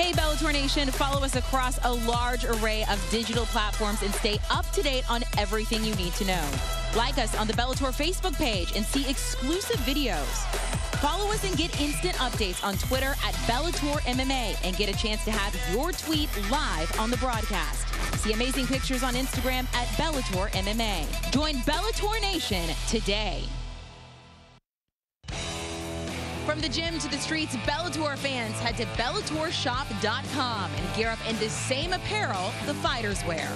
Hey, Bellator Nation, follow us across a large array of digital platforms and stay up to date on everything you need to know. Like us on the Bellator Facebook page and see exclusive videos. Follow us and get instant updates on Twitter at Bellator MMA and get a chance to have your tweet live on the broadcast. See amazing pictures on Instagram at Bellator MMA. Join Bellator Nation today. From the gym to the streets, Bellator fans head to BellatorShop.com and gear up in the same apparel the fighters wear.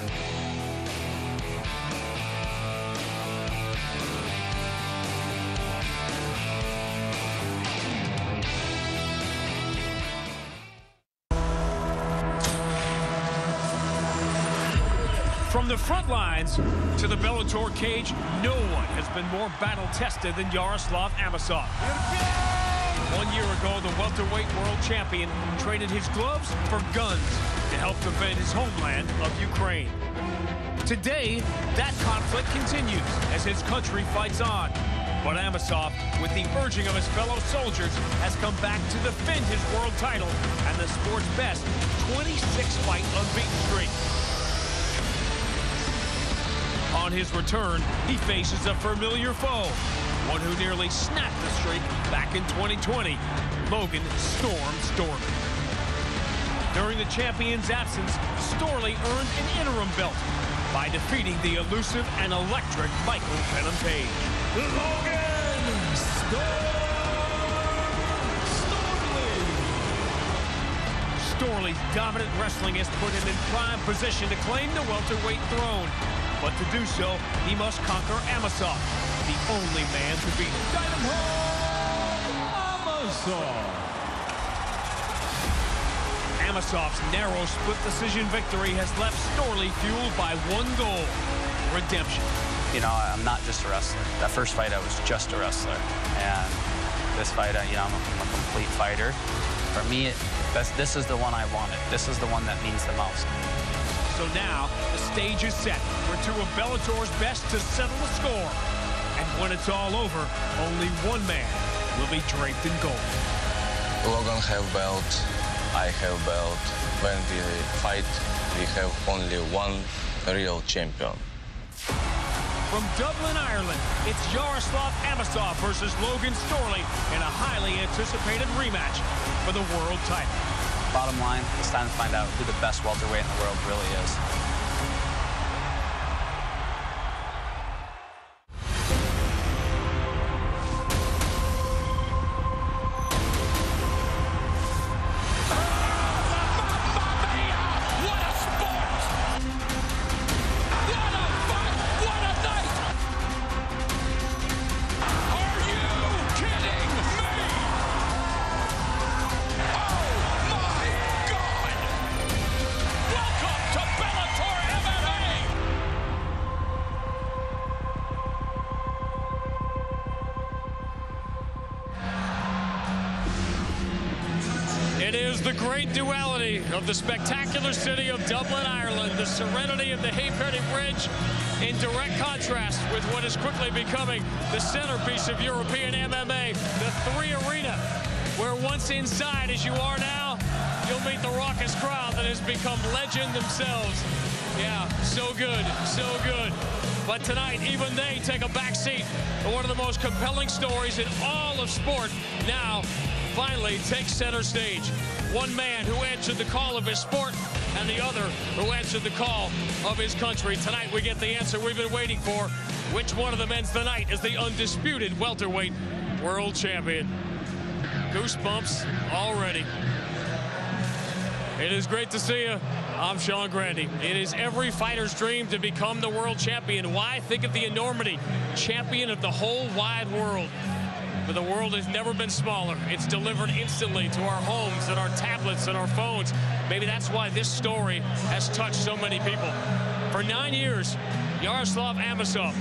From the front lines to the Bellator cage, no one has been more battle-tested than Yaroslav Amosov. One year ago, the welterweight world champion traded his gloves for guns to help defend his homeland of Ukraine. Today, that conflict continues as his country fights on. But Amosov, with the urging of his fellow soldiers, has come back to defend his world title and the sport's best 26-fight unbeaten streak. On his return, he faces a familiar foe, one who nearly snapped the streak back in 2020, Logan Storm Storley. During the champion's absence, Storley earned an interim belt by defeating the elusive and electric Michael Venom Page. Logan Storm Storley. Storley's dominant wrestling has put him in prime position to claim the welterweight throne. But to do so, he must conquer Amosov, the only man to beat Amosov. Amosov's narrow split decision victory has left Storley fueled by one goal, redemption. You know, I'm not just a wrestler. That first fight, I was just a wrestler. And this fight, uh, you know, I'm a, I'm a complete fighter. For me, this, this is the one I wanted. This is the one that means the most. So now, the stage is set for two of Bellator's best to settle the score. And when it's all over, only one man will be draped in gold. Logan have belt, I have belt. When we fight, we have only one real champion. From Dublin, Ireland, it's Yaroslav Amosov versus Logan Storley in a highly anticipated rematch for the world title. Bottom line, it's time to find out who the best welterweight in the world really is. The spectacular city of Dublin, Ireland, the serenity of the Hayferty Bridge, in direct contrast with what is quickly becoming the centerpiece of European MMA, the Three Arena, where once inside, as you are now, you'll meet the raucous crowd that has become legend themselves. Yeah, so good, so good. But tonight, even they take a back seat. One of the most compelling stories in all of sport now finally takes center stage. One man who answered the call of his sport and the other who answered the call of his country. Tonight we get the answer we've been waiting for. Which one of the men's tonight is the undisputed welterweight world champion? Goosebumps already. It is great to see you. I'm Sean Grande. It is every fighter's dream to become the world champion. Why? Think of the enormity. Champion of the whole wide world. But the world has never been smaller. It's delivered instantly to our homes and our tablets and our phones. Maybe that's why this story has touched so many people. For nine years, Yaroslav Amosov,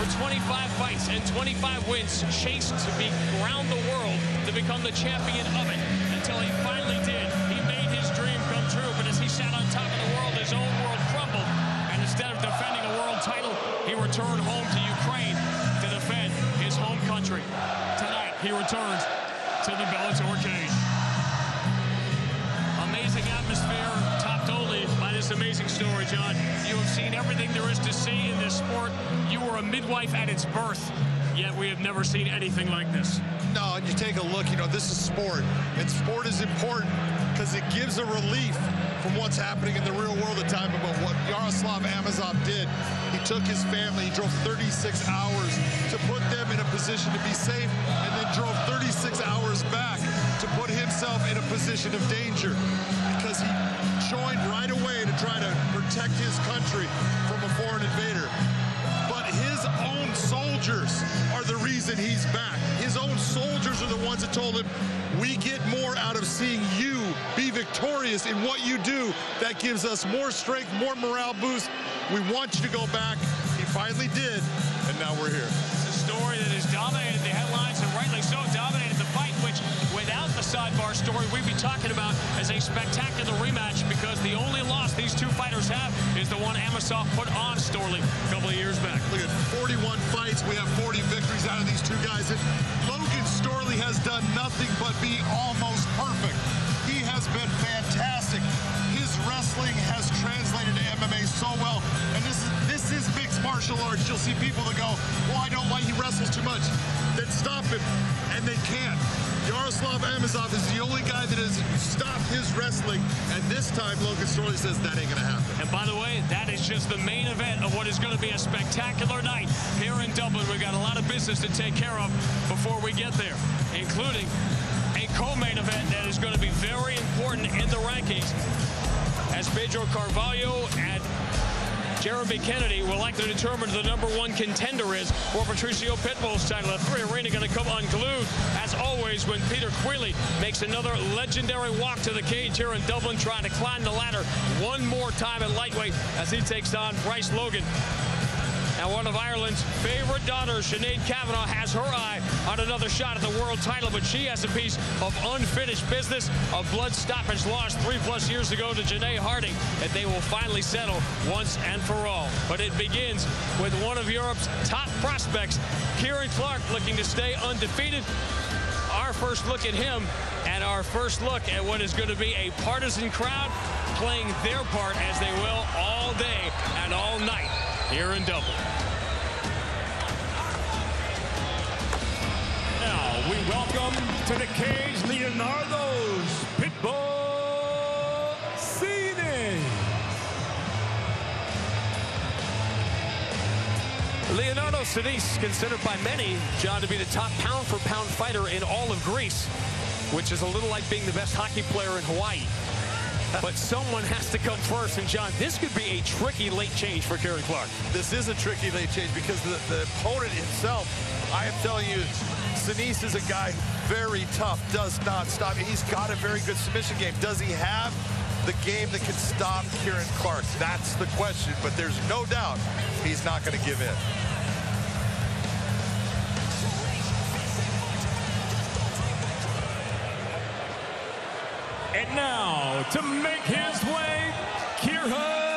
for 25 fights and 25 wins, chased to be around the world to become the champion of it until he finally did. He made his dream come true, but as he sat on top of the world, his own world crumbled. And instead of defending a world title, he returned home he returns to the Bellator cage. Amazing atmosphere, topped only by this amazing story, John. You have seen everything there is to see in this sport. You were a midwife at its birth, yet we have never seen anything like this. No, and you take a look, you know, this is sport, and sport is important because it gives a relief from what's happening in the real world at the time about what Yaroslav Amosov did. He took his family, he drove 36 hours to put them in a position to be safe, and then drove 36 hours back to put himself in a position of danger because he joined right away to try to protect his country from a foreign invader. Soldiers are the reason he's back. His own soldiers are the ones that told him, we get more out of seeing you be victorious in what you do. That gives us more strength, more morale boost. We want you to go back. He finally did, and now we're here. It's a story that has dominated the headlines, the sidebar story, we'd be talking about as a spectacular rematch because the only loss these two fighters have is the one Amosov put on Storley a couple of years back. Look at 41 fights. We have 40 victories out of these two guys. And Logan Storley has done nothing but be almost perfect. He has been fantastic. His wrestling has translated to MMA so well. And this is this is mixed martial arts. You'll see people that go, well, I don't like he wrestles too much. Then stop him. And they can't. Yaroslav Amosov is the only guy that has stopped his wrestling. And this time, Logan Storley says that ain't going to happen. And by the way, that is just the main event of what is going to be a spectacular night here in Dublin. We've got a lot of business to take care of before we get there, including a co-main event that is going to be very important in the rankings as Pedro Carvalho and Jeremy Kennedy will likely determine the number one contender is for Patricio Pitbull's title. The three arena going to come unglued, as always, when Peter Queally makes another legendary walk to the cage here in Dublin, trying to climb the ladder one more time at lightweight as he takes on Bryce Logan. Now, one of Ireland's favorite daughters, Sinead Kavanagh, has her eye on another shot at the world title, but she has a piece of unfinished business, a blood stoppage loss three plus years ago to Janay Harding that they will finally settle once and for all. But it begins with one of Europe's top prospects, Kieran Clark, looking to stay undefeated. Our first look at him and our first look at what is going to be a partisan crowd playing their part as they will all day and all night here in Dublin. Now we welcome to the cage Leonardo's Pitbull Cine. Leonardo Sinise, considered by many, John, to be the top pound-for-pound fighter in all of Greece, which is a little like being the best hockey player in Hawaii. But someone has to come first. And, John, this could be a tricky late change for Kieran Clark. This is a tricky late change because the, the opponent himself, I am telling you, Sinise is a guy very tough, does not stop. He's got a very good submission game. Does he have the game that can stop Kieran Clark? That's the question, but there's no doubt he's not going to give in. And now to make his way, Kieran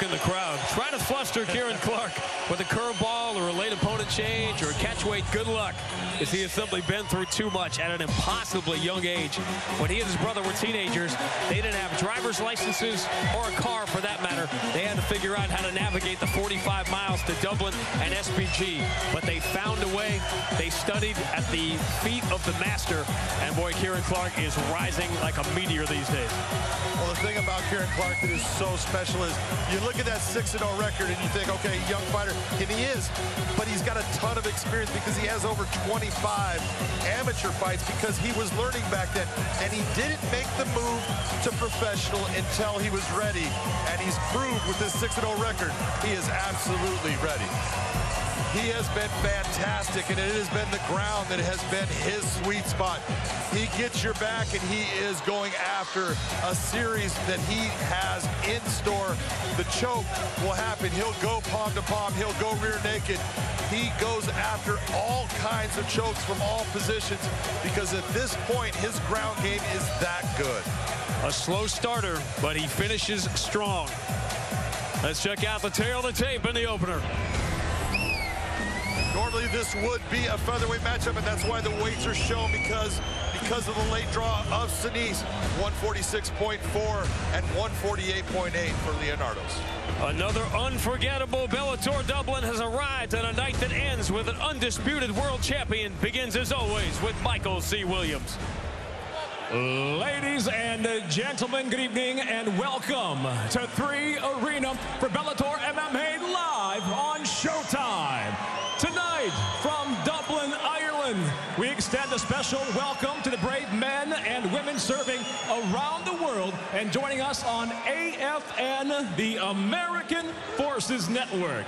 That's milking the crowd. Trying to fluster Kieran Clark with a curveball or a late opponent change or catch weight. Good luck, as he has simply been through too much at an impossibly young age. When he and his brother were teenagers, they didn't have driver's licenses or a car for that matter. They had to figure out how to navigate the 45 miles to Dublin and SBG. But they found a way. They studied at the feet of the master. And boy, Kieran Clark is rising like a meteor these days. Well, the thing about Kieran Clark that is so special is you look at that 6-0 record and you think, okay, young fighter, and he is, but he's got a ton of experience because he has over 25 amateur fights because he was learning back then, and he didn't make the move to professional until he was ready, and he's proved with this 6-0 record, he is absolutely ready. He has been fantastic, and it has been the ground that has been his sweet spot. He gets your back, and he is going after a series that he has in store. The choke will happen. He'll go palm to palm. He'll go rear naked. He goes after all kinds of chokes from all positions because at this point, his ground game is that good. A slow starter, but he finishes strong. Let's check out the tale of the tape in the opener. Normally this would be a featherweight matchup, and that's why the weights are shown because because of the late draw of Sinise, 146.4 and 148.8 for Leonardo's. Another unforgettable Bellator Dublin has arrived on a night that ends with an undisputed world champion. Begins as always with Michael C. Williams. Ladies and gentlemen, good evening and welcome to 3 Arena for Bellator MMA live on Showtime. From Dublin, Ireland, we extend a special welcome to the brave men and women serving around the world and joining us on AFN, the American Forces Network.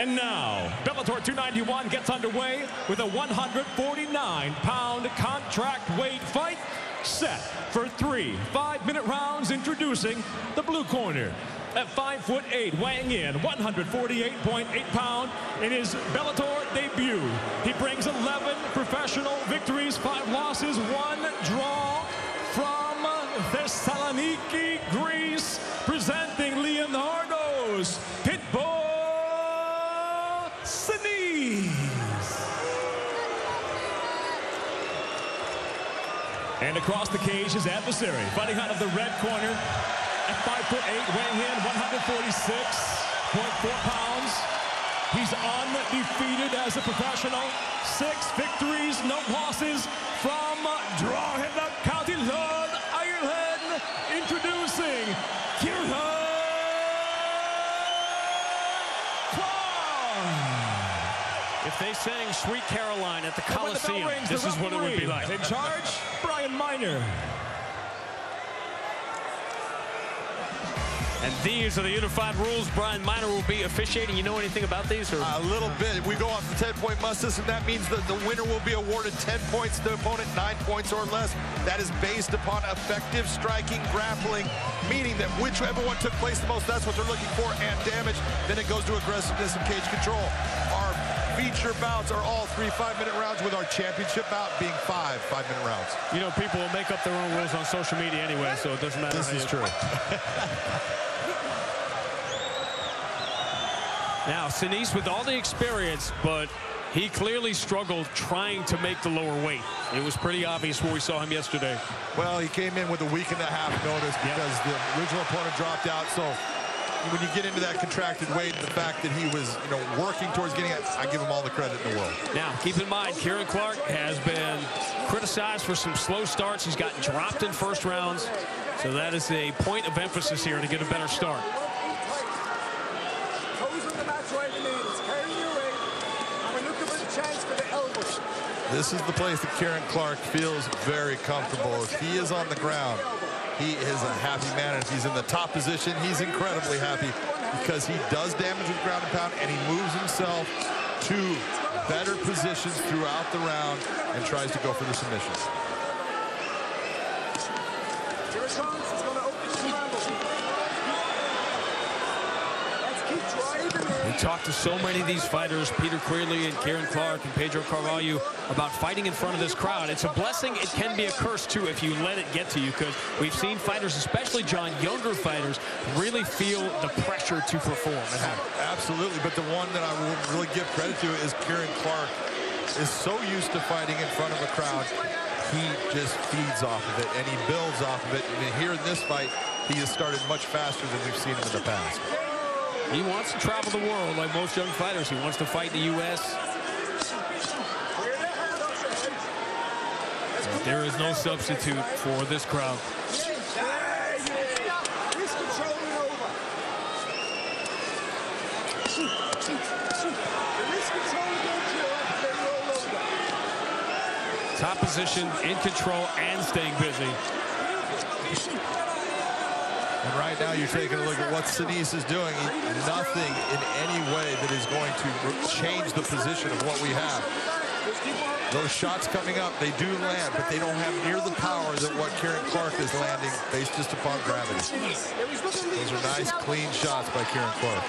And now, Bellator 291 gets underway with a 149-pound contract weight fight set for three five-minute rounds introducing the blue corner at 5 foot 8, weighing in 148.8 pound in his Bellator debut. He brings 11 professional victories, 5 losses, 1 draw from Thessaloniki, Greece, presenting Leonardo's Pitbull. And across the cage, his adversary, fighting out of the red corner at 5 foot 8, weighing in 146.4 pounds. He's undefeated as a professional. Six victories, no losses from Drogheda, County Louth, Ireland. Introducing Kieran If they sang Sweet Caroline at the when the Coliseum, rings, this the is what it would be like. In charge, Brian Miner. And these are the unified rules. Brian Miner will be officiating. You know anything about these? Or? A little bit. We go off the 10-point must system. That means that the winner will be awarded 10 points, to the opponent 9 points or less. That is based upon effective striking, grappling, meaning that whichever one took place the most, that's what they're looking for, and damage. Then it goes to aggressiveness and cage control. Our feature bouts are all three five-minute rounds, with our championship bout being five five-minute rounds. You know, people will make up their own rules on social media anyway, so it doesn't matter. This is you- true. Now, Sinise with all the experience, but he clearly struggled trying to make the lower weight. It was pretty obvious when we saw him yesterday. Well, he came in with a week and a half notice because the original opponent dropped out. So when you get into that contracted weight, the fact that he was, you know, working towards getting it, I give him all the credit in the world. Now, keep in mind, Kieran Clark has been criticized for some slow starts. He's gotten dropped in first rounds. So that is a point of emphasis here to get a better start. Toes on the mat right remains. Carrying your weight. And we're looking for the chance for the elbows. This is the place that Kieran Clark feels very comfortable. If he is on the ground, he is a happy man. And if he's in the top position, he's incredibly happy because he does damage with ground and pound and he moves himself to better positions throughout the round and tries to go for the submissions. Here it comes. It's going to open the scramble. Let's keep driving We in. Talked to so many of these fighters, Peter Queally and Kieran Clark and Pedro Carvalho, about fighting in front of this crowd. It's a blessing. It can be a curse, too, if you let it get to you, because we've seen fighters, especially John, younger fighters, really feel the pressure to perform. Absolutely, but the one that I will really give credit to is Kieran Clark is so used to fighting in front of a crowd. He just feeds off of it, and he builds off of it. And here in this fight, he has started much faster than we've seen him in the past. He wants to travel the world like most young fighters. He wants to fight in the U.S. There is no substitute for this crowd. Top position, in control, and staying busy. And right now you're taking a look at what Sinise is doing. Nothing in any way that is going to change the position of what we have. Those shots coming up, they do land, but they don't have near the power that what Kieran Clark is landing based just upon gravity. Those are nice, clean shots by Kieran Clark.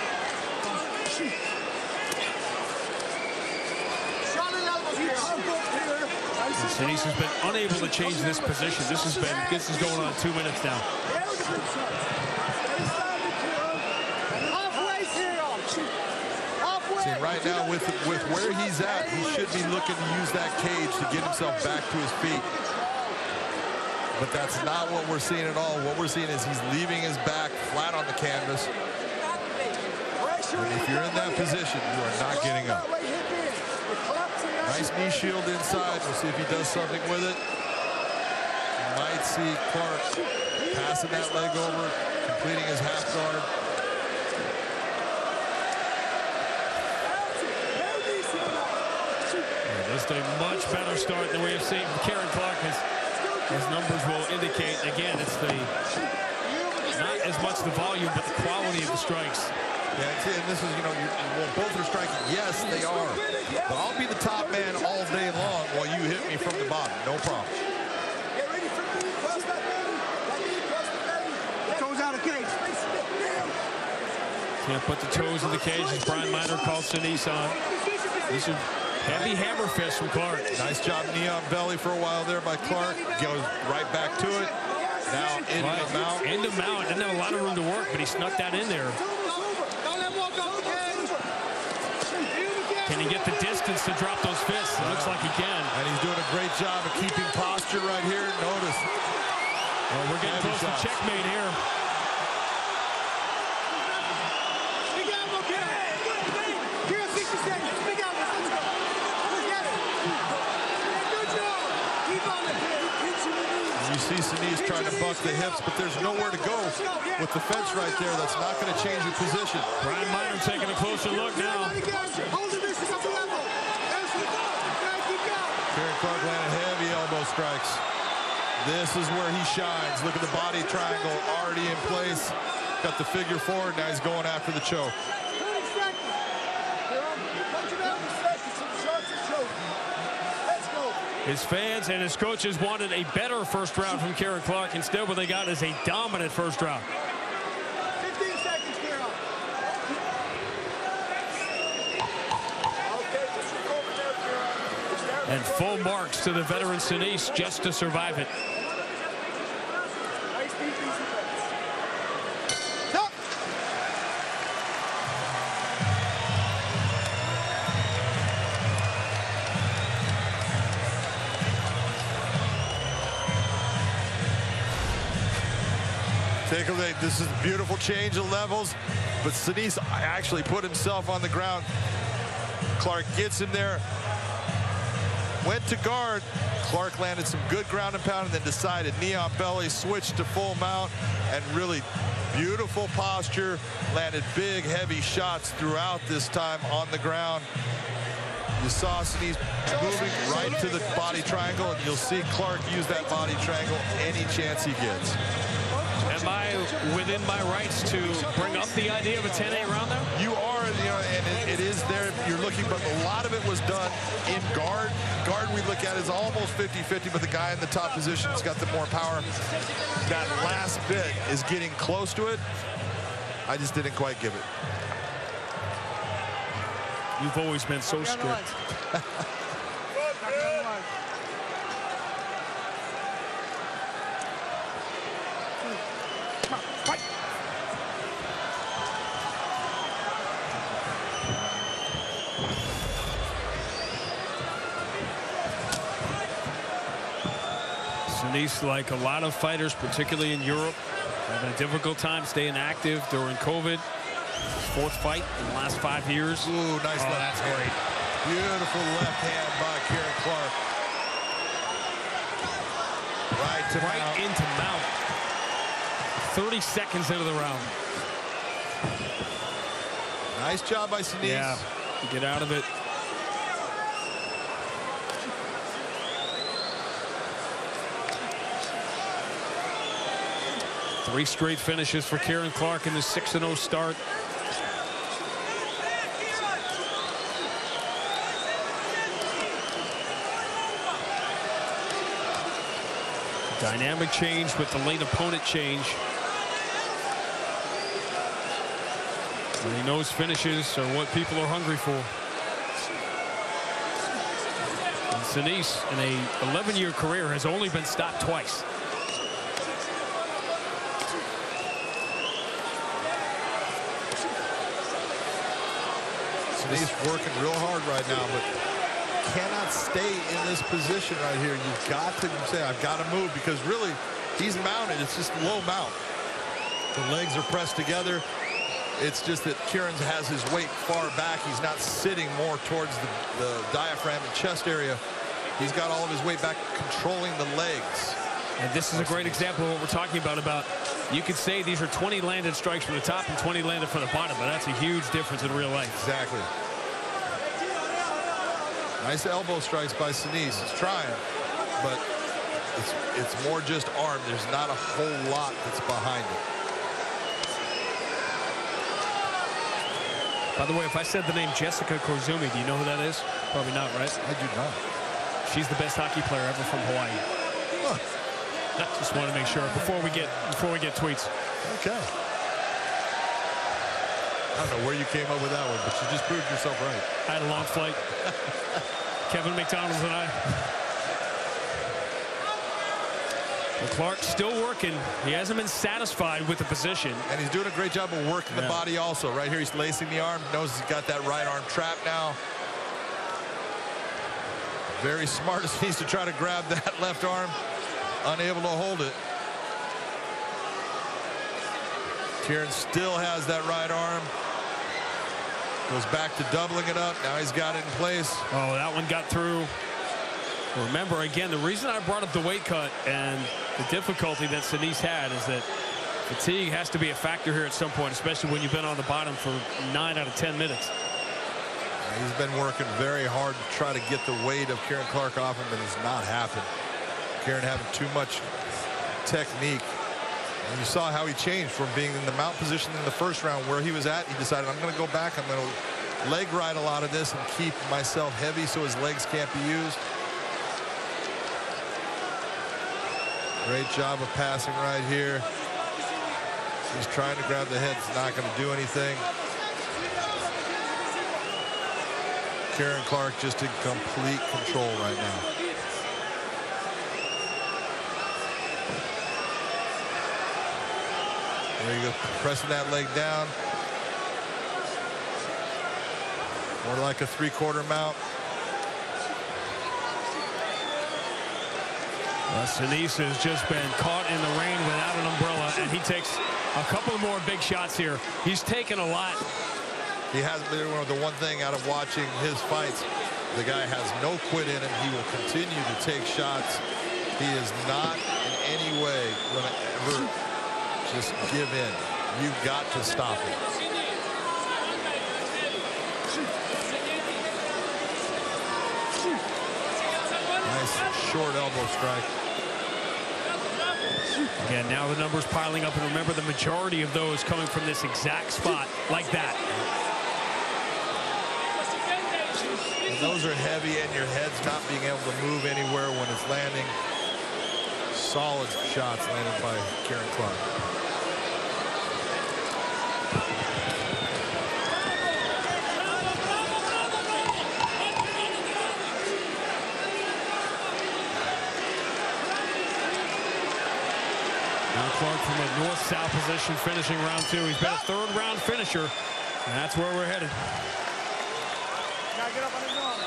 Sinise has been unable to change this position. This has been this is going on two minutes now. Right now with with where he's at, he should be looking to use that cage to get himself back to his feet. But that's not what we're seeing at all. What we're seeing is he's leaving his back flat on the canvas. And if you're in that position, you are not getting up. Nice knee shield inside. We'll see if he does something with it. You might see Clark passing that leg over, completing his half guard. Just a much better start than we have seen from Kieran Clark. His, his numbers will indicate, again, it's the not as much the volume, but the quality of the strikes. Yeah, and this is, you know, well, both are striking. Yes, they are. But I'll be the top man all day long while you hit me from the bottom. No problem. Toes out of cage. Can't put the toes in the cage as Brian Miner calls Sinise on. Heavy hammer fists from Clark. Nice job knee on belly for a while there by Clark. Goes right back to it. Now into right. the mount. Into mount. Didn't have a lot of room to work, but he snuck that in there. Can he get the distance to drop those fists? It looks like he can. And he's doing a great job of keeping posture right here. Notice. Well, we're getting Heavy close shots. to checkmate here. You see Sinise to the hips, but there's nowhere to go with the fence right there. That's not going to change your position. Brian Miner taking a closer look now. Kieran Clark landing heavy elbow strikes. This is where he shines. Look at the body triangle already in place. Got the figure forward. Now he's going after the choke. His fans and his coaches wanted a better first round from Kieran Clark. Instead, what they got is a dominant first round. 15 seconds, Kieran. And full marks to the veteran Sinise just to survive it. Take. This is a beautiful change of levels, but Sinise actually put himself on the ground. Clark gets him there, went to guard. Clark landed some good ground and pound and then decided knee on belly, switched to full mount, and really beautiful posture. Landed big, heavy shots throughout this time on the ground. You saw Sinise moving right to the body triangle, and you'll see Clark use that body triangle any chance he gets. Am I within my rights to bring up the idea of a 10-8 round there? You are, you know, and it, it is there. You're looking, but a lot of it was done in guard. Guard we look at is almost 50-50, but the guy in the top position has got the more power. That last bit is getting close to it. I just didn't quite give it. You've always been so strict. Sinise, like a lot of fighters, particularly in Europe, having a difficult time staying active during COVID. Fourth fight in the last five years. Ooh, nice Oh, left that's hand. great. Beautiful left hand by Kieran Clark. Right to right mount. into mount. 30 seconds into the round. Nice job by Sinise. Yeah, to get out of it. Three straight finishes for Kieran Clark in the 6-0 start. Dynamic change with the late opponent change. And he knows finishes are what people are hungry for. And Sinise, in a 11-year career, has only been stopped twice. Sinise working real hard right now, but cannot stay in this position right here. You've got to say, I've got to move because really, he's mounted. It's just low mount. The legs are pressed together. It's just that Kieran has his weight far back. He's not sitting more towards the, the diaphragm and chest area. He's got all of his weight back controlling the legs. And this is a great example of what we're talking about, about you could say these are 20 landed strikes from the top and 20 landed from the bottom, but that's a huge difference in real life. Exactly. Nice elbow strikes by Sinise. He's trying, but it's, it's more just arm. There's not a whole lot that's behind it. By the way, if I said the name Jessica Koizumi, do you know who that is? Probably not, right? I do not. She's the best hockey player ever from Hawaii. Huh. Just want to make sure before we get before we get tweets. Okay. I don't know where you came up with that one, but you just proved yourself right. I had a long flight. Kevin McDonald's and I. But Clark still working. He hasn't been satisfied with the position. And he's doing a great job of working Yeah. the body also. Right here, he's lacing the arm. Knows he's got that right arm trapped now. Very smart as he's to try to grab that left arm. Unable to hold it. Kieran still has that right arm. Goes back to doubling it up. Now he's got it in place. Oh, that one got through. Remember, again, the reason I brought up the weight cut and the difficulty that Sinise had is that fatigue has to be a factor here at some point, especially when you've been on the bottom for 9 out of 10 minutes. He's been working very hard to try to get the weight of Kieran Clark off him, but it's not happened. Kieran having too much technique. And you saw how he changed from being in the mount position in the first round where he was at. He decided, I'm going to go back. I'm going to leg ride a lot of this and keep myself heavy so his legs can't be used. Great job of passing right here. He's trying to grab the head. It's not going to do anything. Kieran Clark just in complete control right now. There you go, pressing that leg down. More like a three-quarter mount. Well, Sinise has just been caught in the rain without an umbrella, and he takes a couple more big shots here. He's taken a lot. He hasn't been one of the one thing out of watching his fights. The guy has no quit in him. He will continue to take shots. He is not in any way going to ever just give in. You've got to stop it. Nice short elbow strike. Again, now the numbers piling up, and remember the majority of those coming from this exact spot, like that. And those are heavy, and your head's not being able to move anywhere when it's landing. Solid shots landed by Kieran Clark. Now Clark from a north-south position finishing round two. He's been a third-round finisher, and that's where we're headed. Now get up on his arm.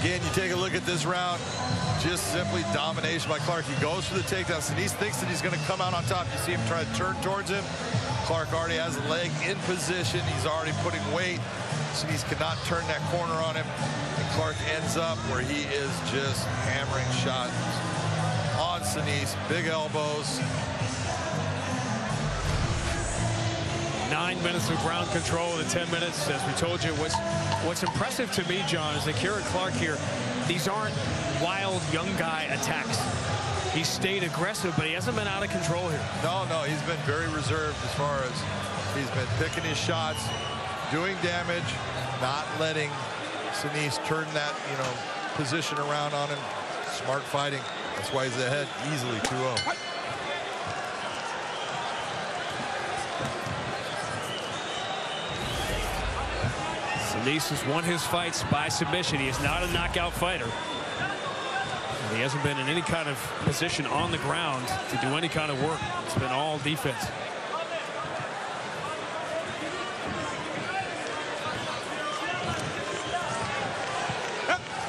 Again, you take a look at this round, just simply domination by Clark. He goes for the takedown. Sinise thinks that he's going to come out on top. You see him try to turn towards him. Clark already has a leg in position. He's already putting weight. Sinise cannot turn that corner on him. And Clark ends up where he is just hammering shots. on Sinise. Big elbows. Nine minutes of ground control in the 10 minutes. As we told you, what's, what's impressive to me, John, is that Kieran Clark here, these aren't wild young guy attacks. He stayed aggressive, but he hasn't been out of control here. No, no, he's been very reserved as far as he's been picking his shots, doing damage, not letting Sinise turn that, you know, position around on him. Smart fighting. That's why he's ahead easily 2-0. Sinise has won his fights by submission. He is not a knockout fighter. And he hasn't been in any kind of position on the ground to do any kind of work. It's been all defense.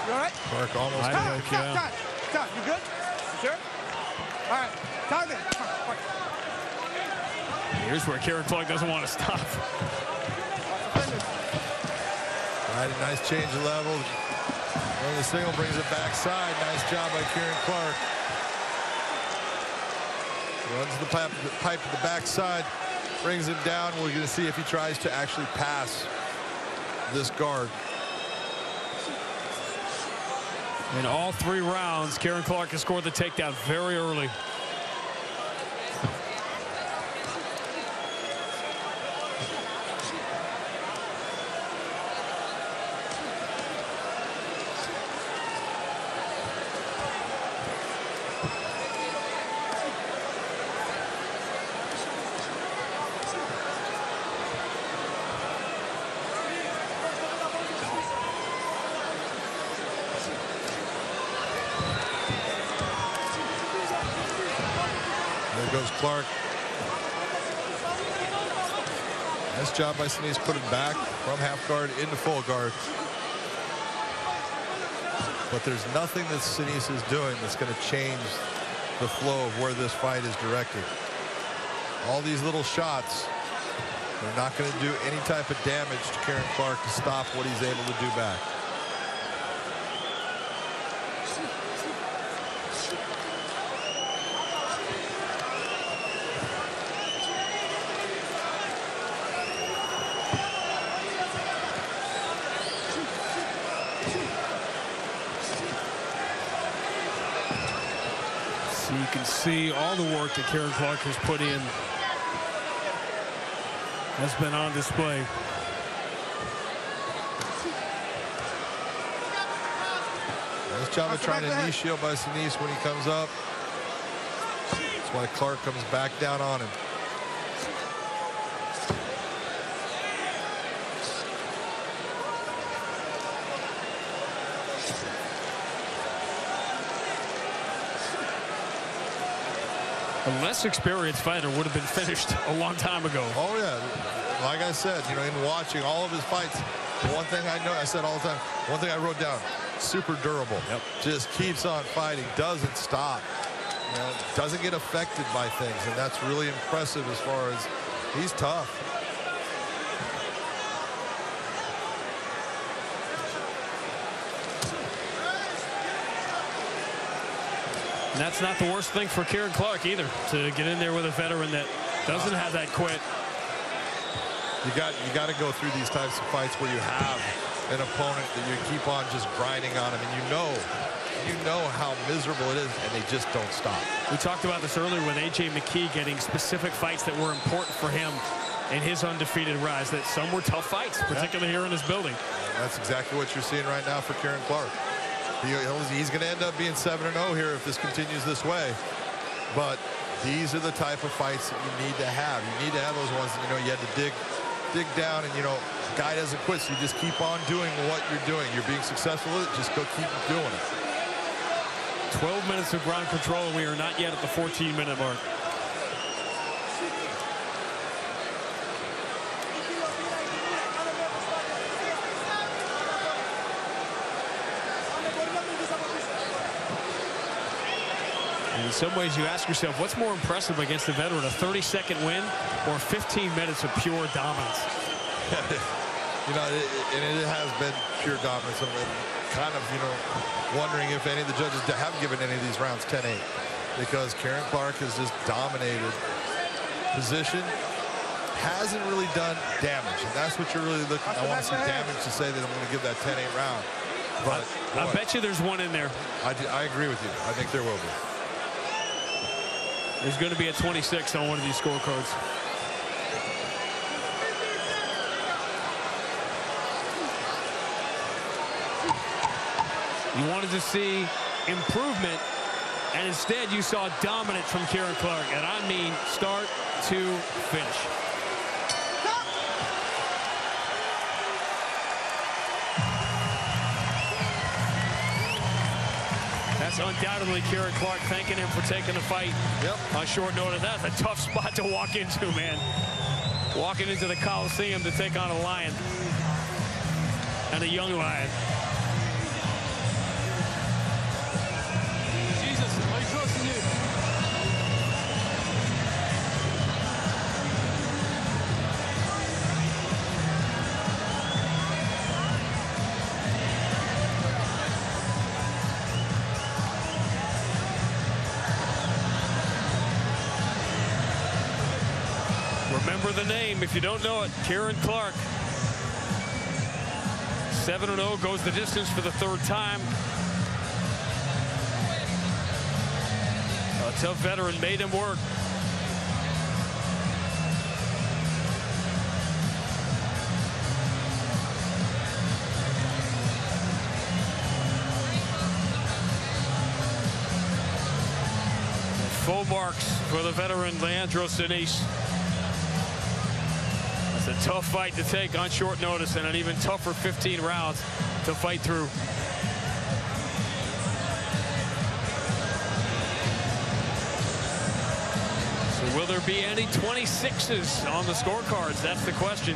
You all right? Clark almost I Time, think, time, yeah. time, time. You good? You sure? All right. Time in. Come on, quick. Here's where Kieran Clark doesn't want to stop. Right, a nice change of level. The single brings it backside. Nice job by Kieran Clark. Runs the pipe, the pipe to the backside, brings him down. We're going to see if he tries to actually pass this guard. In all three rounds, Kieran Clark has scored the takedown very early. There goes Clark. Nice job by Sinise putting back from half guard into full guard. But there's nothing that Sinise is doing that's going to change the flow of where this fight is directed. All these little shots are not going to do any type of damage to Kieran Clark to stop what he's able to do back. So you can see all the work that Kieran Clark has put in has been on display. Nice job of trying to knee shield by Sinise when he comes up. That's why Clark comes back down on him. A less experienced fighter would have been finished a long time ago. Oh, yeah. Like I said, you know, in watching all of his fights, one thing I know, I said all the time, one thing I wrote down, super durable. Yep. Just keeps on fighting, doesn't stop. You know, doesn't get affected by things, and that's really impressive as far as he's tough. And that's not the worst thing for Kieran Clark either, to get in there with a veteran that doesn't have that quit. You got you got to go through these types of fights where you have an opponent that you keep on just grinding on him, and you know, you know how miserable it is, and they just don't stop. We talked about this earlier with A.J. McKee getting specific fights that were important for him in his undefeated rise, that some were tough fights, particularly here in this building. And that's exactly what you're seeing right now for Kieran Clark. He, he's going to end up being 7-0 here if this continues this way. But these are the type of fights that you need to have. You need to have those ones that, you know, you had to dig dig down and, you know, guy doesn't quit, so you just keep on doing what you're doing. You're being successful with it, just go keep doing it. 12 minutes of ground control, and we are not yet at the 14-minute mark. In some ways, you ask yourself, what's more impressive against a veteran, a 30-second win or 15 minutes of pure dominance? you know, it, and it has been pure dominance. I'm kind of, you know, wondering if any of the judges have given any of these rounds 10-8. because Kieran Clark has just dominated position. Hasn't really done damage. And that's what you're really looking. I want to see damage to say that I'm going to give that 10-8 round. But I boy, bet you there's one in there. I, I agree with you. I think there will be. There's going to be a 26 on one of these scorecards. You wanted to see improvement, and instead you saw dominance from Kieran Clark. And I mean start to finish. That's undoubtedly Kieran Clark thanking him for taking the fight Yep. on short notice. That's a tough spot to walk into, man. Walking into the Coliseum to take on a lion. And a young lion. The name if you don't know it. Kieran Clark. 7-0 goes the distance for the third time. A tough veteran made him work. Full marks for the veteran Leandro Sinise. It's a tough fight to take on short notice and an even tougher 15 rounds to fight through. So will there be any 26s on the scorecards? That's the question.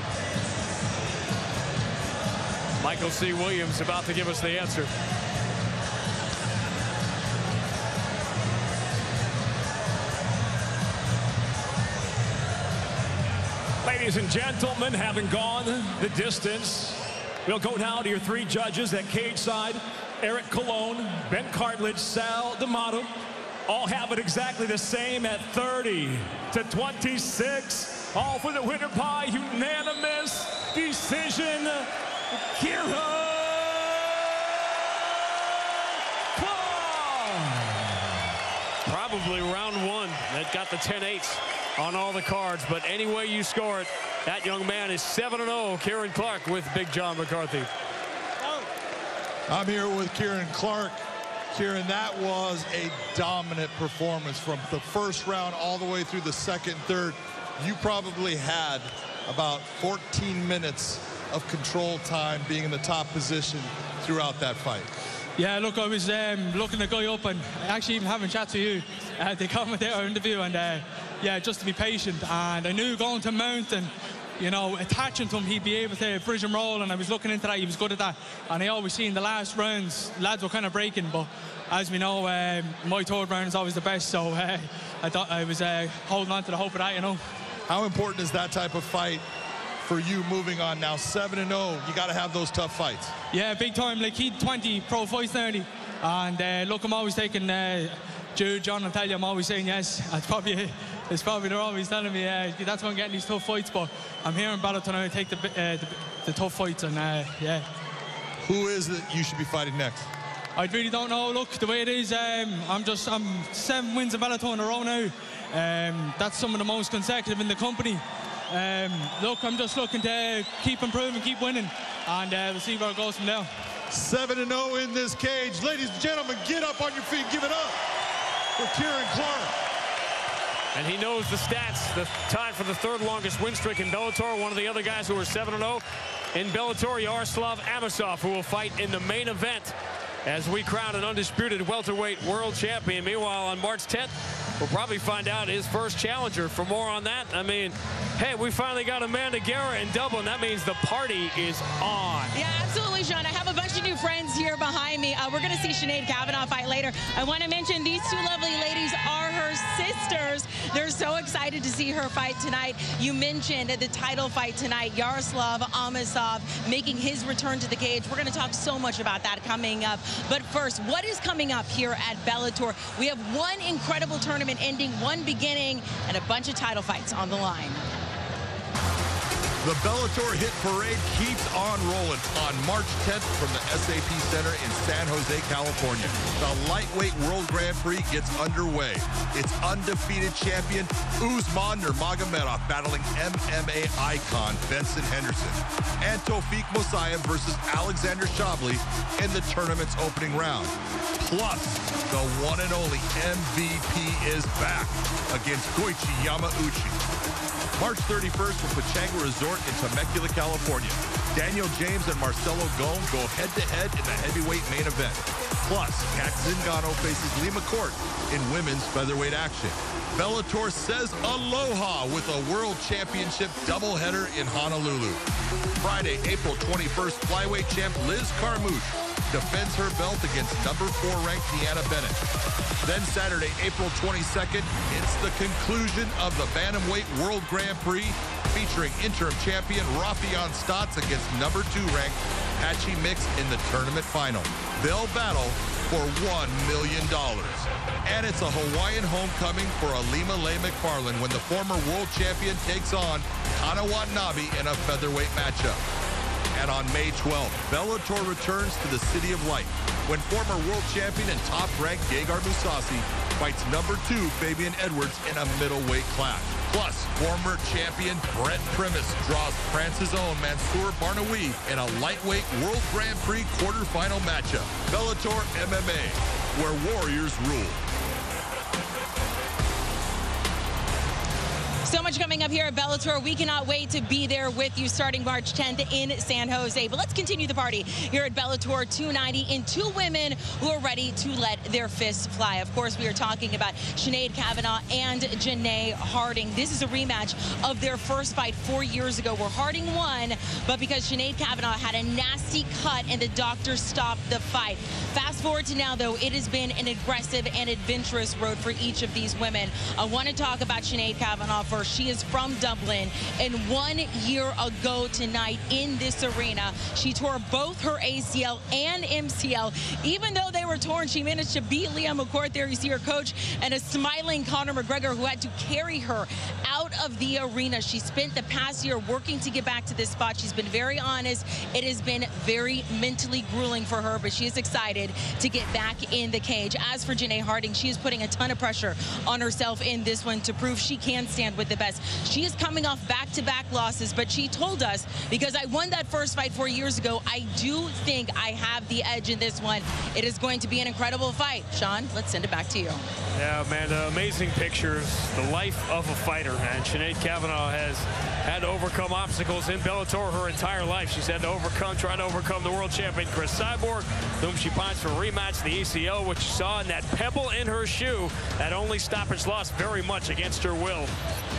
Michael C. Williams about to give us the answer. Ladies and gentlemen, having gone the distance, we'll go now to your three judges at cage side. Eric Colon, Ben Cartledge, Sal D'Amato. All have it exactly the same at 30 to 26. All for the winner by unanimous decision. Kira Probably round one that got the 10-8s on all the cards. But any way you score it, that young man is 7-0. Kieran Clark with Big John McCarthy. I'm here with Kieran Clark. Kieran, that was a dominant performance from the first round all the way through the second, third. You probably had about 14 minutes of control time being in the top position throughout that fight. Yeah, look, I was um, looking the guy up and actually even having a chat to you, uh, the commentator interview, and uh, yeah, just to be patient. And I knew going to Mount and you know, attaching to him, he'd be able to bridge and roll. And I was looking into that, he was good at that. And I always see in the last rounds, lads were kind of breaking, but as we know, um, my third round is always the best. So uh, I thought I was uh, holding on to the hope of that, you know. How important is that type of fight for you moving on now? 7 and 0, you got to have those tough fights. Yeah, big time. Like he 20 pro fights nearly, and uh, look, I'm always taking uh, Jude, John, and tell you, I'm always saying yes. That's probably it's probably they're always telling me uh, that's when I'm getting these tough fights. But I'm here in Bellator. I take the, uh, the the tough fights, and uh, yeah, Who is it you should be fighting next? I really don't know. Look, the way it is, um, I'm just I'm seven wins in Bellator in a row now. Um, that's some of the most consecutive in the company. Um, look, I'm just looking to keep improving, keep winning, and uh, we'll see where it goes from there. 7 and 0 in this cage. Ladies and gentlemen, get up on your feet. Give it up for Kieran Clark. And he knows the stats. The time for the third longest win streak in Bellator. One of the other guys who are 7-0 in Bellator, Yaroslav Amosov, who will fight in the main event as we crown an undisputed welterweight world champion. Meanwhile, on March 10th, we'll probably find out his first challenger. For more on that, I mean, hey, we finally got Amanda Guerra in Dublin. That means the party is on. Yeah, absolutely, Sean. I have a new friends here behind me. Uh, we're going to see Sinead Kavanagh fight later. I want to mention these two lovely ladies are her sisters. They're so excited to see her fight tonight. You mentioned the title fight tonight, Yaroslav Amosov making his return to the cage. We're going to talk so much about that coming up. But first, what is coming up here at Bellator? We have one incredible tournament ending, one beginning, and a bunch of title fights on the line. The Bellator Hit Parade keeps on rolling on March 10th from the SAP Center in San Jose, California. The Lightweight World Grand Prix gets underway. It's undefeated champion Usman Nurmagomedov battling MMA icon Benson Henderson. And Tofiq Musayev versus Alexander Shabliy in the tournament's opening round. Plus, the one and only MVP is back against Goiti Yamauchi. March 31st from Pechanga Resort in Temecula, California. Daniel James and Marcelo Golm go head-to-head in the heavyweight main event. Plus, Kat Zingano faces Leah McCourt in women's featherweight action. Bellator says aloha with a world championship doubleheader in Honolulu. Friday, April 21st, flyweight champ Liz Carmouche defends her belt against number four ranked Deanna Bennett. Then Saturday, April 22nd, it's the conclusion of the Bantamweight World Grand Prix featuring interim champion Raufeon Stots against number two ranked Patchy Mix in the tournament final. They'll battle for $1 million. And it's a Hawaiian homecoming for Ilima-Lei Macfarlane when the former world champion takes on Kana Watanabe in a featherweight matchup. And on May 12th, Bellator returns to the City of Light when former world champion and top-ranked Gegard Mousasi fights number two Fabian Edwards in a middleweight clash. Plus, former champion Brent Primus draws France's own Mansour Barnaoui in a lightweight World Grand Prix quarterfinal matchup. Bellator MMA, where warriors rule. So much coming up here at Bellator. We cannot wait to be there with you starting March 10th in San Jose. But let's continue the party here at Bellator 290 in two women who are ready to let their fists fly. Of course, we are talking about Sinead Kavanagh and Janay Harding. This is a rematch of their first fight four years ago where Harding won, but because Sinead Kavanagh had a nasty cut and the doctor stopped the fight. Fast forward to now, though, it has been an aggressive and adventurous road for each of these women. I want to talk about Sinead Kavanagh first. She is from Dublin, and one year ago tonight in this arena, she tore both her ACL and MCL. Even though they were torn, she managed to beat Leah McCourt there. You see her coach and a smiling Conor McGregor who had to carry her out of the arena. She spent the past year working to get back to this spot. She's been very honest. It has been very mentally grueling for her, but she is excited to get back in the cage. As for Janay Harding, she is putting a ton of pressure on herself in this one to prove she can stand with the best. She is coming off back-to-back -back losses, but she told us, because I won that first fight four years ago, I do think I have the edge in this one. It is going to be an incredible fight. Sean, let's send it back to you. Yeah, man, amazing pictures. The life of a fighter, man. Sinead Kavanagh has had to overcome obstacles in Bellator her entire life. She's had to overcome, try to overcome the world champion Cris Cyborg, whom she finds for a rematch, the ACL, which you saw in that pebble in her shoe, that only stoppage loss very much against her will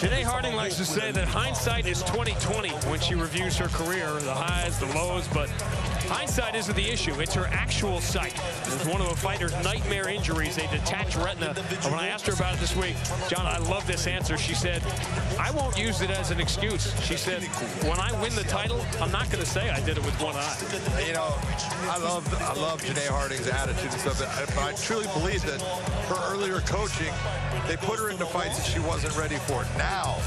Janay Harding likes to say that hindsight is 2020 when she reviews her career, the highs, the lows, but hindsight isn't the issue. It's her actual sight. It's one of a fighter's nightmare injuries, a detached retina. And when I asked her about it this week, John, I love this answer. She said, I won't use it as an excuse. She said, when I win the title, I'm not going to say I did it with one eye. You know, I love I love Janay Harding's attitude and stuff, but I truly believe that her earlier coaching, they put her into fights that she wasn't ready for. Now,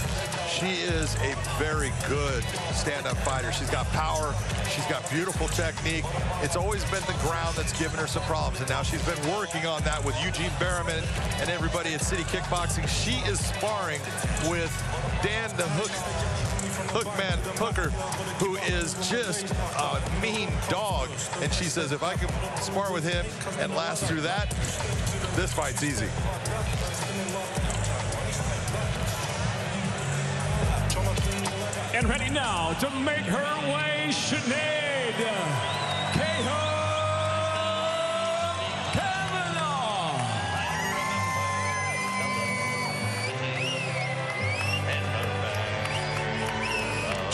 she is a very good stand-up fighter. She's got power. She's got beautiful technique. It's always been the ground that's given her some problems, and now she's been working on that with Eugene Bareman and everybody at City Kickboxing. She is sparring with Dan the Hook Hookman Hooker, who is just a mean dog. And she says, if I can spar with him and last through that, this fight's easy. And ready now to make her way, Sinead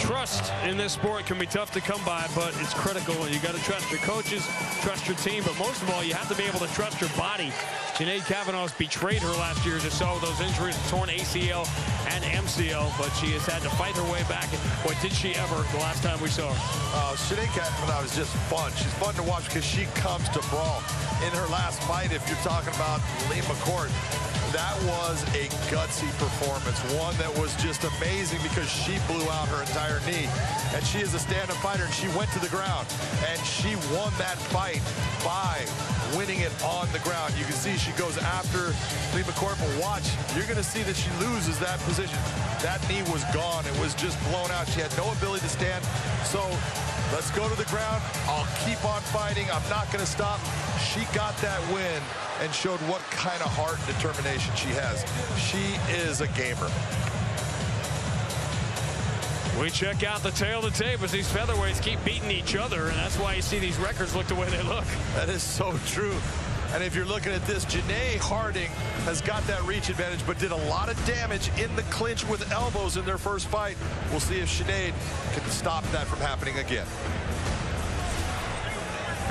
Trust in this sport can be tough to come by, but it's critical. You got to trust your coaches, trust your team, but most of all, you have to be able to trust your body. Sinead Kavanagh's betrayed her last year or so. Those injuries, torn ACL and MCL, but she has had to fight her way back. What did she ever the last time we saw her? Uh, Sinead Kavanagh is just fun. She's fun to watch because she comes to brawl. In her last fight, if you're talking about Leah McCourt, that was a gutsy performance, one that was just amazing because she blew out her entire knee. And she is a stand-up fighter, and she went to the ground. And she won that fight by winning it on the ground. You can see she goes after Leah McCourt, but watch, you're going to see that she loses that position. That knee was gone. It was just blown out. She had no ability to stand. So let's go to the ground. I'll keep on fighting. I'm not going to stop. She got that win and showed what kind of heart and determination she has. She is a gamer. We check out the tail the tape as these featherweights keep beating each other, and that's why you see these records look the way they look. That is so true. And if you're looking at this, Janay Harding has got that reach advantage, but did a lot of damage in the clinch with elbows in their first fight. We'll see if Sinead can stop that from happening again.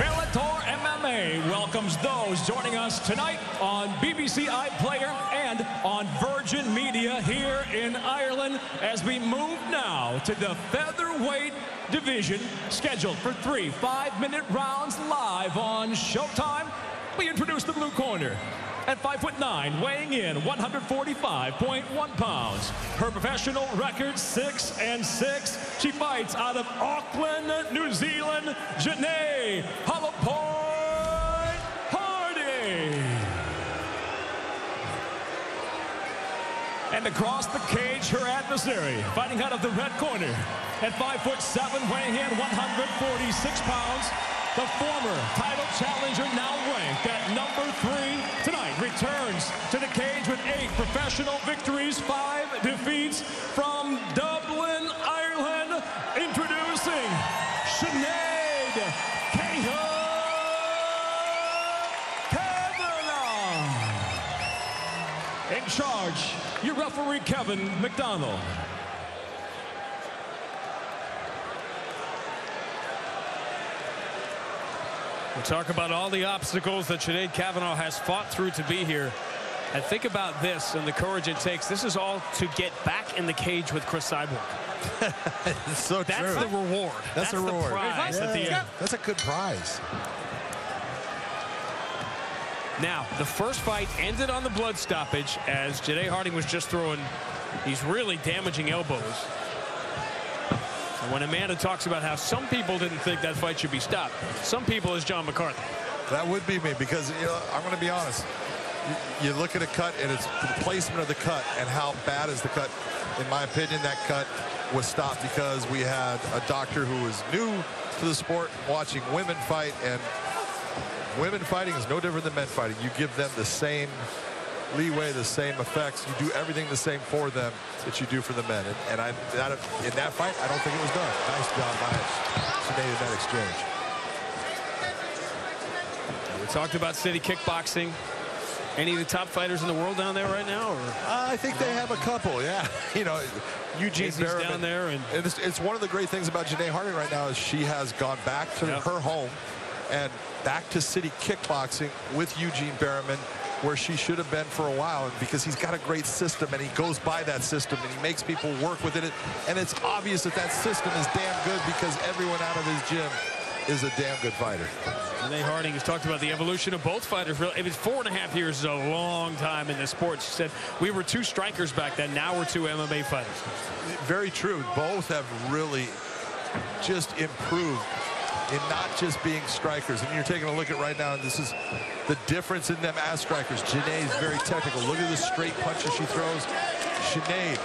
Bellator MMA welcomes those joining us tonight on BBC iPlayer and on Virgin Media here in Ireland as we move now to the featherweight division scheduled for three five-minute rounds live on Showtime. We introduce the blue corner at 5 foot 9, weighing in 145.1 pounds. Her professional record 6 and 6. She fights out of Auckland, New Zealand, Janay Hollowpoint Hardy. And across the cage, her adversary, fighting out of the red corner at 5 foot 7, weighing in 146 pounds. The former title challenger now ranked at number three victories, five defeats from Dublin, Ireland. Introducing Sinead Cahill. In charge, your referee Kevin McDonald. We talk about all the obstacles that Sinead Kavanagh has fought through to be here. And think about this and the courage it takes. This is all to get back in the cage with Cris Cyborg. so That's true. the reward. That's, That's a the reward. prize at the end. That's a good prize. Now, the first fight ended on the blood stoppage as Janay Harding was just throwing these really damaging elbows. And when Amanda talks about how some people didn't think that fight should be stopped, some people is John McCarthy. That would be me because you know, I'm going to be honest. You, look at a cut and it's the placement of the cut and how bad is the cut. In my opinion, that cut was stopped because we had a doctor who was new to the sport watching women fight and women fighting is no different than men fighting. You give them the same leeway, the same effects. You do everything the same for them that you do for the men. And, and I, that, in that fight, I don't think it was done. Nice job by Sinead in that exchange. We talked about city kickboxing. Any of the top fighters in the world down there right now? Or? Uh, I think they have a couple, yeah. You know, Eugene Bareman. down there. and it's, it's one of the great things about Janay Harding right now is she has gone back to Yep. her home and back to city kickboxing with Eugene Bareman where she should have been for a while and because he's got a great system and he goes by that system and he makes people work within it and it's obvious that that system is damn good because everyone out of his gym is a damn good fighter. Janay Harding has talked about the evolution of both fighters. It was four and a half years is a long time in this sport. She said, we were two strikers back then. Now we're two MMA fighters. Very true. Both have really just improved in not just being strikers. And you're taking a look at right now, and this is the difference in them as strikers. Janay is very technical. Look at the straight punches she throws. Sinead,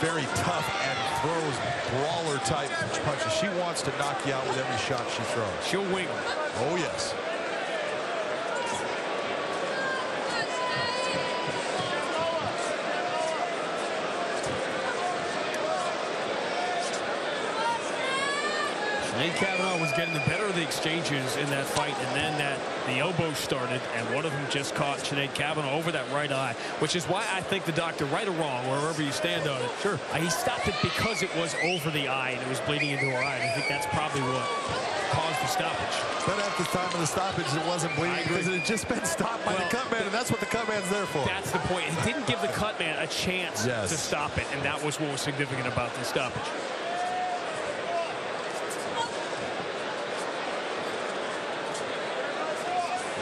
very tough and throws brawler type punches. She wants to knock you out with every shot she throws. She'll wing. Oh, yes. Sinead Kavanagh was getting the better of the exchanges in that fight, and then that the elbow started, and one of them just caught Sinead Kavanagh over that right eye, which is why I think the doctor, right or wrong, wherever you stand on it, sure, uh, he stopped it because it was over the eye and it was bleeding into her eye. And I think that's probably what caused the stoppage. But at the time of the stoppage, it wasn't bleeding because it had just been stopped by Well, the cut man, and that's what the cut man's there for. That's the point. He didn't give the cut man a chance Yes. to stop it, and that was what was significant about the stoppage.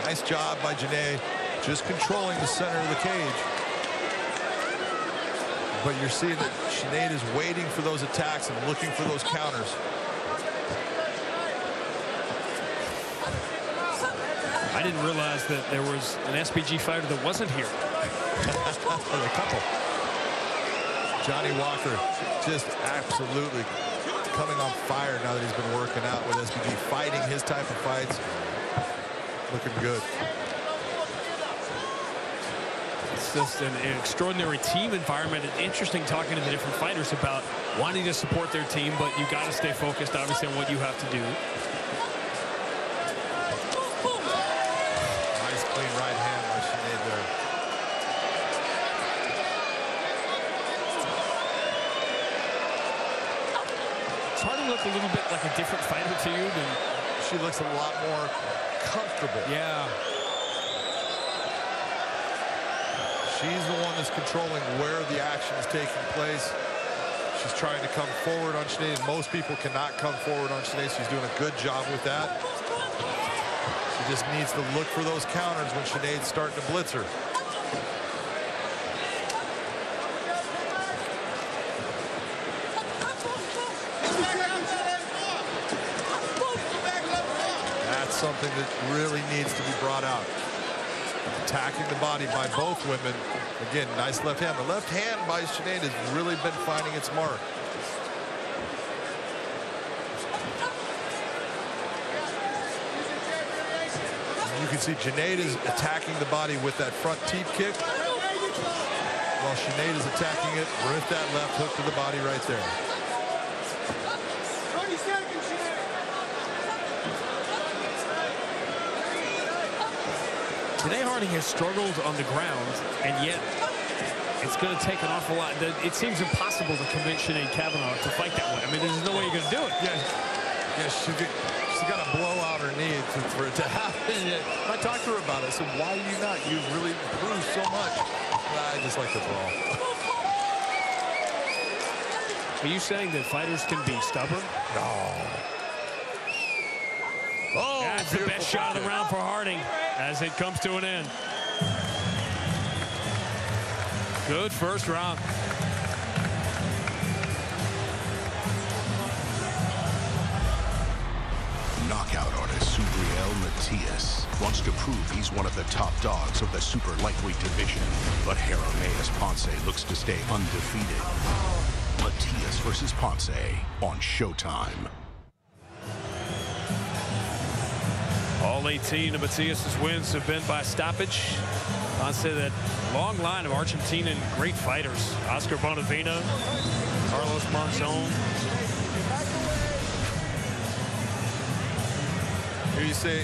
Nice job by Janay, just controlling the center of the cage. But you're seeing that Sinead is waiting for those attacks and looking for those counters. I didn't realize that there was an SBG fighter that wasn't here. a couple. Johnny Walker just absolutely coming on fire now that he's been working out with SBG, fighting his type of fights. Looking good. It's just an, an extraordinary team environment. And interesting talking to the different fighters about wanting to support their team, but you got to stay focused, obviously, on what you have to do. Nice clean right hand by Sinead there. It's hard to look a little bit like a different fighter to you than She looks a lot more comfortable. yeah. She's the one that's controlling where the action is taking place. She's trying to come forward on Sinead. Most people cannot come forward on Sinead. She's doing a good job with that. She just needs to look for those counters when Sinead's starting to blitz her. That's something that really needs to be brought out. Attacking the body by both women. Again, nice left hand. The left hand by Sinead has really been finding its mark. You can see Sinead is attacking the body with that front teep kick. While Sinead is attacking it with that left hook to the body right there. 20 seconds, Sinead. Today Harding has struggled on the ground, and yet it's going to take an awful lot. It seems impossible to convince Sinead Kavanagh to fight that way. I mean, there's no way you're going to do it. Yeah, yeah, she she got to blow out her knee to, for it to happen. I talked to her about it. I said, why are you not? You've really improved so much. I just like to brawl. Are you saying that fighters can be stubborn? No. Oh, That's the best shot of the round for Harding as it comes to an end. Good first round. Knockout artist Subriel Matias wants to prove he's one of the top dogs of the super lightweight division. But Jeremias Ponce looks to stay undefeated. Matias versus Ponce on Showtime. All 18 of Matias' wins have been by stoppage. I'd say that long line of Argentinian great fighters. Oscar Bonavena, Carlos Monzon. Here you see,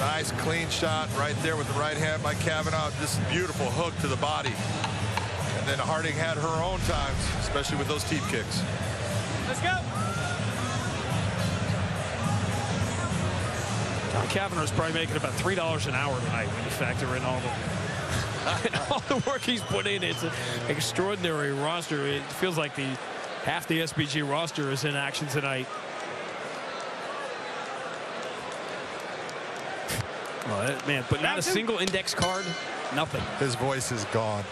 nice clean shot right there with the right hand by Kavanagh. This beautiful hook to the body. And then Harding had her own times, especially with those teep kicks. Let's go. Kavanagh's probably making about $3 an hour tonight when you factor in all the all the work he's put in. It's an extraordinary roster. It feels like the half the SBG roster is in action tonight. Oh, that- man, but not a single index card, nothing. His voice is gone.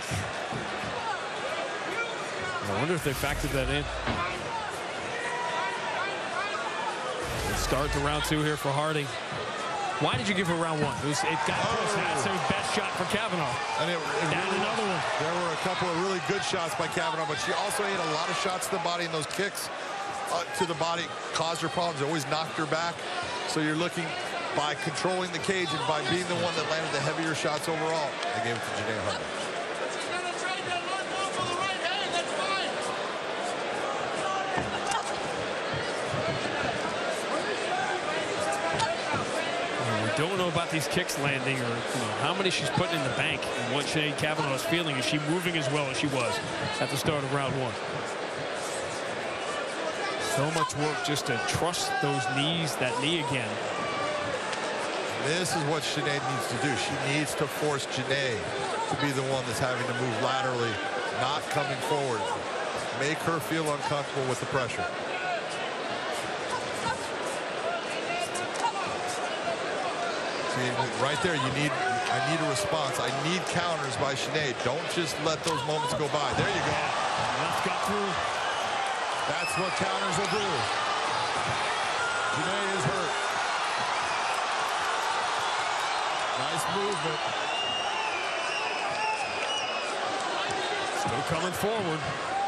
I wonder if they factored that in. Start the round two here for Harding. Why did you give her round one? It, was, it got close. That's her best shot for Kavanagh. And it, it And really- another one. There were a couple of really good shots by Kavanagh, but she also hit a lot of shots to the body, and those kicks uh, to the body caused her problems. They always knocked her back. So you're looking by controlling the cage and by being the one that landed the heavier shots overall. They gave it to Janay Harding. Don't know about these kicks landing or you know, how many she's putting in the bank and what Sinead Kavanagh is feeling. Is she moving as well as she was at the start of round one? So much work just to trust those knees, that knee again. This is what Sinead needs to do. She needs to force Janay to be the one that's having to move laterally, not coming forward. Make her feel uncomfortable with the pressure. See, right there, you need, I need a response. I need counters by Sinead. Don't just let those moments go by. There you go. Left got through. That's what counters will do. Janay is hurt. Nice movement. Still coming forward.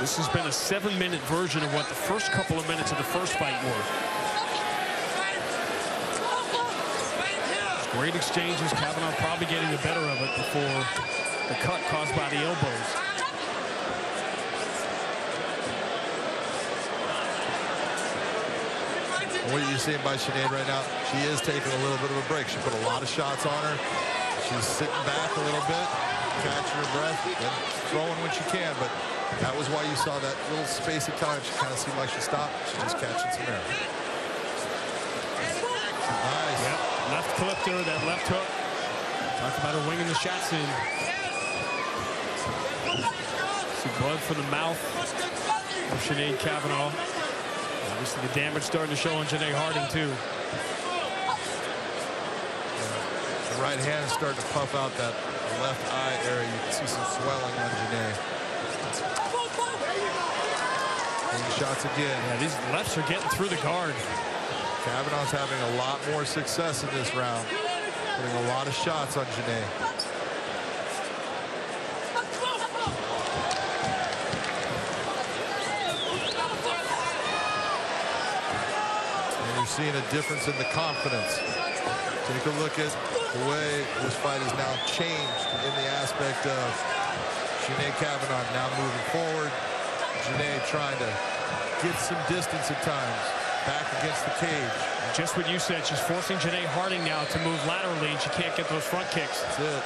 This has been a seven-minute version of what the first couple of minutes of the first fight were. Great exchanges. Kavanagh probably getting the better of it before the cut caused by the elbows. What are you seeing by Sinead right now? She is taking a little bit of a break. She put a lot of shots on her. She's sitting back a little bit, catching her breath, and throwing when she can. But that was why you saw that little space of time. She kind of seemed like she stopped. She just catching some air. Nice. Yep. Left clip there, that left hook. Talk about her winging the shots in. See blood from the mouth of Sinead Kavanagh. Obviously the damage starting to show on Janay Harding too. The right hand is starting to puff out that left eye area. You can see some swelling on Janay. Taking shots again. Yeah, these lefts are getting through the guard. Kavanagh's having a lot more success in this round. Putting a lot of shots on Janay. And you're seeing a difference in the confidence. Take a look at the way this fight is now changed in the aspect of Sinead Kavanagh now moving forward. Janae trying to get some distance at times back against the cage. Just what you said, she's forcing Janay Harding now to move laterally and she can't get those front kicks. That's it.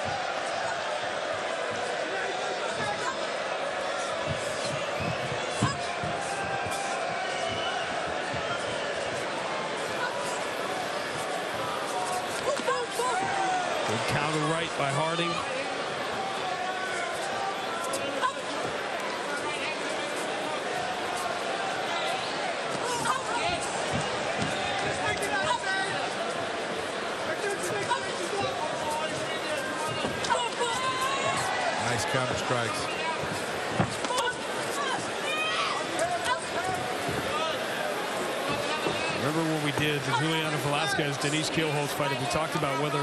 Good counter right by Harding. Nice counter strikes. Remember when we did the Juliana Velasquez Denise Kielholtz fight, and we talked about whether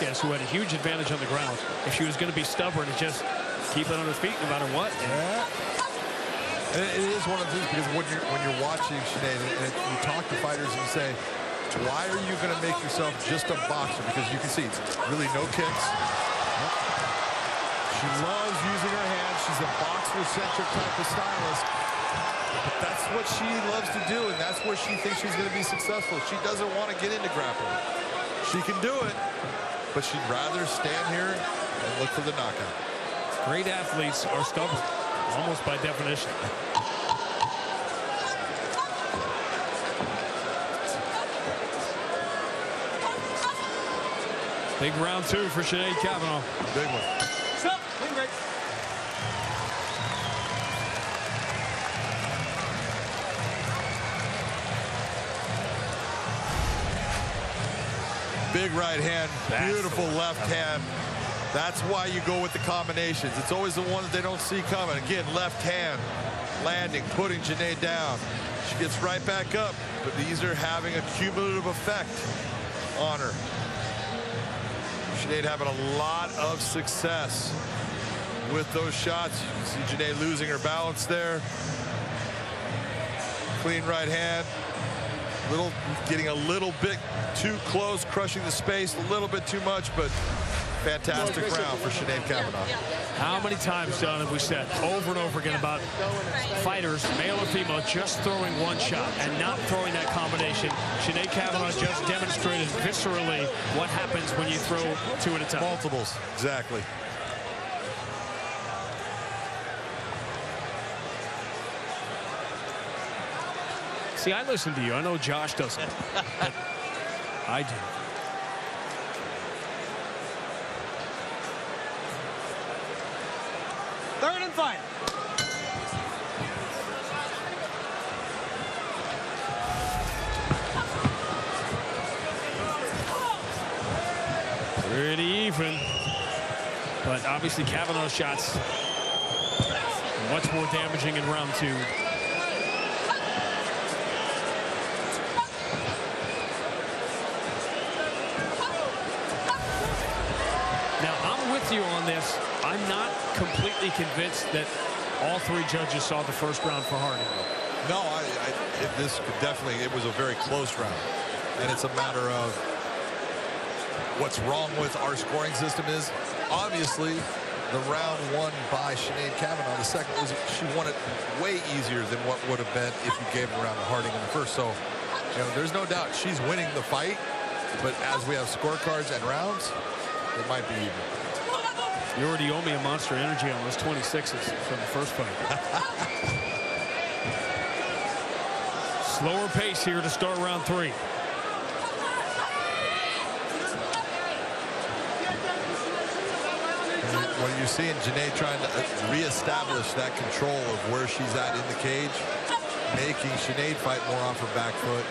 Velasquez, who had a huge advantage on the ground, if she was going to be stubborn and just keep it on her feet no matter what. Yeah. It is one of those because when you're when you're watching Sinead and it, you talk to fighters and you say, why are you going to make yourself just a boxer? Because you can see it's really no kicks. She loves using her hands. She's a boxer-centric type of stylist. But that's what she loves to do, and that's where she thinks she's going to be successful. She doesn't want to get into grappling. She can do it, but she'd rather stand here and look for the knockout. Great athletes are stubborn, almost by definition. Big round two for Sinead Kavanagh. Big one. Big right hand, That's beautiful left hand. That's why you go with the combinations. It's always the one that they don't see coming. Again, left hand, landing, putting Janay down. She gets right back up, but these are having a cumulative effect on her. Janay having a lot of success with those shots. You see Janay losing her balance there. Clean right hand. Little, getting a little bit too close, crushing the space a little bit too much, but fantastic round for Sinead Kavanagh. How many times, Don, have we said over and over again about fighters, male or female, just throwing one shot and not throwing that combination? Sinead Kavanagh just demonstrated viscerally what happens when you throw two at a time. Multiples, exactly. See, I listen to you. I know Josh doesn't. I do. Third and five. Pretty even. But obviously Kavanagh's shots much more damaging in round two. I'm not completely convinced that all three judges saw the first round for Harding. No, I, I it, this definitely, it was a very close round. And it's a matter of what's wrong with our scoring system is obviously the round won by Sinead Kavanagh. The second was she won it way easier than what would have been if you gave it round to Harding in the first. So, you know, there's no doubt she's winning the fight. But as we have scorecards and rounds, it might be even. You already owe me a monster energy on those 26s from the first fight. Slower pace here to start round three. What you're seeing Janay trying to uh, reestablish that control of where she's at in the cage, making Sinead fight more off her back foot.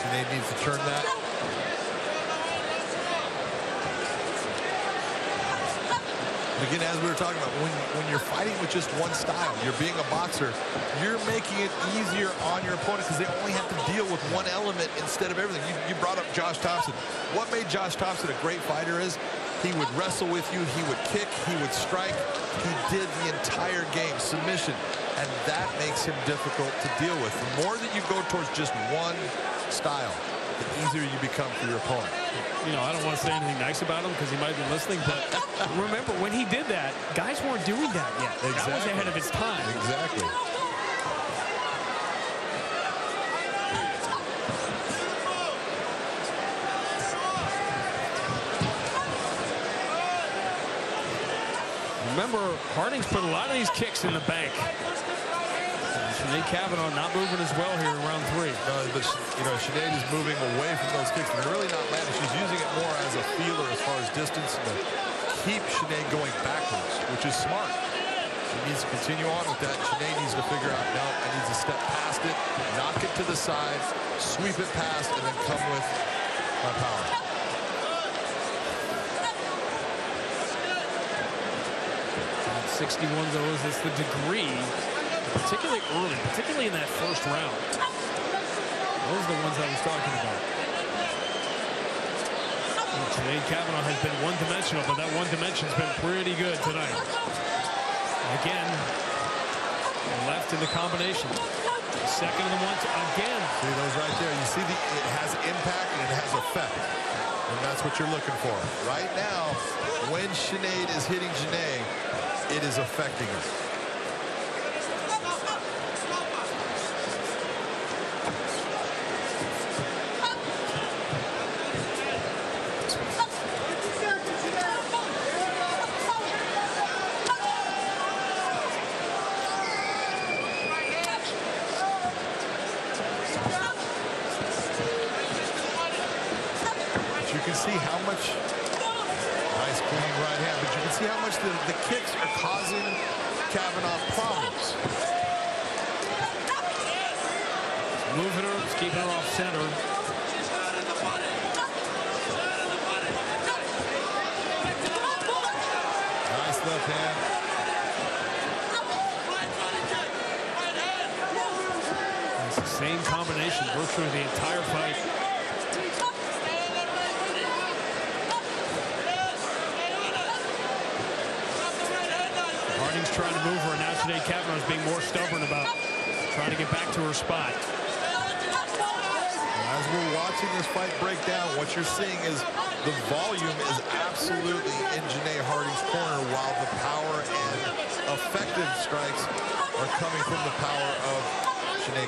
Sinead needs to turn that. Again, as we were talking about, when, when you're fighting with just one style, you're being a boxer, you're making it easier on your opponent because they only have to deal with one element instead of everything. You, you brought up Josh Thomson. What made Josh Thomson a great fighter is he would wrestle with you, he would kick, he would strike. He did the entire game, submission, and that makes him difficult to deal with. The more that you go towards just one style, the easier you become for your opponent. You know, I don't want to say anything nice about him because he might be listening, but remember, when he did that, guys weren't doing that yet. That was ahead of its time. Exactly. Remember, Harding's put a lot of these kicks in the bank. And Kavanagh not moving as well here in round three. No, but you know, Sinead is moving away from those kicks, but really not landing. She's using it more as a feeler as far as distance and to keep Sinead going backwards, which is smart. She needs to continue on with that. Sinead needs to figure out, no, I need to step past it, knock it to the side, sweep it past, and then come with my power. 61 goes. It's the degree, particularly early, particularly in that first round. Those are the ones I was talking about. Sinead Kavanagh has been one-dimensional, but that one dimension's been pretty good tonight. Again, left in the combination. Second of the ones again. See those right there? You see the, it has impact and it has effect. And that's what you're looking for. Right now, when Sinead is hitting Janay, it is affecting her.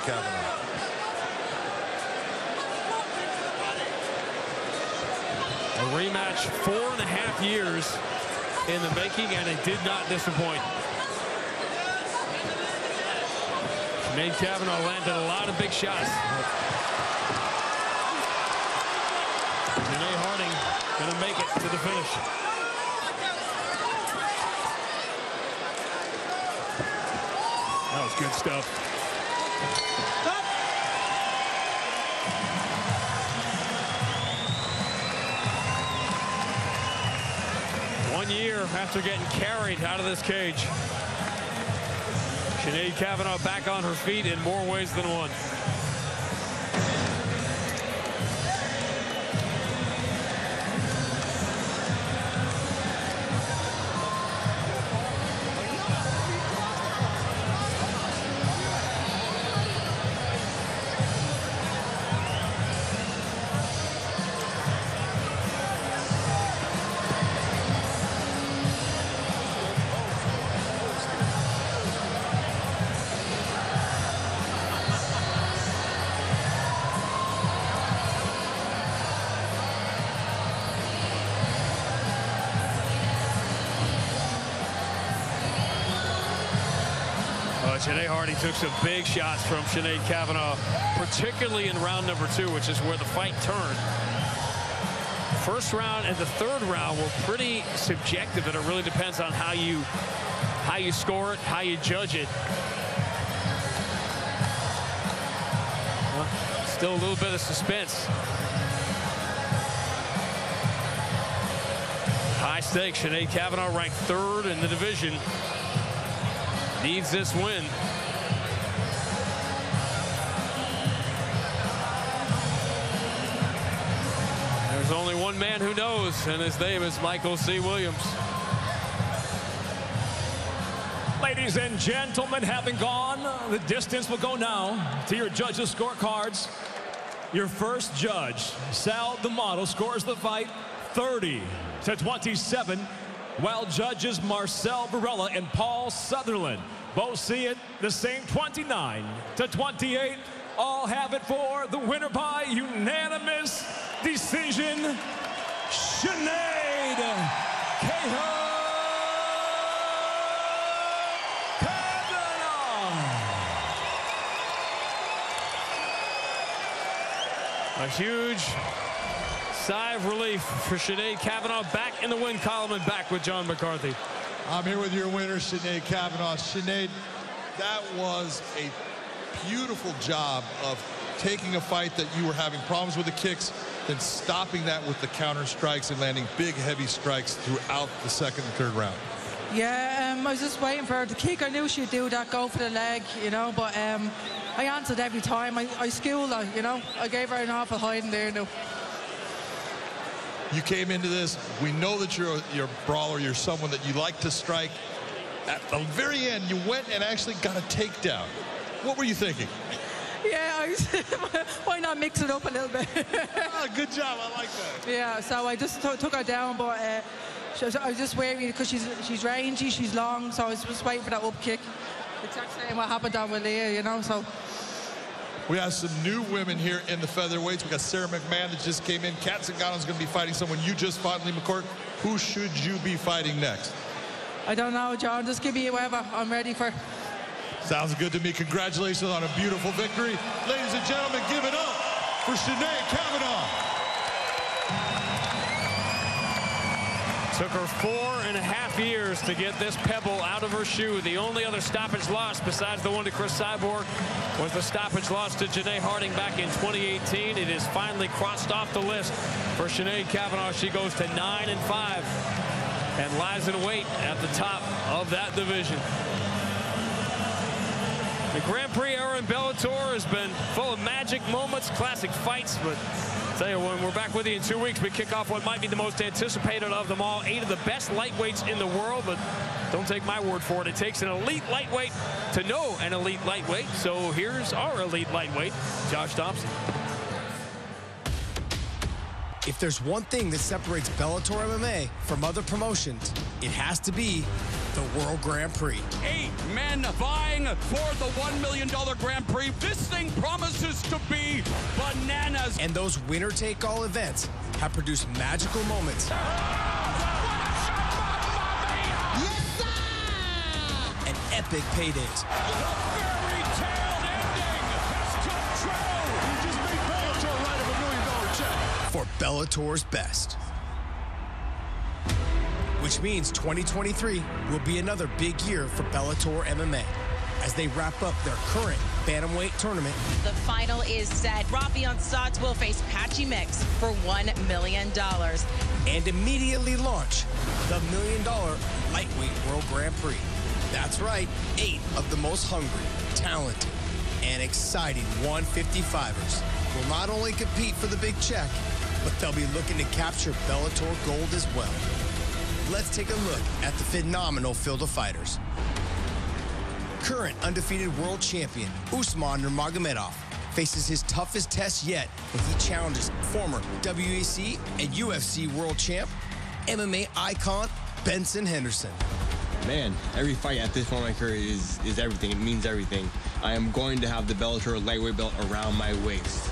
Sinead Kavanagh. A rematch four and a half years in the making, and it did not disappoint. Sinead Kavanagh landed a lot of big shots. Janay Harding going to make it to the finish. That was good stuff. One year after getting carried out of this cage. Sinead Kavanagh back on her feet in more ways than one. Took some big shots from Sinead Kavanagh, particularly in round number two, which is where the fight turned. First round and the third round were pretty subjective, and it really depends on how you how you score it, how you judge it. Well, still a little bit of suspense. High stakes. Sinead Kavanagh ranked third in the division needs this win. Knows, and his name is Michael C. Williams. Ladies and gentlemen, having gone the distance, will go now to your judges' scorecards. Your first judge, Sal D'Amato, scores the fight 30 to 27, while judges Marcel Varela and Paul Sutherland both see it the same 29 to 28. All have it for the winner by unanimous decision, Sinead Cahill. A huge sigh of relief for Sinead Kavanagh back in the win column and back with John McCarthy. I'm here with your winner, Sinead Kavanagh. Sinead, that was a beautiful job of taking a fight that you were having problems with the kicks, then stopping that with the counter strikes and landing big, heavy strikes throughout the second and third round. Yeah, um, I was just waiting for her to kick. I knew she'd do that, go for the leg, you know, but um, I answered every time. I, I schooled her, you know. I gave her an awful hiding there now. You came into this, we know that you're a, you're a brawler, you're someone that you like to strike. At the very end, you went and actually got a takedown. What were you thinking? Yeah, I why not mix it up a little bit? ah, good job, I like that. Yeah, so I just took her down, but uh, was, I was just waiting because she's she's rangy, she's long, so I was just waiting for that up kick. Exact same what happened down with Leah, you know, so. We have some new women here in the featherweights. We got Sara McMann that just came in. Cat Zingano's going to be fighting someone you just fought, Leah McCourt. Who should you be fighting next? I don't know, John. Just give me whatever. I'm ready for. Sounds good to me. Congratulations on a beautiful victory. Ladies and gentlemen, give it up for Sinead Kavanagh. Took her four and a half years to get this pebble out of her shoe. The only other stoppage loss besides the one to Cris Cyborg was the stoppage loss to Janay Harding back in 2018. It is finally crossed off the list for Sinead Kavanagh. She goes to 9 and 5 and lies in wait at the top of that division. The Grand Prix era in Bellator has been full of magic moments, classic fights, but tell you, when we're back with you in two weeks, we kick off what might be the most anticipated of them all. Eight of the best lightweights in the world, but don't take my word for it. It takes an elite lightweight to know an elite lightweight. So here's our elite lightweight, Josh Thomson. If there's one thing that separates Bellator MMA from other promotions, it has to be the World Grand Prix. Eight men vying for the $1 million Grand Prix. This thing promises to be bananas. And those winner-take-all events have produced magical moments. Ah, and epic paydays. Bellator's best. Which means 2023 will be another big year for Bellator MMA as they wrap up their current bantamweight tournament. The final is set. Raufeon Stots will face Patchy Mix for $1 million. And immediately launch the Million Dollar Lightweight World Grand Prix. That's right, eight of the most hungry, talented, and exciting 155ers will not only compete for the big check, but they'll be looking to capture Bellator gold as well. Let's take a look at the phenomenal field of fighters. Current undefeated world champion Usman Nurmagomedov faces his toughest test yet when he challenges former WEC and UFC world champ, MMA icon Benson Henderson. Man, every fight at this point in my career is, is everything. It means everything. I am going to have the Bellator lightweight belt around my waist.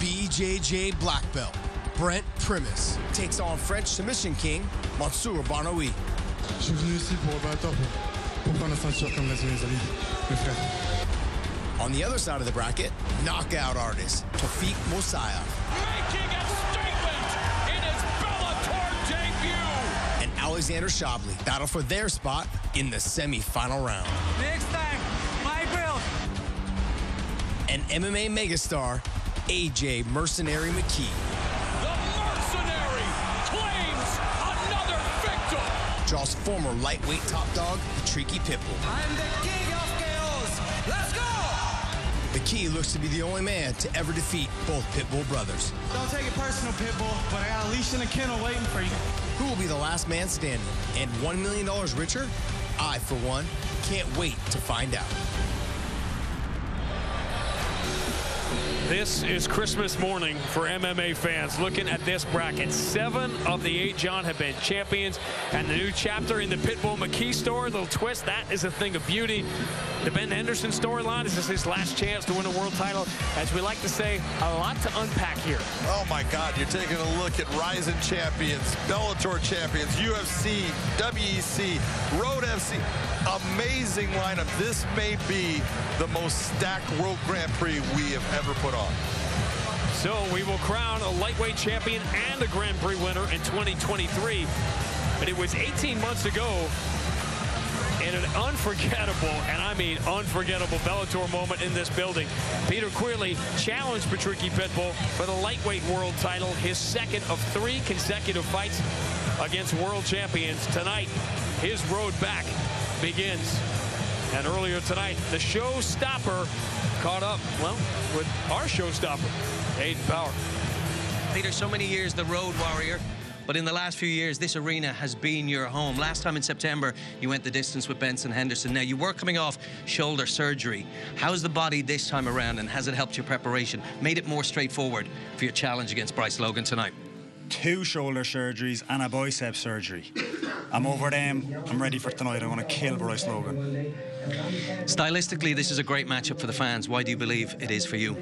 BJJ black belt Brent Primus takes on French submission king Mansour Barnaoui. Je suis venu ici pour Bellator pour, pour prendre la ceinture comme l'a mes amis, mes frères. On the other side of the bracket, knockout artist Tofiq Musayev. Making a statement in his Bellator debut. And Alexander Shabliy battle for their spot in the semi-final round. Next time, my belt. And MMA megastar AJ Mercenary McKee. The Mercenary claims another victim. Draws former lightweight top dog, Patricky Pitbull. I'm the king of chaos. Let's go! McKee looks to be the only man to ever defeat both Pitbull brothers. Don't take it personal, Pitbull, but I got a leash and a kennel waiting for you. Who will be the last man standing and $1 million richer? I, for one, can't wait to find out. This is Christmas morning for MMA fans. Looking at this bracket, seven of the eight John have been champions. And the new chapter in the Pitbull McKee story, little twist, that is a thing of beauty. The Ben Henderson storyline, is his last chance to win a world title? As we like to say, a lot to unpack here. Oh my God, you're taking a look at Rizin champions, Bellator champions, UFC, WEC, Road FC. Amazing lineup. This may be the most stacked World Grand Prix we have ever put on. So we will crown a lightweight champion and a Grand Prix winner in 2023. But it was 18 months ago in an unforgettable, and I mean unforgettable Bellator moment in this building. Peter Queally challenged Patricky Pitbull for the lightweight world title, his second of three consecutive fights against world champions. Tonight, his road back begins. And earlier tonight, the showstopper caught up, well, with our showstopper, Aiden Power. Peter, so many years the road warrior, but in the last few years, this arena has been your home. Last time in September, you went the distance with Benson Henderson. Now, you were coming off shoulder surgery. How's the body this time around, and has it helped your preparation? Made it more straightforward for your challenge against Bryce Logan tonight? Two shoulder surgeries and a bicep surgery. I'm over them. I'm ready for tonight. I want to kill Bryce Logan. Stylistically, this is a great matchup for the fans. Why do you believe it is for you?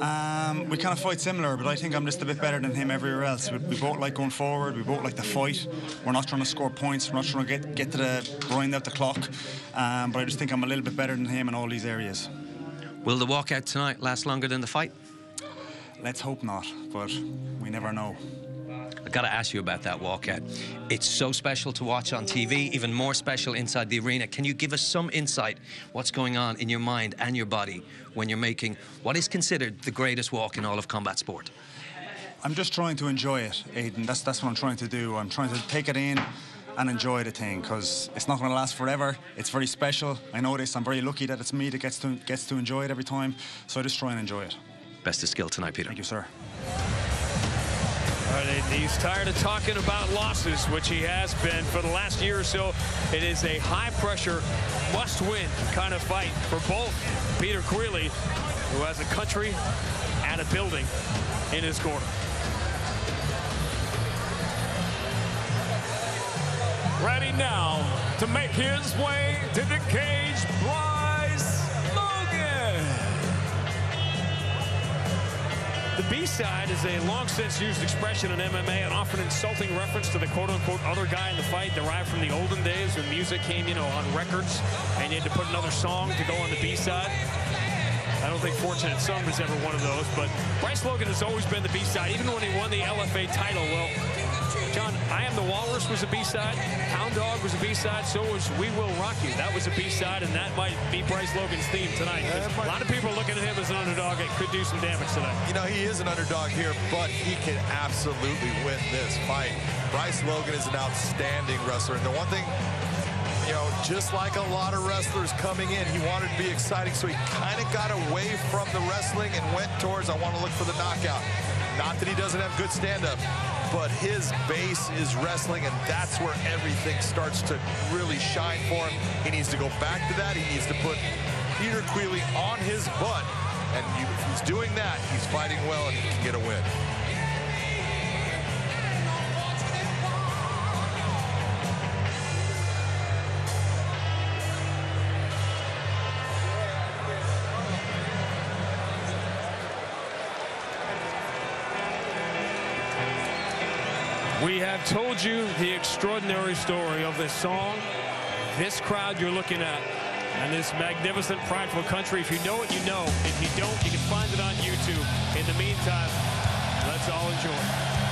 Um, we kind of fight similar, but I think I'm just a bit better than him everywhere else. We, we, both like going forward. We both like the fight. We're not trying to score points. We're not trying to get get to the grind out the clock. Um, but I just think I'm a little bit better than him in all these areas. Will the walkout tonight last longer than the fight? Let's hope not, but we never know. I got to ask you about that walkout. It's so special to watch on TV, even more special inside the arena. Can you give us some insight what's going on in your mind and your body when you're making what is considered the greatest walk in all of combat sport? I'm just trying to enjoy it, Aiden. That's that's what I'm trying to do. I'm trying to take it in and enjoy the thing because it's not going to last forever. It's very special. I know this. I'm very lucky that it's me that gets to gets to enjoy it every time. So I just try and enjoy it. Best of skill tonight, Peter. Thank you, sir. He's tired of talking about losses, which he has been for the last year or so. It is a high-pressure, must-win kind of fight for both Peter Queally, who has a country and a building in his corner. Ready now to make his way to the cage, The B-side is a long since used expression in MMA, an often insulting reference to the quote-unquote other guy in the fight derived from the olden days when music came, you know, on records, and you had to put another song to go on the B-side. I don't think Fortunate Son was ever one of those, but Bryce Logan has always been the B-side, even when he won the LFA title. Well, John, I Am the Walrus was a B-side. Hound Dog was a B-side. So was We Will Rock You. That was a B-side, and that might be Bryce Logan's theme tonight. A lot of people are looking at him as an underdog. It could do some damage tonight. You know, he is an underdog here, but he can absolutely win this fight. Bryce Logan is an outstanding wrestler. And the one thing, you know, just like a lot of wrestlers coming in, he wanted to be exciting, so he kind of got away from the wrestling and went towards, I want to look for the knockout. Not that he doesn't have good stand-up, but his base is wrestling, and that's where everything starts to really shine for him. He needs to go back to that. He needs to put Peter Queally on his butt, and if he's doing that, he's fighting well and he can get a win. Told you the extraordinary story of this song, this crowd you're looking at, and this magnificent, prideful country. If you know it, you know. If you don't, you can find it on YouTube. In the meantime, let's all enjoy.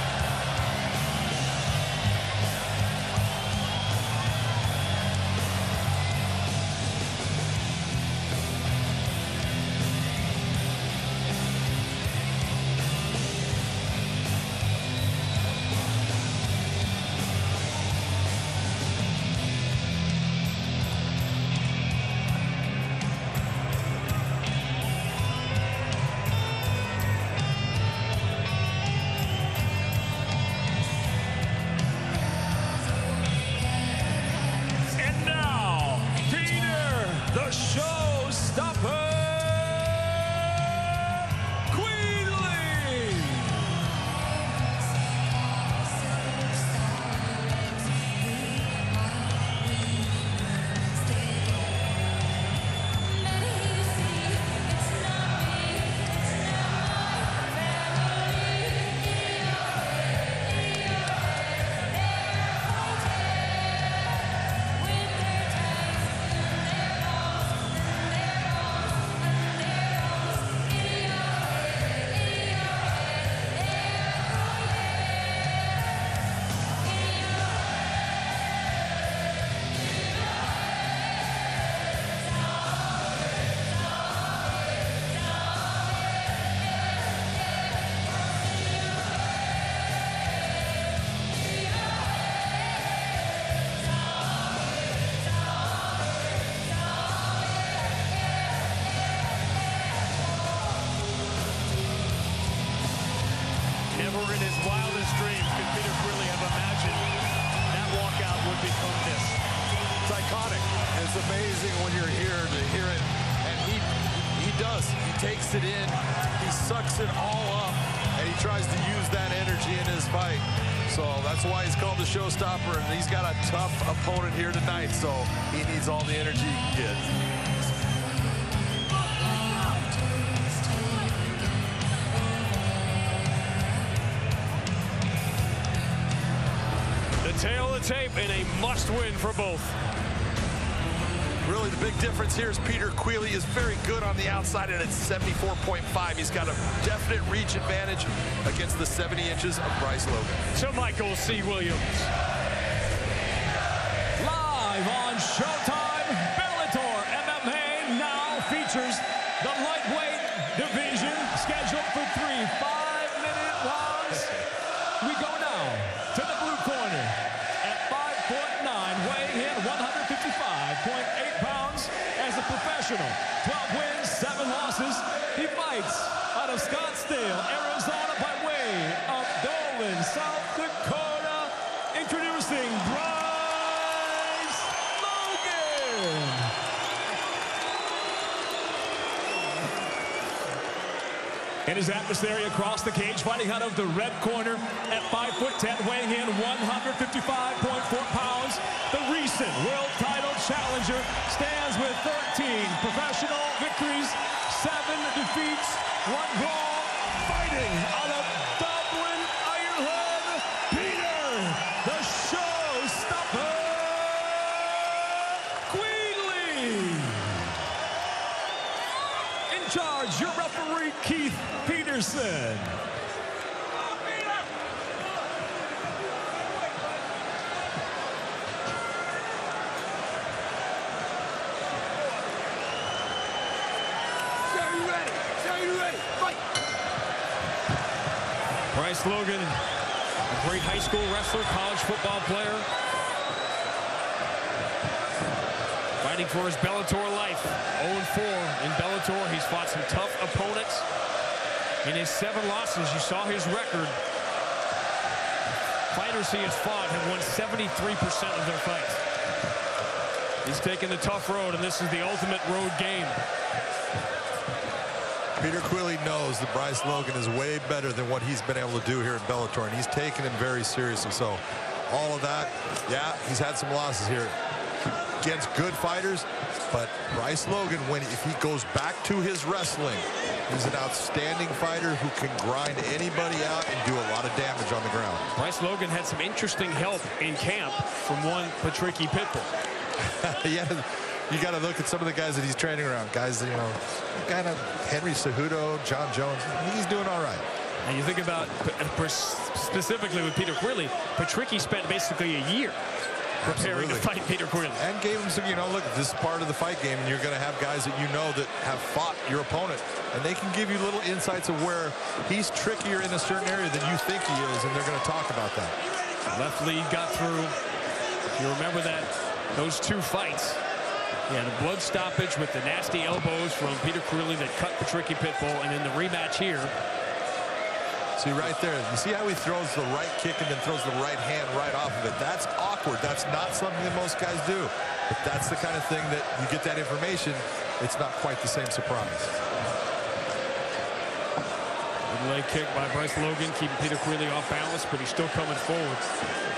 Showstopper. And he's got a tough opponent here tonight. So he needs all the energy he can get. The tale of the tape and a must-win for both. Really, the big difference here is Peter Queally is very good on the outside, and it's 74.5. He's got a definite reach advantage against the 70 inches of Bryce Logan. To Michael C. Williams. Live on Showtime, Bellator MMA now features the lightweight division scheduled for three five-minute rounds. We go now to the blue corner at 5'9", weighing in 155.8 pounds as a professional. 12 wins, 7 losses. He fights out of Scottsdale, Arizona by way of Dolan, South Dakota. Introducing Bryce Logan. In his his adversary the cage, fighting out of the red corner at 5 foot 10, weighing in 155.4 pounds. The recent world title challenger stands with 13 professional victories, seven defeats, one draw, fighting out of Dublin, Ireland, Peter, the showstopper, Queally. In charge, your referee, Keith Peterson. Are you ready? Are you ready? Fight! Bryce Logan, a great high school wrestler, college football player. Fighting for his Bellator life. 0-4 in Bellator. He's fought some tough opponents. In his seven losses, you saw his record. Fighters he has fought have won 73% of their fights. He's taken the tough road, and this is the ultimate road game. Peter Queally knows that Bryce Logan is way better than what he's been able to do here in Bellator, and he's taken him very seriously. So all of that, yeah, he's had some losses here against good fighters, but Bryce Logan, when if he goes back to his wrestling, he's an outstanding fighter who can grind anybody out and do a lot of damage on the ground. Bryce Logan had some interesting help in camp from one Patricky Pitbull. yeah, you got to look at some of the guys that he's training around. Guys, that, you know, kind of Henry Cejudo, John Jones. He's doing all right. And you think about specifically with Peter Queally, Patricky spent basically a year preparing Absolutely. to fight Peter Queally. And gave him some, you know, look, this is part of the fight game, and you're going to have guys that you know that have fought your opponent, and they can give you little insights of where he's trickier in a certain area than you think he is, and they're going to talk about that. Left lead got through. If you remember that, those two fights, he had a blood stoppage with the nasty elbows from Peter Queally that cut Patricky Pitbull, and then the rematch here, See right there, you see how he throws the right kick and then throws the right hand right off of it. That's awkward. That's not something that most guys do. But that's the kind of thing that you get that information, it's not quite the same surprise. Leg kick by Bryce Logan, keeping Peter Queally off balance, but he's still coming forward.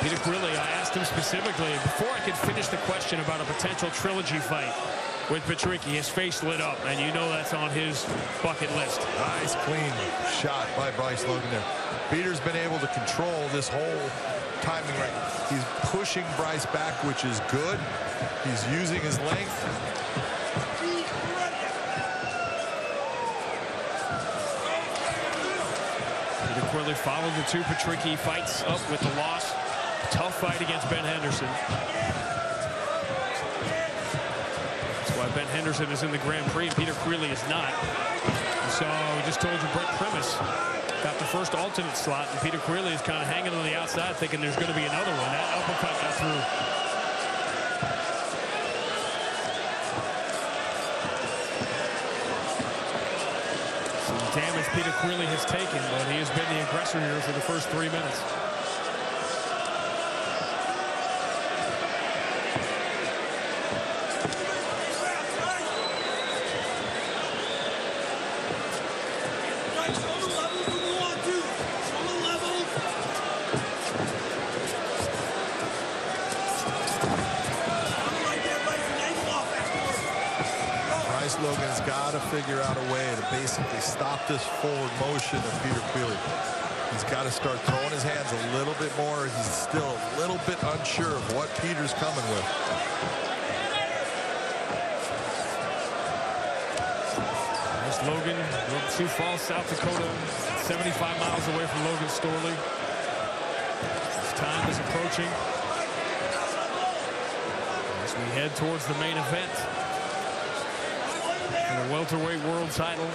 Peter Queally, I asked him specifically, before I could finish the question about a potential trilogy fight with Patricky, his face lit up, and you know that's on his bucket list. Nice, clean shot by Bryce Logan there. Peter's been able to control this whole timing right. He's pushing Bryce back, which is good. He's using his length. Queally followed the two Patricky fights up with the loss. Tough fight against Ben Henderson. That's why Ben Henderson is in the Grand Prix and Peter Queally is not. So we just told you Brent Primus got the first alternate slot and Peter Queally is kind of hanging on the outside thinking there's going to be another one. That uppercut got through. Some Queally has taken, but he has been the aggressor here for the first three minutes. Stop this forward motion of Peter Queally. He's got to start throwing his hands a little bit more. He's still a little bit unsure of what Peter's coming with. Logan, Sioux Falls, South Dakota, 75 miles away from Logan Storley. His time is approaching. As we head towards the main event for the welterweight world title.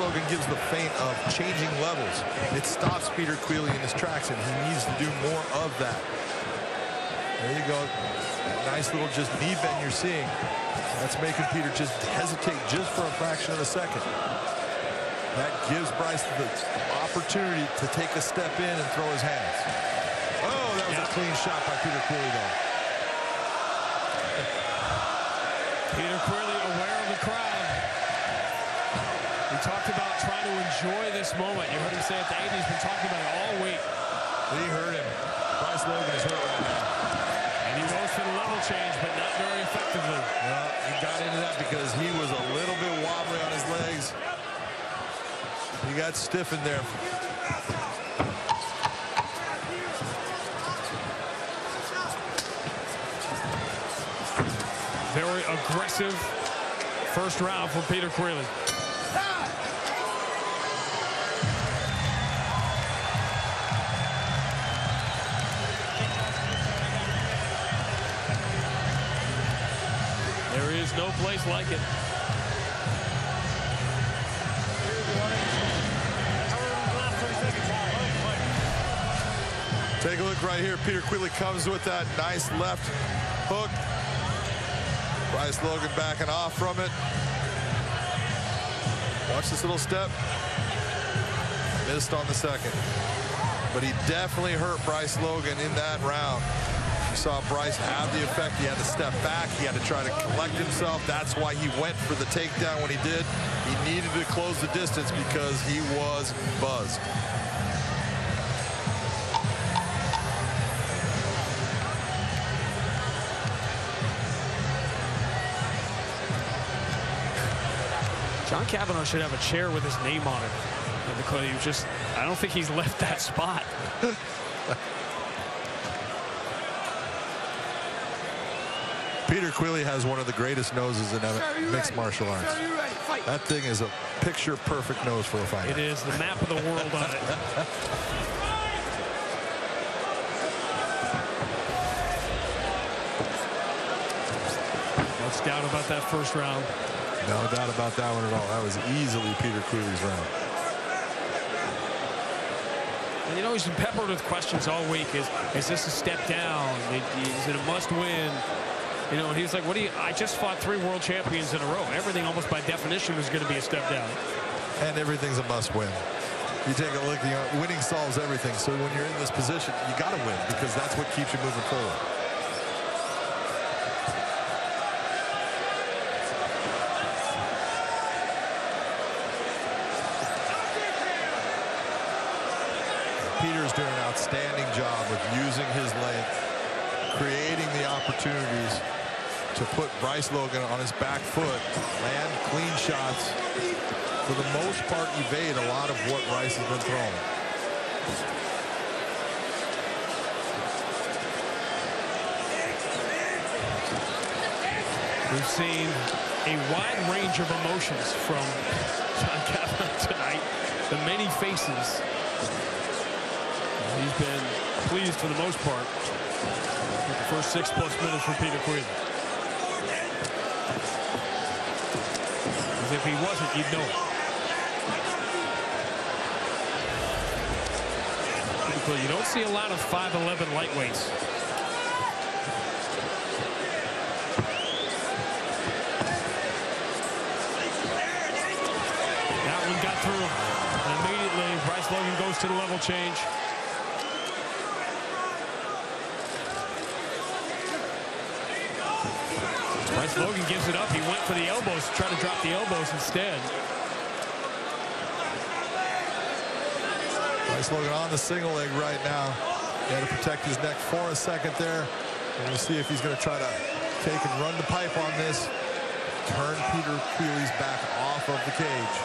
Logan gives the feint of changing levels, it stops Peter Queally in his tracks, and he needs to do more of that. There you go. Nice little just knee bend you're seeing. That's making Peter just hesitate just for a fraction of a second. That gives Bryce the opportunity to take a step in and throw his hands. Oh, that was a clean shot by Peter Queally, though. Peter Queally aware of the crowd. Trying to enjoy this moment. You heard him say at the 80s, been talking about it all week. He hurt him. Bryce Logan is hurt right now. And he goes for the level change, but not very effectively. Well, he got into that because he was a little bit wobbly on his legs. He got stiffened there. Very aggressive first round for Peter Queally. Place like it. Take a look right here. Peter Queally comes with that nice left hook. Bryce Logan backing off from it. Watch this little step. Missed on the second. But he definitely hurt Bryce Logan in that round. You saw Bryce have the effect. He had to step back. He had to try to collect himself. That's why he went for the takedown when he did. He needed to close the distance because he was buzzed. John Kavanagh should have a chair with his name on it. Because he was just, I don't think he's left that spot. Peter Queally has one of the greatest noses in mixed ready? martial arts. Sir, you ready? Fight. That thing is a picture perfect nose for a fighter. It is the map of the world on it. What's doubt about that first round? No doubt about that one at all. That was easily Peter Queally's round. And you know, he's been peppered with questions all week. Is is this a step down? Is it a must win? You know, he was like, what do you, I just fought three world champions in a row. Everything almost by definition was going to be a step down. And everything's a must win. You take a look, you know, winning solves everything. So when you're in this position, you got to win because that's what keeps you moving forward. Peter's doing an outstanding job of using his length, creating the opportunities to Bryce Logan on his back foot, land clean shots, for the most part evade a lot of what Rice has been throwing. We've seen a wide range of emotions from John Kavanagh tonight. The many faces. He's been pleased for the most part with the first six plus minutes for Peter Queally. If he wasn't, you'd know it. You don't see a lot of 5'11 lightweights. That one got through. Immediately, Bryce Logan goes to the level change. Bryce Logan gives it up. He went for the elbows, try to drop the elbows instead. Bryce Logan on the single leg right now. He had to protect his neck for a second there. And we'll see if he's going to try to take and run the pipe on this. Turn Peter Queally's back off of the cage.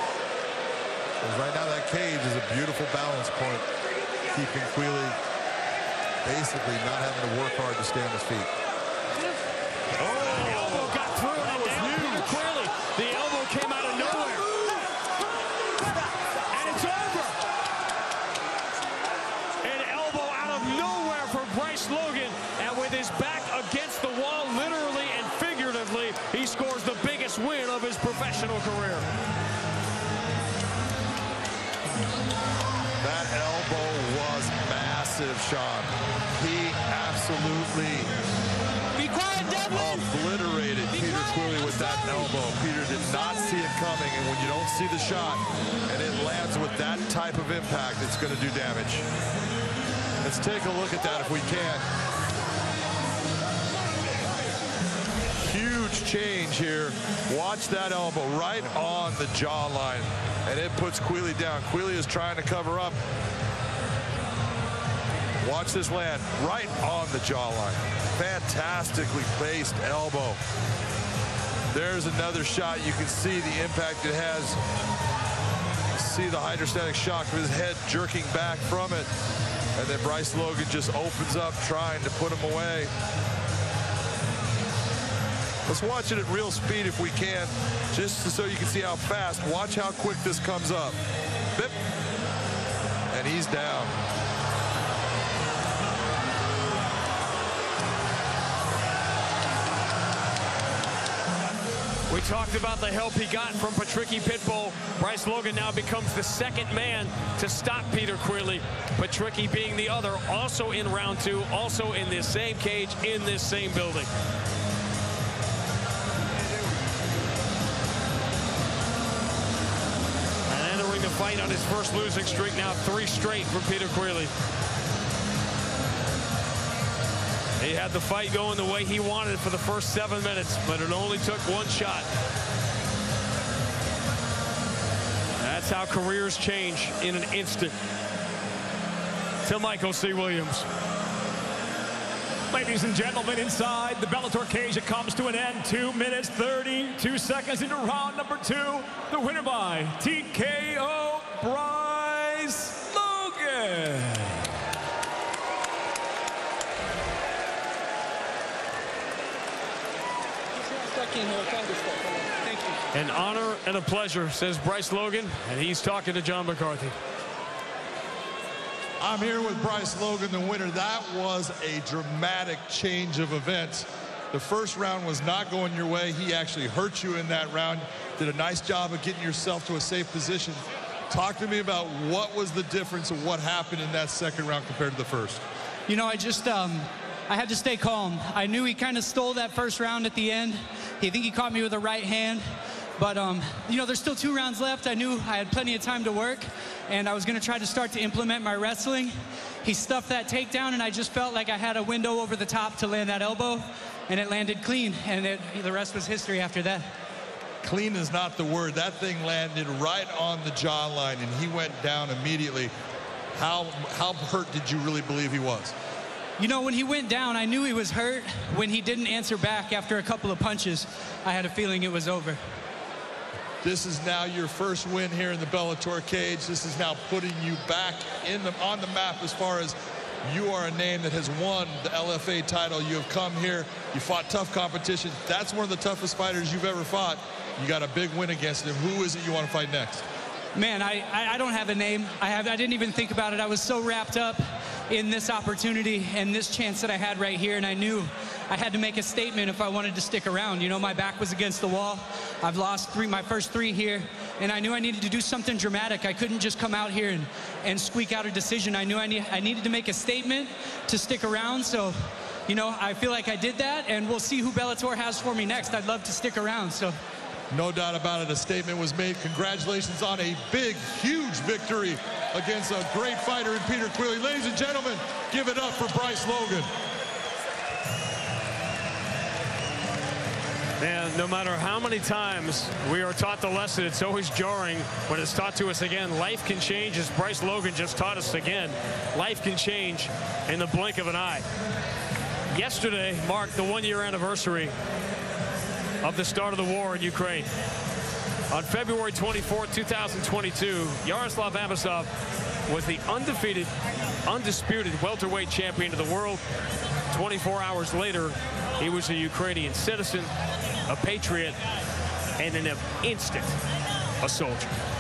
Because right now that cage is a beautiful balance point, keeping Queally basically not having to work hard to stay on his feet. Sean. He absolutely Be obliterated Peter Queally with that elbow. Peter did not see it coming, and when you don't see the shot and it lands with that type of impact, it's going to do damage. Let's take a look at that if we can. Huge change here. Watch that elbow right on the jawline, and it puts Queally down. Queally is trying to cover up. Watch this land right on the jawline. Fantastically placed elbow. There's another shot. You can see the impact it has. See the hydrostatic shock with his head jerking back from it. And then Bryce Logan just opens up trying to put him away. Let's watch it at real speed if we can, just so you can see how fast. Watch how quick this comes up. Bip. And he's down. We talked about the help he got from Patricky Pitbull. Bryce Logan now becomes the second man to stop Peter Queally. Patricky being the other, also in round two, also in this same cage, in this same building. And entering the fight on his first losing streak, now three straight for Peter Queally. Had the fight going the way he wanted for the first seven minutes, but it only took one shot. That's how careers change in an instant. To Michael C. Williams. Ladies and gentlemen, inside the Bellator cage, it comes to an end. Two minutes, 32 seconds into round number two. The winner by TKO, Logan. Thank you. An honor and a pleasure, says Bryce Logan, and he's talking to John McCarthy. I'm here with Bryce Logan, the winner. That was a dramatic change of events. The first round was not going your way. He actually hurt you in that round. Did a nice job of getting yourself to a safe position. Talk to me about what was the difference of what happened in that second round compared to the first. You know, I just, um, I had to stay calm. I knew he kind of stole that first round at the end. He think he caught me with a right hand. But, um, you know, there's still two rounds left. I knew I had plenty of time to work, and I was going to try to start to implement my wrestling. He stuffed that takedown, and I just felt like I had a window over the top to land that elbow, and it landed clean, and it, the rest was history after that. Clean is not the word. That thing landed right on the jawline, and he went down immediately. How, how hurt did you really believe he was? You know, when he went down, I knew he was hurt. When he didn't answer back after a couple of punches, I had a feeling it was over. This is now your first win here in the Bellator cage. This is now putting you back in the, on the map as far as you are a name that has won the LFA title. You have come here. You fought tough competition. That's one of the toughest fighters you've ever fought. You got a big win against him. Who is it you want to fight next? Man, I, I, don't have a name. I, have, I didn't even think about it. I was so wrapped up in this opportunity and this chance that I had right here, and I knew I had to make a statement if I wanted to stick around. You know, my back was against the wall. I've lost three, my first three here, and I knew I needed to do something dramatic. I couldn't just come out here and, and squeak out a decision. I knew I, I needed to make a statement to stick around, so you know, I feel like I did that, and we'll see who Bellator has for me next. I'd love to stick around, so. No doubt about it. A statement was made. Congratulations on a big, huge victory against a great fighter in Peter Queally. Ladies and gentlemen, give it up for Bryce Logan. And no matter how many times we are taught the lesson, it's always jarring when it's taught to us again. Life can change, as Bryce Logan just taught us again. Life can change in the blink of an eye. Yesterday marked the one-year anniversary of the start of the war in Ukraine. On February 24, 2022, Yaroslav Amosov was the undefeated, undisputed welterweight champion of the world. 24 hours later, he was a Ukrainian citizen, a patriot, and in an instant, a soldier.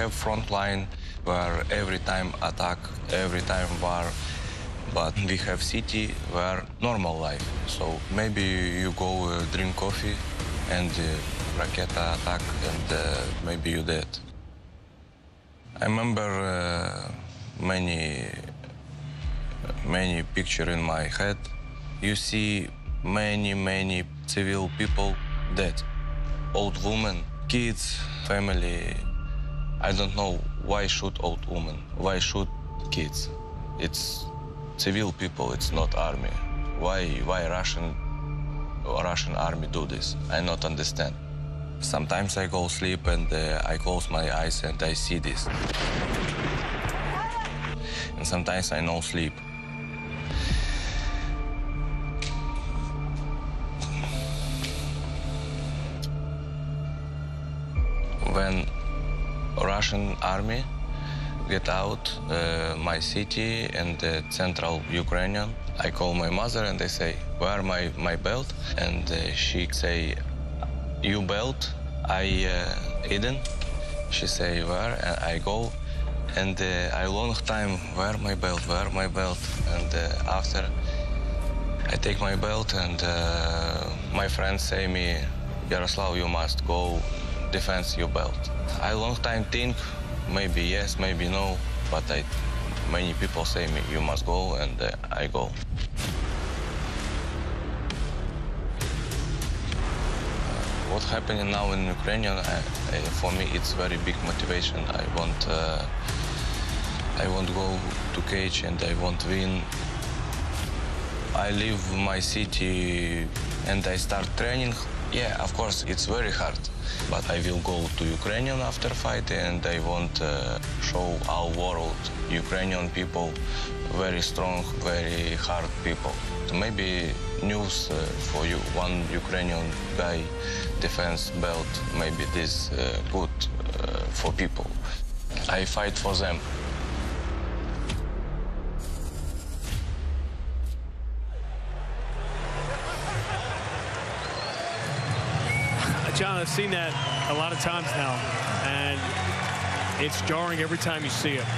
Have front line where every time attack, every time war, but we have city where normal life. So maybe you go uh, drink coffee and uh, rocket attack and uh, maybe you dead. I remember uh, many many picture in my head. You see many many civil people dead, old women, kids, family. I don't know why shoot old women, why shoot kids. It's civil people, it's not army. Why why Russian Russian army do this? I not understand. Sometimes I go sleep and uh, I close my eyes and I see this. And sometimes I no sleep. When Russian army get out uh, my city and the central Ukrainian, I call my mother and I say, where my, my belt? And uh, she say, you belt, I uh, hidden. She say, where? And I go and uh, I long time, where my belt, where my belt? And uh, after I take my belt and uh, my friends say me, Yaroslav, you must go defense your belt. I long time think, maybe yes, maybe no, but I, many people say me, you must go, and uh, I go. What happening now in Ukraine, I, I, for me, it's very big motivation. I want, uh, I want to go to cage and I want win. I leave my city and I start training. Yeah, of course, it's very hard, but I will go to Ukrainian after fight and I want to uh, show our world, Ukrainian people, very strong, very hard people. Maybe news uh, for you, one Ukrainian guy defense belt, maybe this uh, good uh, for people. I fight for them. John, I've seen that a lot of times now, and it's jarring every time you see it.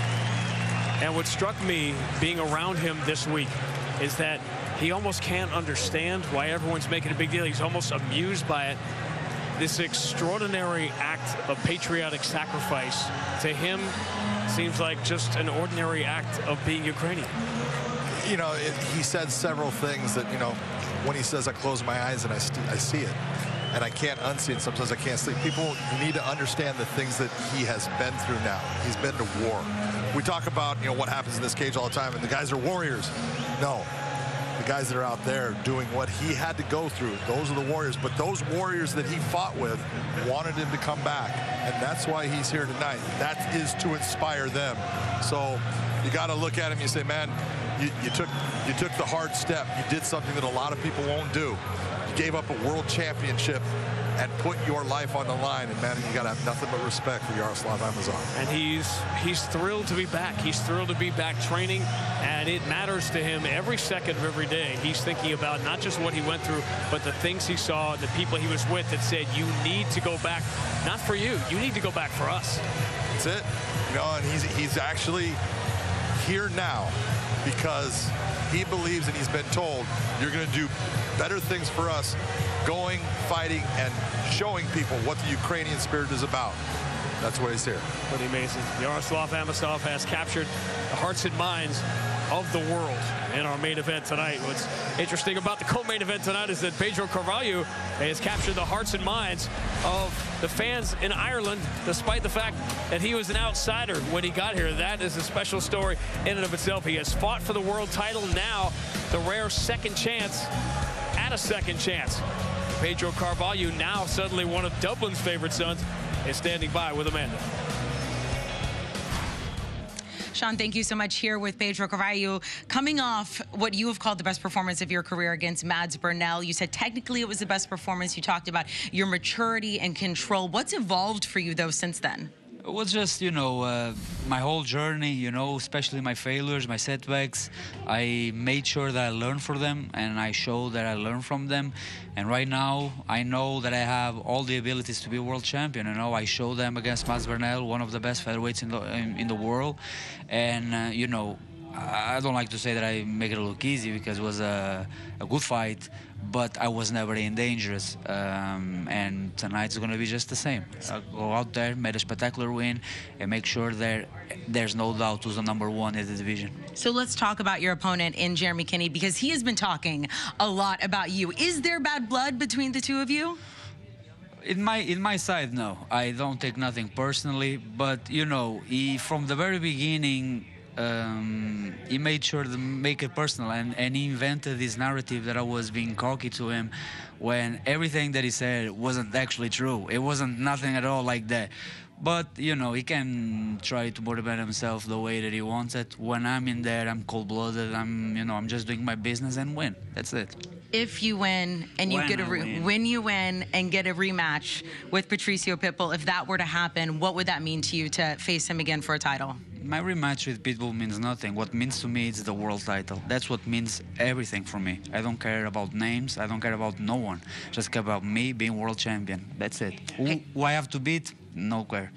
And what struck me being around him this week is that he almost can't understand why everyone's making a big deal. He's almost amused by it. This extraordinary act of patriotic sacrifice to him seems like just an ordinary act of being Ukrainian. You know, it, he said several things that, you know, when he says I close my eyes and I, I see it and I can't unsee it. Sometimes I can't sleep. People need to understand the things that he has been through now. He's been to war. We talk about, you know, what happens in this cage all the time, and the guys are warriors. No. The guys that are out there doing what he had to go through, those are the warriors. But those warriors that he fought with wanted him to come back. And that's why he's here tonight. That is to inspire them. So you got to look at him you say, man, you, you, took you took the hard step. You did something that a lot of people won't do gave up a world championship and put your life on the line. And man, you got to have nothing but respect for Yaroslav Amosov. And he's he's thrilled to be back. He's thrilled to be back training, and it matters to him every second of every day. He's thinking about not just what he went through, but the things he saw, the people he was with that said, "You need to go back, not for you. You need to go back for us." That's it. You know, and he's he's actually here now because he believes and he's been told you're going to do better things for us going, fighting, and showing people what the Ukrainian spirit is about. That's why he's here. Pretty amazing. Yaroslav Amosov has captured the hearts and minds of the world in our main event tonight. What's interesting about the co-main event tonight is that Pedro Carvalho has captured the hearts and minds of the fans in Ireland, despite the fact that he was an outsider when he got here. That is a special story in and of itself. He has fought for the world title now, the rare second chance at a second chance. Pedro Carvalho, now suddenly one of Dublin's favorite sons, is standing by with Amanda. Sean, thank you so much here with Pedro Carvalho. Coming off what you have called the best performance of your career against Mads Burnell, you said technically it was the best performance. You talked about your maturity and control. What's evolved for you, though, since then? It was just, you know, uh, my whole journey, you know, especially my failures, my setbacks. I made sure that I learned from them and I showed that I learned from them. And right now, I know that I have all the abilities to be world champion. You know, I showed them against Mads Burnell, one of the best featherweights in the, in, in the world. And, uh, you know, I don't like to say that I make it look easy because it was a, a good fight, but I was never in dangerous. Um, and tonight's going to be just the same. I'll go out there, made a spectacular win, and make sure that there's no doubt who's the number one in the division. So let's talk about your opponent in Jeremy Kennedy because he has been talking a lot about you. Is there bad blood between the two of you? in my in my side no i don't take nothing personally but you know he from the very beginning um, he made sure to make it personal and, and he invented this narrative that I was being cocky to him when everything that he said wasn't actually true. It wasn't nothing at all like that. But, you know, he can try to motivate himself the way that he wants it. When I'm in there, I'm cold-blooded. I'm, you know, I'm just doing my business and win. That's it. If you win and you When get a re- win. when you win and get a rematch with Patricio Pitbull, if that were to happen, what would that mean to you to face him again for a title? My rematch with Pitbull means nothing. What means to me is the world title. That's what means everything for me. I don't care about names. I don't care about no one. Just care about me being world champion. That's it. Who, who I have to beat? No care.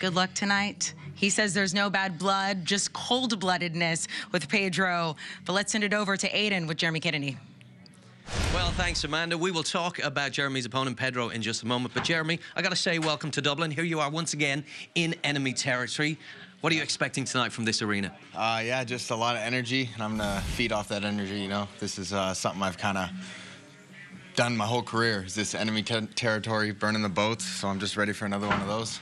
Good luck tonight. He says there's no bad blood, just cold bloodedness with Pedro. But let's send it over to Aiden with Jeremy Kennedy. Well, thanks, Amanda. We will talk about Jeremy's opponent, Pedro, in just a moment. But, Jeremy, I got to say, welcome to Dublin. Here you are once again in enemy territory. What are you expecting tonight from this arena? Uh, yeah, just a lot of energy, and I'm gonna feed off that energy. You know, this is uh, something I've kind of done my whole career. Is this enemy ter- territory, burning the boats? So I'm just ready for another one of those.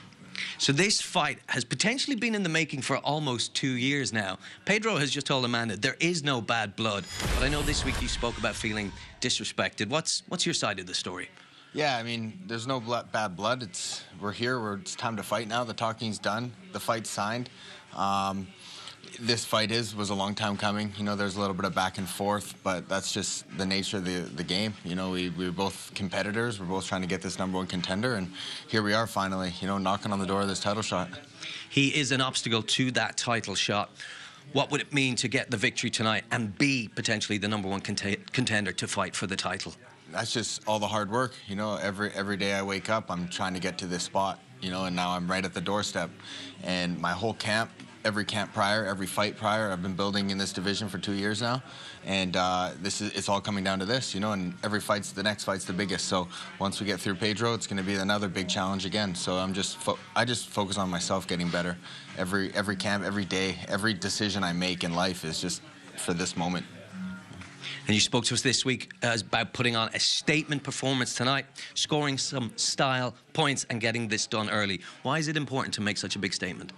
So this fight has potentially been in the making for almost two years now. Pedro has just told Amanda there is no bad blood, but I know this week you spoke about feeling disrespected. What's what's your side of the story? Yeah, I mean, there's no bad blood. It's we're here. We're, it's time to fight now. The talking's done. The fight's signed. Um, this fight is was a long time coming. You know, there's a little bit of back and forth, but that's just the nature of the the game. You know, we we're both competitors. We're both trying to get this number one contender, and here we are finally. You know, knocking on the door of this title shot. He is an obstacle to that title shot. What would it mean to get the victory tonight and be potentially the number one conte- contender to fight for the title? That's just all the hard work. You know, every every day I wake up, I'm trying to get to this spot. You know, and now I'm right at the doorstep. And my whole camp, every camp prior, every fight prior, I've been building in this division for two years now. And uh, this is it's all coming down to this. You know, and every fight's the next fight's the biggest. So once we get through Pedro, it's going to be another big challenge again. So I'm just I just focus on myself getting better. Every every camp, every day, every decision I make in life is just for this moment. And you spoke to us this week uh, about putting on a statement performance tonight, scoring some style points, and getting this done early. Why is it important to make such a big statement?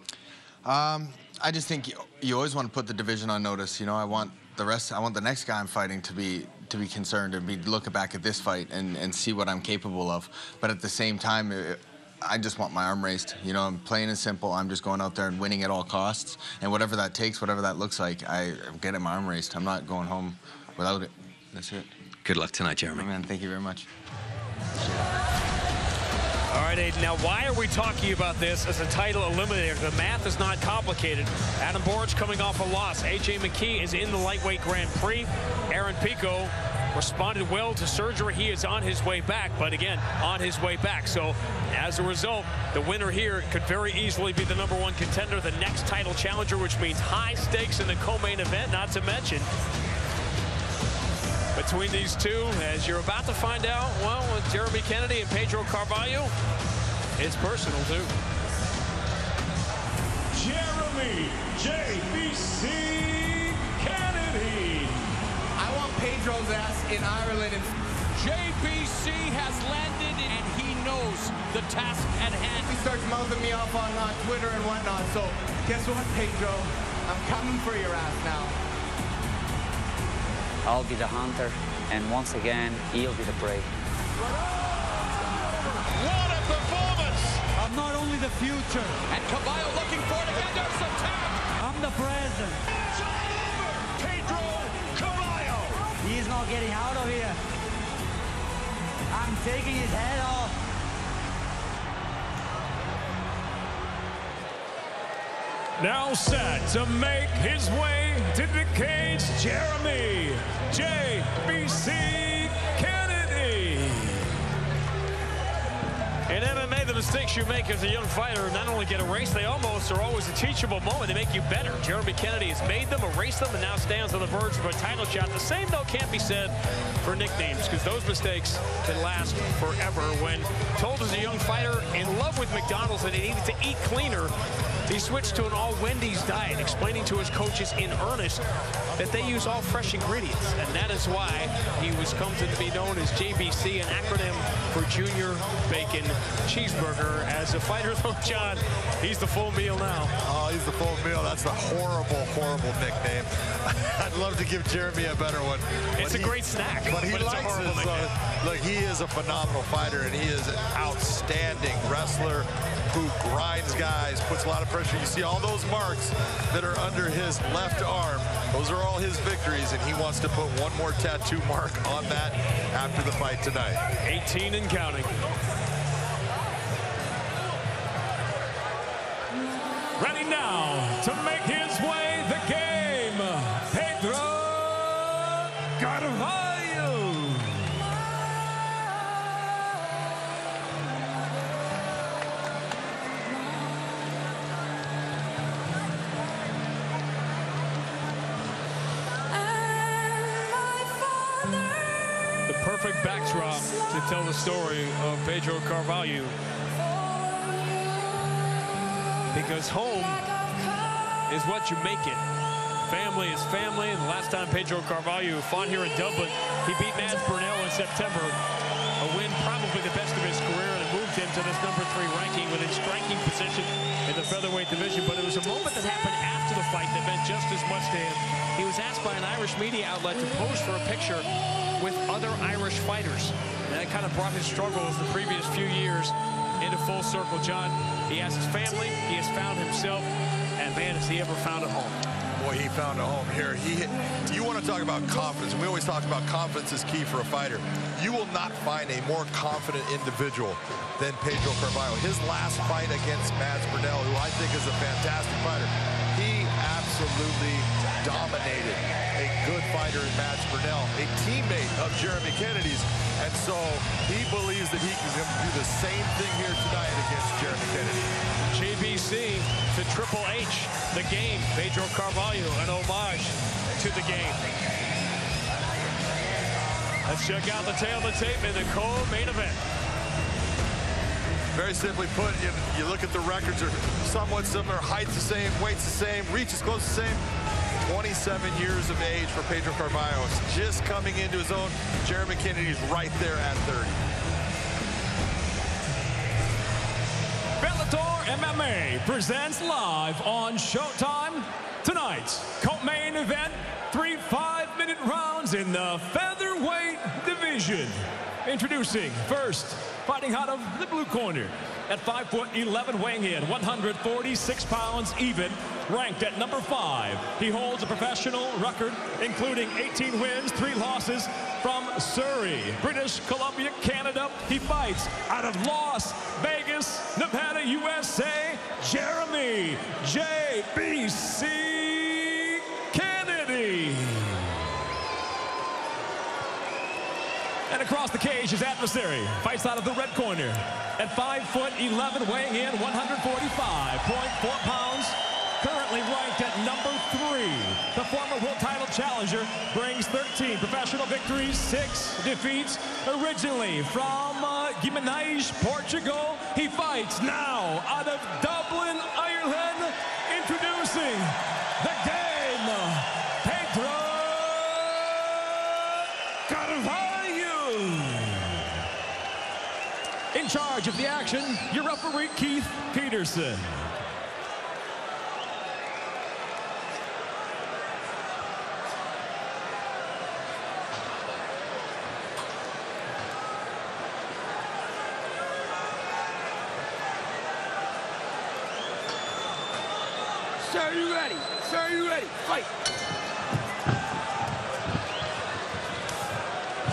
Um, I just think you, you always want to put the division on notice. You know, I want the rest. I want the next guy I'm fighting to be to be concerned and be looking back at this fight and, and see what I'm capable of. But at the same time, it, I just want my arm raised. You know, I'm plain and simple. I'm just going out there and winning at all costs. And whatever that takes, whatever that looks like, I, I'm getting my arm raised. I'm not going home without it. That's it. Good luck tonight, Jeremy. Man, thank you very much. All right, Aiden. Now, why are we talking about this as a title eliminator? The math is not complicated. Adam Borics coming off a loss. AJ McKee is in the lightweight Grand Prix. Aaron Pico responded well to surgery. He is on his way back, but again, on his way back. So, as a result, the winner here could very easily be the number one contender, the next title challenger, which means high stakes in the co-main event, not to mention between these two, as you're about to find out, well, with Jeremy Kennedy and Pedro Carvalho, it's personal too. Jeremy JBC Kennedy. I want Pedro's ass in Ireland. And JBC has landed and he knows the task at hand. he starts mouthing me off on uh, Twitter and whatnot. So guess what, Pedro? I'm coming for your ass now. I'll be the hunter, and once again, he'll be the prey. What a performance! I'm not only the future. And Carvalho looking for it again. There's some tap. I'm the present. Pedro Carvalho. He's not getting out of here. I'm taking his head off. Now set to make his way to the cage, Jeremy JBC Kennedy. In MMA, the mistakes you make as a young fighter not only get erased, they almost are always a teachable moment. They make you better. Jeremy Kennedy has made them, erased them, and now stands on the verge of a title shot. The same, though, can't be said for nicknames because those mistakes can last forever. When told as a young fighter in love with McDonald's that he needed to eat cleaner, he switched to an all Wendy's diet, explaining to his coaches in earnest that they use all fresh ingredients. And that is why he was come to be known as JBC, an acronym for Junior Bacon Cheeseburger. As a fighter, though, John, he's the full meal now. Oh, he's the full meal. That's a horrible, horrible nickname. I'd love to give Jeremy a better one. It's but a he- great snack, But he but it's a likes horrible it. So, uh, look, he is a phenomenal fighter, and he is an outstanding wrestler who grinds guys, puts a lot of pressure. You see all those marks that are under his left arm. Those are all his victories, and he wants to put one more tattoo mark on that after the fight tonight. 18 and counting. Ready now to make his way the game, tell the story of Pedro Carvalho. Because home is what you make it. Family is family, and the last time Pedro Carvalho fought here in Dublin, he beat Mads Burnell in September. A win probably the best of his career, and it moved him to this number three ranking within striking position in the featherweight division. But it was a moment that happened after fight that meant just as much to him. He was asked by an Irish media outlet to pose for a picture with other Irish fighters. And that kind of brought his struggles the previous few years into full circle. John, he has his family, he has found himself, and man, has he ever found a home. Boy, he found a home here. He, you want to talk about confidence. We always talk about confidence is key for a fighter. You will not find a more confident individual than Pedro Carvalho. His last fight against Mads Burnell, who I think is a fantastic fighter, absolutely dominated a good fighter in Matt Burnell, a teammate of Jeremy Kennedy's. And so he believes that he can do the same thing here tonight against Jeremy Kennedy. JBC to Triple H, the game. Pedro Carvalho, an homage to the game. Let's check out the tale of the tape in the co-main event. Very simply put, you, you look at the records are somewhat similar. Height's the same, weight's the same, reach is close to the same. 27 years of age for Pedro Carvalho. It's just coming into his own. Jeremy Kennedy's right there at 30. Bellator MMA presents live on Showtime tonight's co-main event. Three five-minute rounds in the featherweight division. Introducing first, fighting out of the blue corner. At 5 foot 11 weighing in 146 pounds even ranked at number five. He holds a professional record including 18 wins three losses from surrey british columbia canada. He fights out of las vegas nevada usa jeremy jbc And across the cage, his adversary fights out of the red corner at 5 foot 11, weighing in 145.4 pounds. Currently ranked at number three. The former world title challenger brings 13 professional victories, six defeats. Originally from uh, Guimarães, Portugal, he fights now out of Dublin, Ireland. Introducing the game, Pedro Carvalho. In charge of the action, your referee, Keith Peterson. Sir, you ready? Sir, you ready? Fight.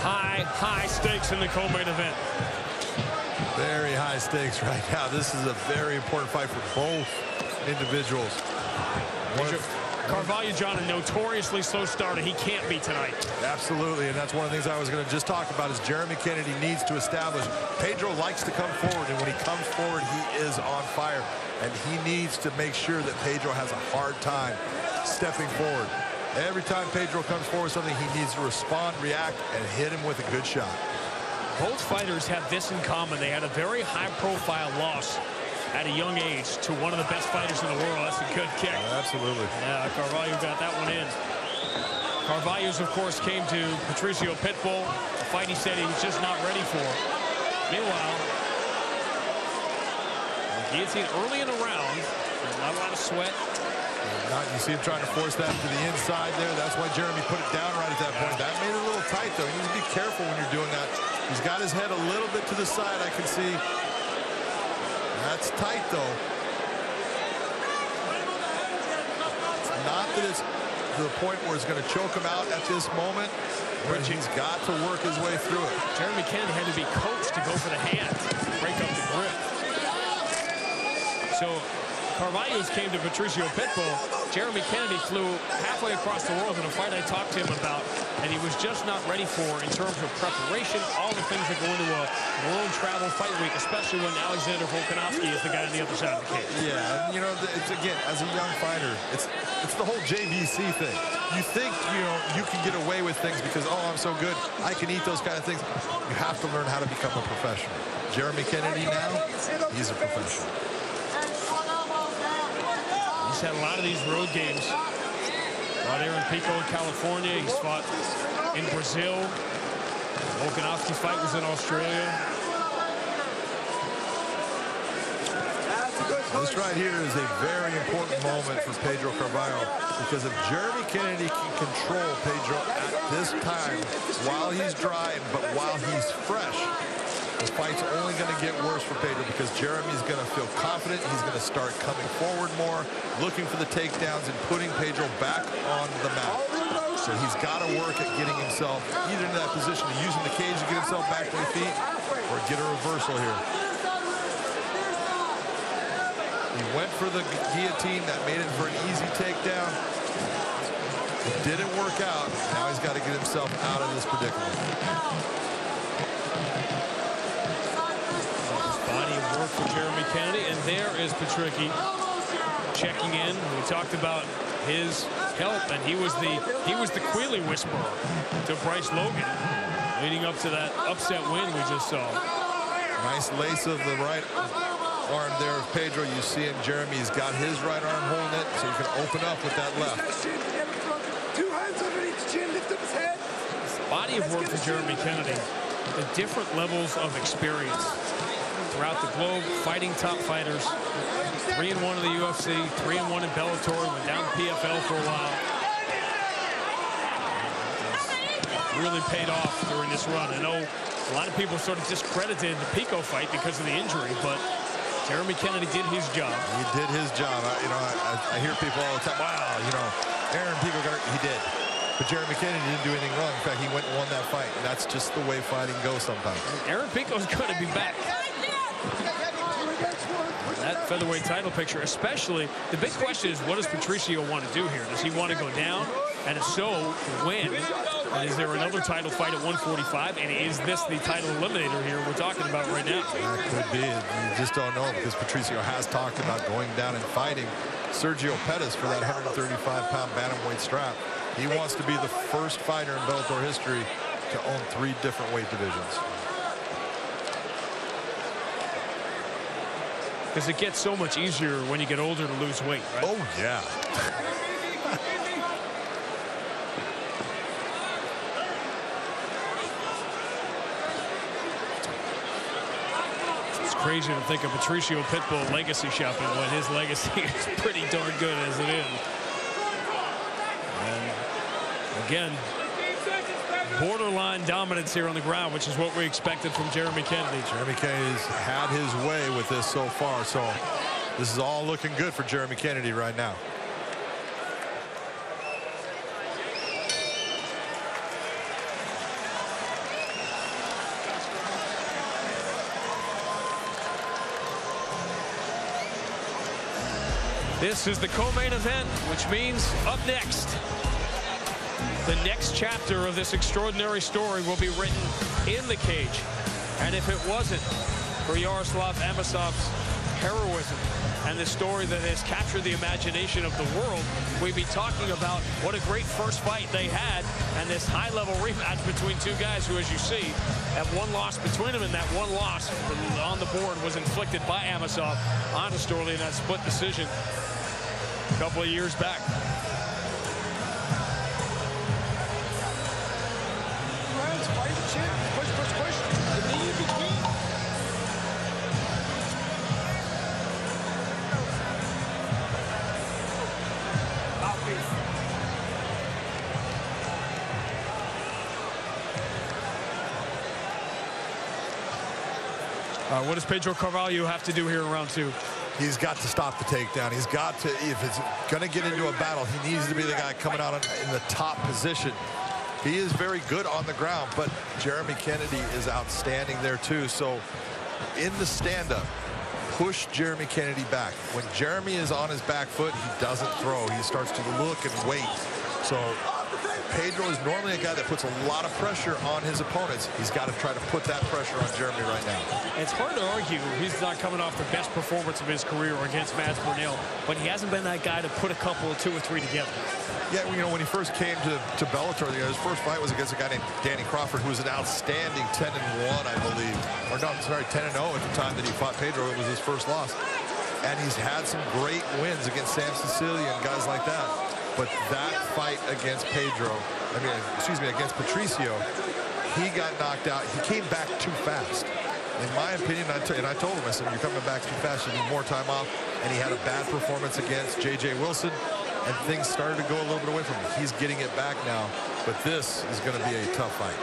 High, high stakes in the co-main event. Very high stakes right now. This is a very important fight for both individuals. Carvalho, John, a notoriously slow starter. He can't be tonight. Absolutely, and that's one of the things I was going to just talk about is Jeremy Kennedy needs to establish. Pedro likes to come forward, and when he comes forward, he is on fire. And he needs to make sure that Pedro has a hard time stepping forward. Every time Pedro comes forward with something, he needs to respond, react, and hit him with a good shot. Both fighters have this in common. They had a very high-profile loss at a young age to one of the best fighters in the world. That's a good kick. Oh, absolutely. Yeah, Carvalho got that one in. Carvalho's, of course, came to Patricio Pitbull, a fight he said he was just not ready for. Meanwhile, guillotine early in the round, not a lot of sweat. Not, you see him trying to force that to the inside there. That's why Jeremy put it down right at that point. That made it a little tight, though. You need to be careful when you're doing that. Got his head a little bit to the side, I can see. That's tight, though. It's not that it's to the point where it's going to choke him out at this moment, but he's got to work his way through it. Jeremy Kennedy had to be coached to go for the hand, break up the grip. So Carvalho's came to Patricio Pitbull. Jeremy Kennedy flew halfway across the world in a fight I talked to him about, and he was just not ready for in terms of preparation, all the things that go into a world travel fight week, especially when Alexander Volkanovski is the guy on the other side of the cage. Yeah, you know, it's again, as a young fighter, it's it's the whole JBC thing. You think, you know, you can get away with things because, oh, I'm so good, I can eat those kind of things. You have to learn how to become a professional. Jeremy Kennedy now, he's a professional. He's had a lot of these road games. Fought there in Pico in California. He's fought in Brazil. Volkanovski's fight was in Australia. This right here is a very important moment for Pedro Carvalho because if Jeremy Kennedy can control Pedro at this time while he's dry but while he's fresh, the fight's only going to get worse for Pedro because Jeremy's going to feel confident. He's going to start coming forward more, looking for the takedowns and putting Pedro back on the mat. So he's got to work at getting himself either in that position of using the cage to get himself back to the feet or get a reversal here. He went for the guillotine. That made it for an easy takedown. It didn't work out. Now he's got to get himself out of this predicament. Work for Jeremy Kennedy. And there is Patricky checking in. We talked about his help, and he was the he was the Queally whisperer to Bryce Logan, leading up to that upset win we just saw. Nice lace of the right arm there of Pedro. You see him, Jeremy's got his right arm holding it, so you can open up with that left. Two hands underneath chin, lift up his head. Body of work for Jeremy Kennedy. The different levels of experience throughout the globe, fighting top fighters. Three and one in the UFC, three and one in Bellator, went down to PFL for a while. Really paid off during this run. I know a lot of people sort of discredited the Pico fight because of the injury, but Jeremy Kennedy did his job. He did his job. I, you know, I, I, hear people all the time, wow, you know, Aaron Pico got He did. But Jeremy Kennedy didn't do anything wrong. In fact, he went and won that fight. And that's just the way fighting goes sometimes. Aaron Pico's going to be back. That featherweight title picture, especially, the big question is, what does Patricio want to do here? Does he want to go down? And if so, when? And is there another title fight at 145? And is this the title eliminator here we're talking about right now? That could be. You just don't know because Patricio has talked about going down and fighting Sergio Pettis for that 135-pound bantamweight strap. He wants to be the first fighter in Bellator history to own three different weight divisions. Because it gets so much easier when you get older to lose weight, right? Oh, yeah. It's crazy to think of Patricio Pitbull legacy shopping when his legacy is pretty darn good as it is. And again, borderline dominance here on the ground, which is what we expected from Jeremy Kennedy. Jeremy Kennedy's had his way with this so far, so this is all looking good for Jeremy Kennedy right now. This is the co-main event, which means up next, the next chapter of this extraordinary story will be written in the cage. And if it wasn't for Yaroslav Amosov's heroism and the story that has captured the imagination of the world, we'd be talking about what a great first fight they had and this high-level rematch between two guys who, as you see, have one loss between them, and that one loss on the board was inflicted by Amosov on in that split decision a couple of years back. Uh, what does Pedro Carvalho have to do here in round two? He's got to stop the takedown. He's got to, if it's going to get into a battle, he needs to be the guy coming out in the top position. He is very good on the ground, but Jeremy Kennedy is outstanding there too. So in the stand-up, push Jeremy Kennedy back. When Jeremy is on his back foot, he doesn't throw. He starts to look and wait. So Pedro is normally a guy that puts a lot of pressure on his opponents. He's got to try to put that pressure on Jeremy right now. It's hard to argue he's not coming off the best performance of his career against Mads Burnell, but he hasn't been that guy to put a couple of two or three together. Yeah, you know, when he first came to, to Bellator, you uh, know, his first fight was against a guy named Danny Crawford, who was an outstanding 10 and 1, I believe. Or no, sorry, 10 and 0 at the time that he fought Pedro. It was his first loss. And he's had some great wins against Sam Sicilia and guys like that. But that fight against Pedro, I mean, excuse me, against Patricio, he got knocked out. He came back too fast. In my opinion, I and I told him, I said, you're coming back too fast. You need more time off. And he had a bad performance against J.J. Wilson and things started to go a little bit away from him. He's getting it back now, but this is going to be a tough fight.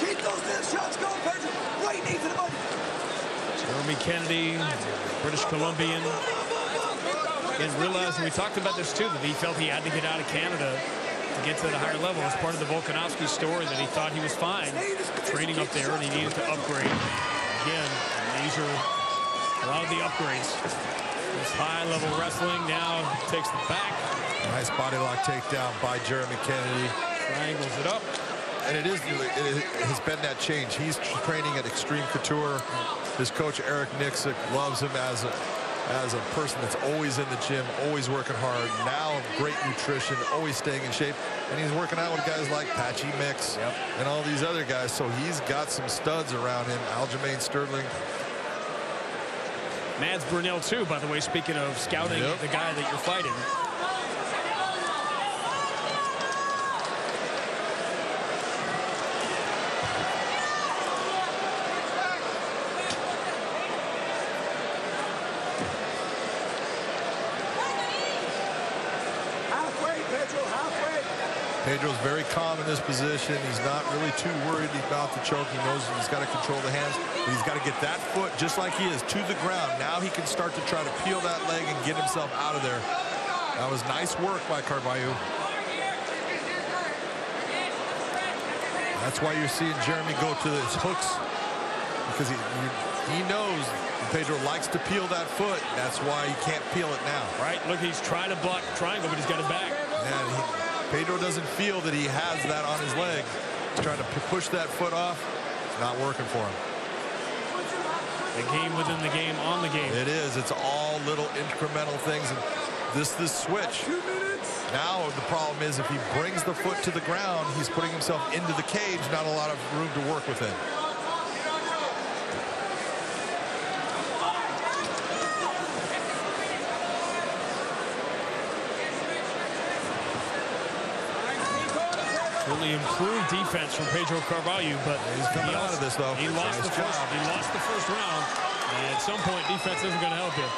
Keep those left shots going, Pedro. Right knee to the body. Jeremy Kennedy, British Columbian. And realized, and we talked about this too, that he felt he had to get out of Canada to get to the higher level as part of the Volkanovski story that he thought he was fine training up there and he needed to upgrade. Again, these are a lot of the upgrades. This high-level wrestling now takes the back. Nice body lock takedown by Jeremy Kennedy. Triangles it up. And it is it has been that change. He's training at Extreme Couture. His coach Eric Nicksick loves him as a as a person that's always in the gym, always working hard. Now great nutrition, always staying in shape. And he's working out with guys like Patchy Mix yep. and all these other guys. So he's got some studs around him. Aljamain Sterling. Mads Burnell too, by the way, speaking of scouting yep. the guy that you're fighting. Pedro's very calm in this position. He's not really too worried about the choke. He knows he's got to control the hands. But he's got to get that foot, just like he is, to the ground. Now he can start to try to peel that leg and get himself out of there. That was nice work by Carvalho. That's why you're seeing Jeremy go to his hooks because he, he knows Pedro likes to peel that foot. That's why he can't peel it now. Right, look, he's trying to block triangle, but he's got it back. And he, Pedro doesn't feel that he has that on his leg. He's trying to push that foot off. It's not working for him. The game within the game on the game. It is. It's all little incremental things. And this this switch. Now the problem is if he brings the foot to the ground, he's putting himself into the cage. Not a lot of room to work within. Really improved defense from Pedro Carvalho, but he's coming he out of this though. He lost nice the first. He lost the first round, and at some point, defense isn't going to help you.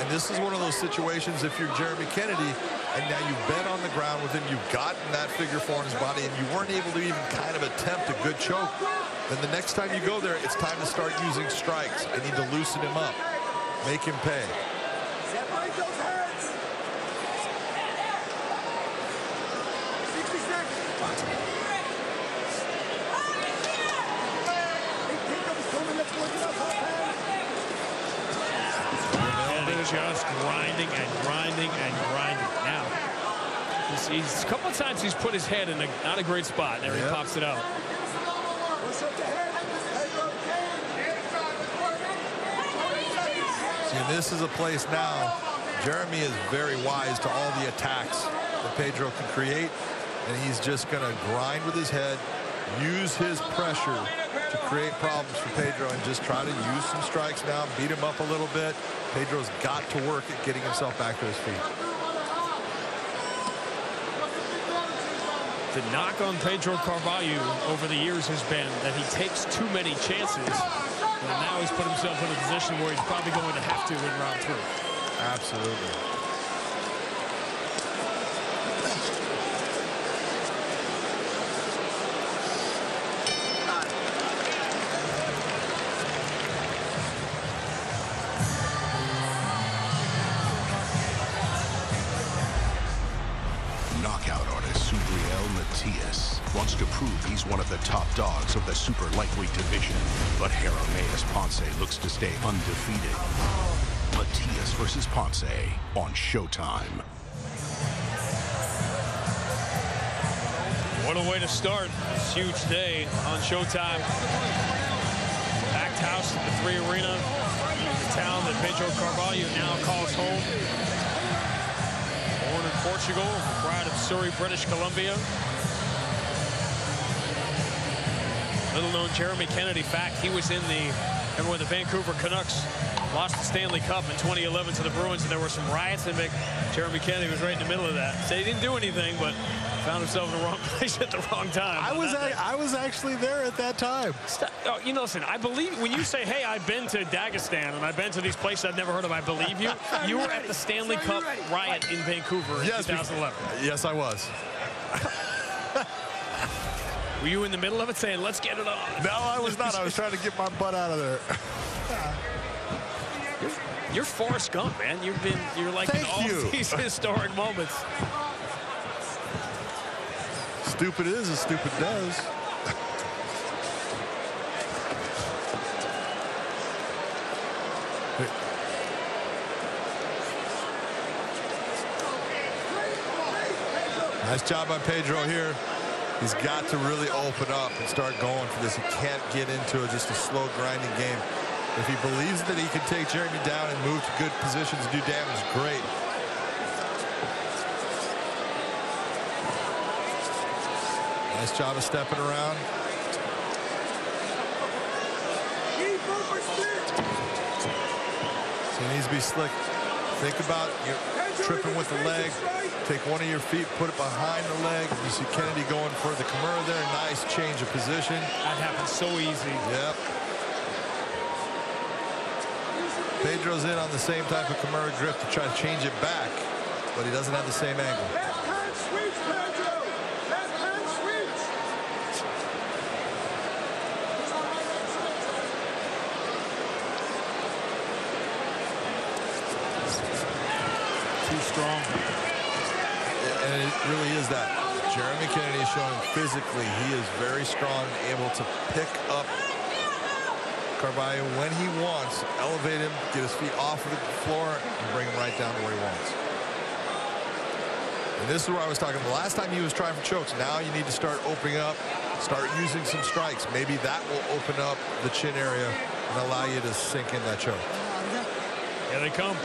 And this is one of those situations if you're Jeremy Kennedy and now you've been on the ground with him, you've gotten that figure four in his body, and you weren't able to even kind of attempt a good choke, then the next time you go there, it's time to start using strikes. I need to loosen him up, make him pay. just grinding and grinding and grinding. Now, he's, he's- a couple of times he's put his head in a, not a great spot. There he pops it out. See, this is a place now, Jeremy is very wise to all the attacks that Pedro can create, and he's just going to grind with his head, use his pressure to create problems for Pedro, and just try to use some strikes now, beat him up a little bit. Pedro's got to work at getting himself back to his feet. The knock on Pedro Carvalho over the years has been that he takes too many chances. And now he's put himself in a position where he's probably going to have to in round three. Absolutely. Dogs of the super lightweight division. But Jeremias Ponce looks to stay undefeated. Matias versus Ponce on Showtime. What a way to start this huge day on Showtime. Packed house at the Three Arena, the town that Pedro Carvalho now calls home. Born in Portugal, pride of Surrey, British Columbia. Little known Jeremy Kennedy fact, he was in the, remember when the Vancouver Canucks lost the Stanley Cup in 2011 to the Bruins and there were some riots and Vic, Jeremy Kennedy was right in the middle of that. So he didn't do anything, but found himself in the wrong place at the wrong time. I was a- I was actually there at that time. Stop. Oh, you know, listen, I believe when you say, hey, I've been to Dagestan and I've been to these places I've never heard of, I believe you. You were at the Stanley Cup riot in Vancouver in Yes, we- 2011. Yes, I was. Were you in the middle of it saying, let's get it on? No, I was not. I was trying to get my butt out of there. You're, you're Forrest Gump, man. You've been, you're like in all you. these historic moments. Stupid is as stupid does. Nice job by Pedro here. He's got to really open up and start going for this. He can't get into a, just a slow grinding game. If he believes that he can take Jeremy down and move to good positions and do damage, great. Nice job of stepping around. So he needs to be slick. Think about you tripping with the leg. Take one of your feet, put it behind the leg. You see Kennedy going for the Kimura there. Nice change of position. That happens so easy. Yep. Pedro's in on the same type of Kimura grip to try to change it back, but he doesn't have the same angle. Too strong. And it really is that. Jeremy Kennedy is showing physically he is very strong, and able to pick up Carvalho when he wants, elevate him, get his feet off of the floor, and bring him right down to where he wants. And this is where I was talking. The last time he was trying for chokes. Now you need to start opening up, start using some strikes. Maybe that will open up the chin area and allow you to sink in that choke. Here they come.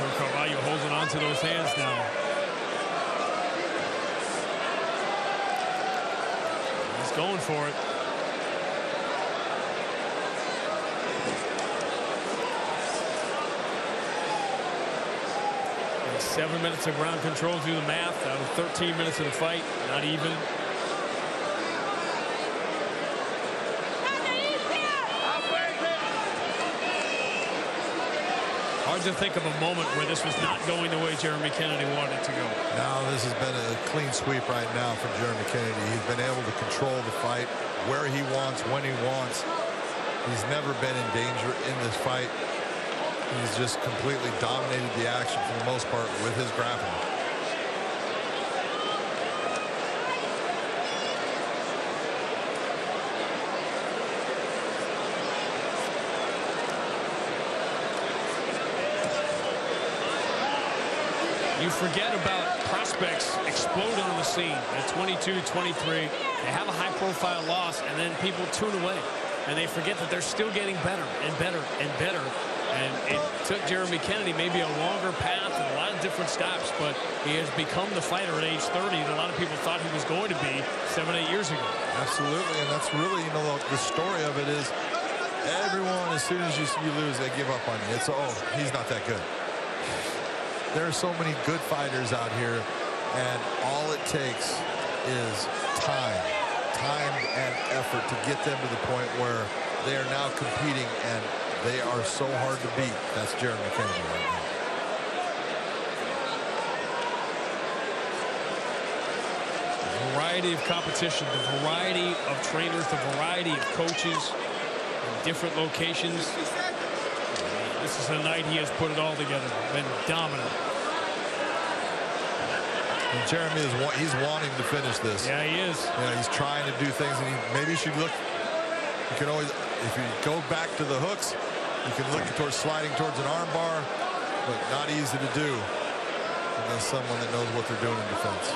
Pedro Carvalho holding on to those hands now. He's going for it. And Seven minutes of ground control through the math out of 13 minutes of the fight. Not even. Hard to think of a moment where this was not going the way Jeremy Kennedy wanted to go. Now this has been a clean sweep right now for Jeremy Kennedy. He's been able to control the fight where he wants, when he wants. He's never been in danger in this fight. He's just completely dominated the action for the most part with his grappling. You forget about prospects exploding on the scene at 22, 23. They have a high-profile loss, and then people tune away. And they forget that they're still getting better and better and better. And it took Jeremy Kennedy maybe a longer path and a lot of different stops, but he has become the fighter at age 30 that a lot of people thought he was going to be seven, eight years ago. Absolutely, and that's really, you know, the story of it is everyone, as soon as you, you lose, they give up on you. It's, oh, he's not that good. There are so many good fighters out here, and all it takes is time, time and effort to get them to the point where they are now competing, and they are so hard to beat. That's Jeremy Kennedy right now. Variety of competition, the variety of trainers, the variety of coaches in different locations. This is the night he has put it all together, been dominant. And Jeremy is he's wanting to finish this. Yeah, he is. Yeah, he's trying to do things, and he maybe should look. You can always, if you go back to the hooks, you can look towards sliding towards an armbar, but not easy to do against someone that knows what they're doing in defense.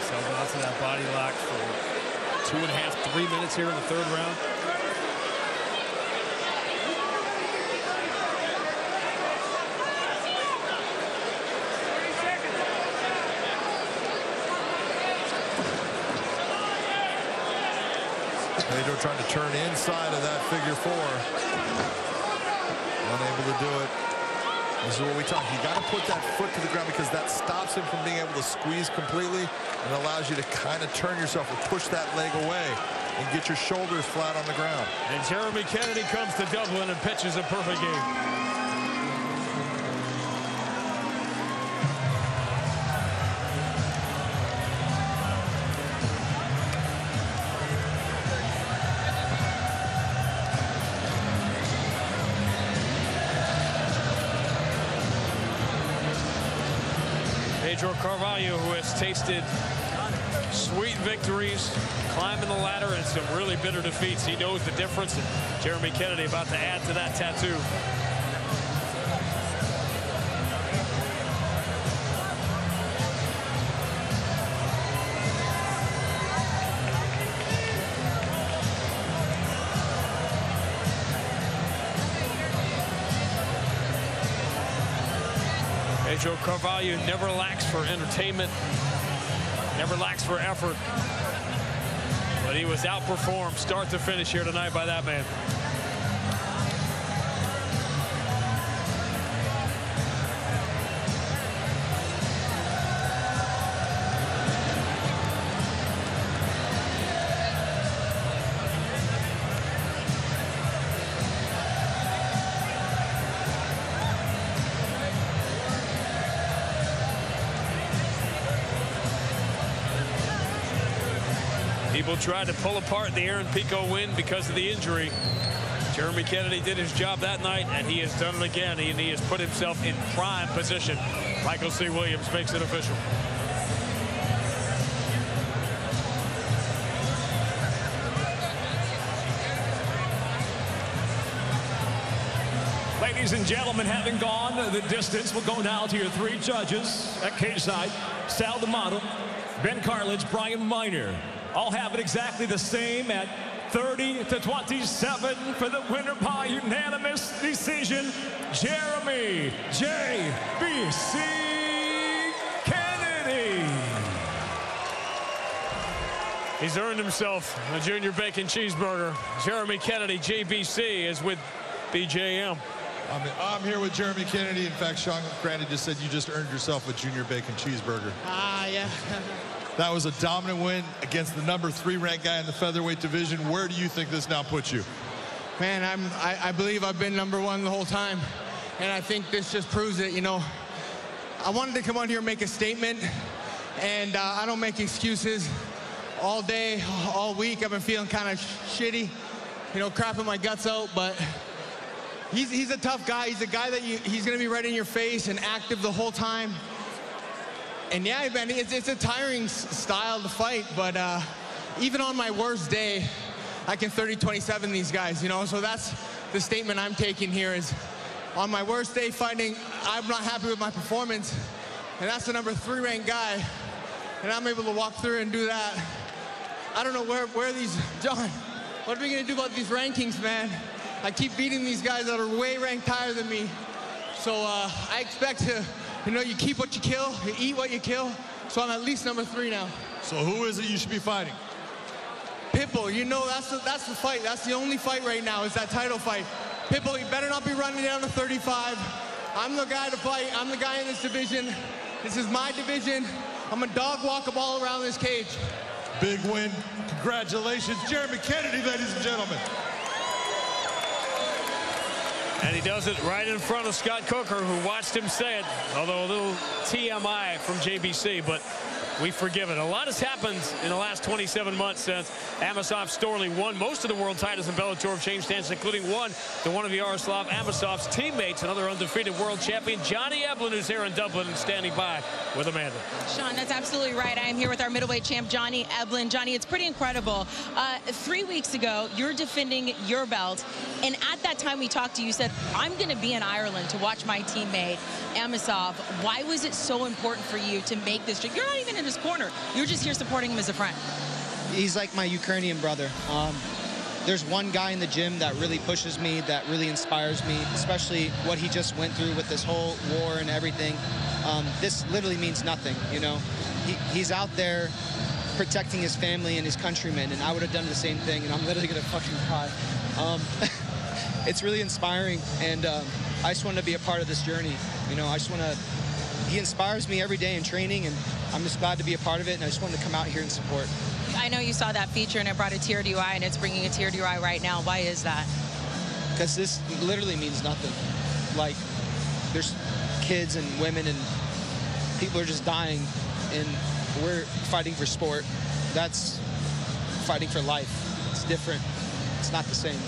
He's held on that body lock for two and a half, three minutes here in the third round. Pedro trying to turn inside of that figure four. Unable to do it. This is what we talk. You got to put that foot to the ground because that stops him from being able to squeeze completely and allows you to kind of turn yourself or push that leg away and get your shoulders flat on the ground. And Jeremy Kennedy comes to Dublin and pitches a perfect game. Pedro Carvalho, who has tasted victories, climbing the ladder, and some really bitter defeats. He knows the difference. And Jeremy Kennedy about to add to that tattoo. Pedro Carvalho never lacks for entertainment, never lacks for effort. But he was outperformed start to finish here tonight by that man. People tried to pull apart the Aaron Pico win because of the injury. Jeremy Kennedy did his job that night, and he has done it again. And he has put himself in prime position. Michael C. Williams makes it official. Ladies and gentlemen, having gone the distance, we'll go now to your three judges at cage side. Sal D'Amato, Ben Cartlidge, Brian Miner. All have it exactly the same at 30 to 27 for the winner by unanimous decision, Jeremy J.B.C. Kennedy. He's earned himself a junior bacon cheeseburger. Jeremy Kennedy, JBC, is with BJM. I mean, I'm here with Jeremy Kennedy. In fact, Sean Grande just said you just earned yourself a junior bacon cheeseburger. Ah, yeah. That was a dominant win against the number three ranked guy in the featherweight division. Where do you think this now puts you? Man, I'm, I, I believe I've been number one the whole time. And I think this just proves it, you know. I wanted to come on here and make a statement. And uh, I don't make excuses. All day, all week, I've been feeling kind of shitty, you know, crapping my guts out. But he's, he's a tough guy. He's a guy that you, he's going to be right in your face and active the whole time. And yeah, man, it's, it's a tiring style to fight, but uh, even on my worst day, I can 30-27 these guys, you know? So that's the statement I'm taking here is on my worst day fighting, I'm not happy with my performance. And that's the number three ranked guy. And I'm able to walk through and do that. I don't know where, where these, John, what are we gonna do about these rankings, man? I keep beating these guys that are way ranked higher than me. So uh, I expect to, you know, you keep what you kill, you eat what you kill. So I'm at least number three now. So who is it you should be fighting? Pitbull, you know that's the, that's the fight. That's the only fight right now is that title fight. Pitbull, you better not be running down to 35. I'm the guy to fight. I'm the guy in this division. This is my division. I'm a dog walk a ball around this cage. Big win. Congratulations, Jeremy Kennedy, ladies and gentlemen. And he does it right in front of Scott Coker, who watched him say it, although a little TMI from JBC, but we forgive it. A lot has happened in the last 27 months since Amosov Storley won most of the world titles in Bellator have changed hands, including one to one of the Yaroslav Amosov's teammates, another undefeated world champion, Johnny Eblen, who's here in Dublin and standing by with Amanda. Sean, that's absolutely right. I am here with our middleweight champ, Johnny Eblen. Johnny, it's pretty incredible. Uh, three weeks ago, you're defending your belt, and at that time we talked to you, you said, I'm going to be in Ireland to watch my teammate, Amosov. Why was it so important for you to make this trip? You're not even in his corner. You're just here supporting him as a friend. He's like my Ukrainian brother. Um, there's one guy in the gym that really pushes me, that really inspires me, especially what he just went through with this whole war and everything. Um, this literally means nothing, you know. He, he's out there protecting his family and his countrymen, and I would have done the same thing, and I'm literally gonna fucking cry. Um, it's really inspiring, and um, I just want to be a part of this journey. You know, I just want to. He inspires me every day in training, and I'm just glad to be a part of it, and I just wanted to come out here and support. I know you saw that feature and it brought a tear to your eye, and it's bringing a tear to your eye right now. Why is that? Because this literally means nothing. Like, there's kids and women and people are just dying, and we're fighting for sport. That's fighting for life. It's different. It's not the same.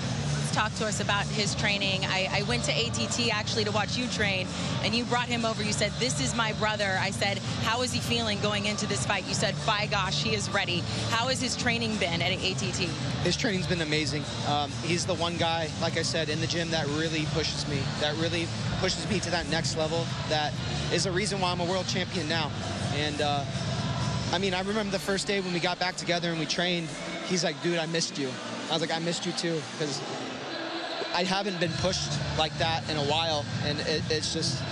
Talk to us about his training. I, I, went to ATT actually to watch you train, and you brought him over. You said, This is my brother. I said, How is he feeling going into this fight? You said, By gosh, he is ready. How has his training been at ATT? His training's been amazing. Um, he's the one guy, like I said, in the gym that really pushes me, that really pushes me to that next level, that is a reason why I'm a world champion now. And, uh, I mean, I remember the first day when we got back together and we trained, he's like, dude, I missed you. I was like, I missed you too, because I haven't been pushed like that in a while, and it, it's just,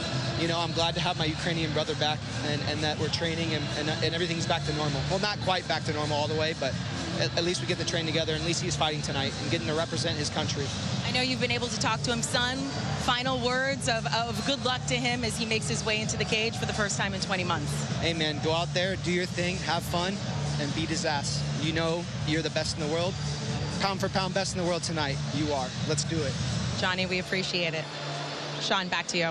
you know, I'm glad to have my Ukrainian brother back, and, and that we're training, and, and, and, everything's back to normal. Well, not quite back to normal all the way, but at, at least we get to train together, and at least he's fighting tonight and getting to represent his country. I know you've been able to talk to him, son. Final words of, of good luck to him as he makes his way into the cage for the first time in 20 months. Amen. Go out there, do your thing, have fun, and beat his ass. You know you're the best in the world pound for pound best in the world tonight. You are. Let's do it. Johnny, we appreciate it. Sean, back to you.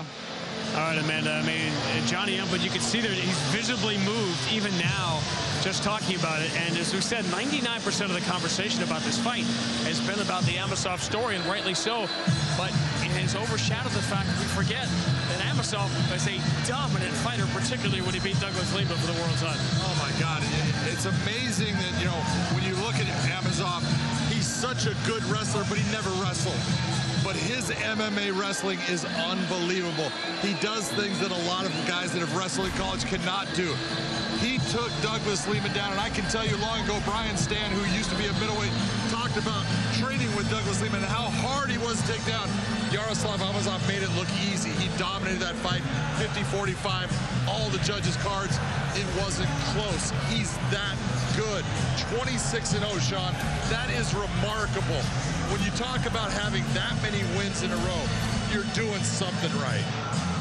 All right, Amanda. I mean, Johnny but you can see that he's visibly moved even now just talking about it. And as we said, 99% of the conversation about this fight has been about the Amosov story, and rightly so. But it has overshadowed the fact that we forget that Amosov is a dominant fighter, particularly when he beat Douglas Lima for the world title. Oh, my God. It's amazing that, you know, when you look at Amosov, he's such a good wrestler, but he never wrestled but his MMA wrestling is unbelievable. He does things that a lot of guys that have wrestled in college cannot do. He took Douglas Lima down, and I can tell you long ago, Brian Stann, who used to be a middleweight, talked about training with Douglas Lima and how hard he was to take down. Yaroslav Amosov made it look easy. He dominated that fight 50-45. All the judges' cards, it wasn't close. He's that good. 26-0, Sean. That is remarkable. When you talk about having that many wins in a row, you're doing something right.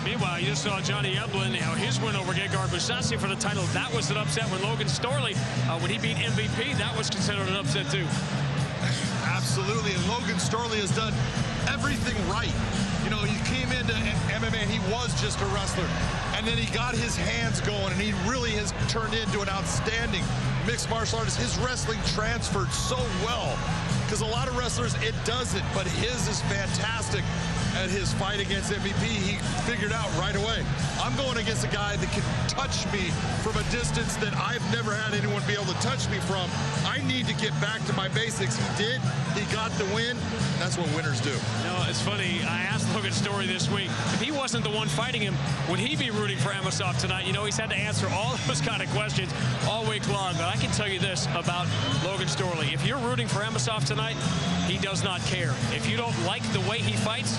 Meanwhile, you saw Johnny Eblen, you know, his win over Gegard Mousasi for the title. That was an upset when Logan Storley, uh, when he beat MVP, that was considered an upset too. Absolutely, and Logan Storley has done everything right. You know, he came into MMA he was just a wrestler. And then he got his hands going and he really has turned into an outstanding mixed martial artist. His wrestling transferred so well because a lot of wrestlers, it doesn't, but his is fantastic. At his fight against MVP, he figured out right away. I'm going against a guy that can touch me from a distance that I've never had anyone be able to touch me from. I need to get back to my basics. He did. He got the win. That's what winners do. You know, it's funny. I asked Logan Storley this week, if he wasn't the one fighting him, would he be rooting for Amosov tonight? You know, he's had to answer all those kind of questions all week long. But I can tell you this about Logan Storley. If you're rooting for Amosov tonight, he does not care. If you don't like the way he fights,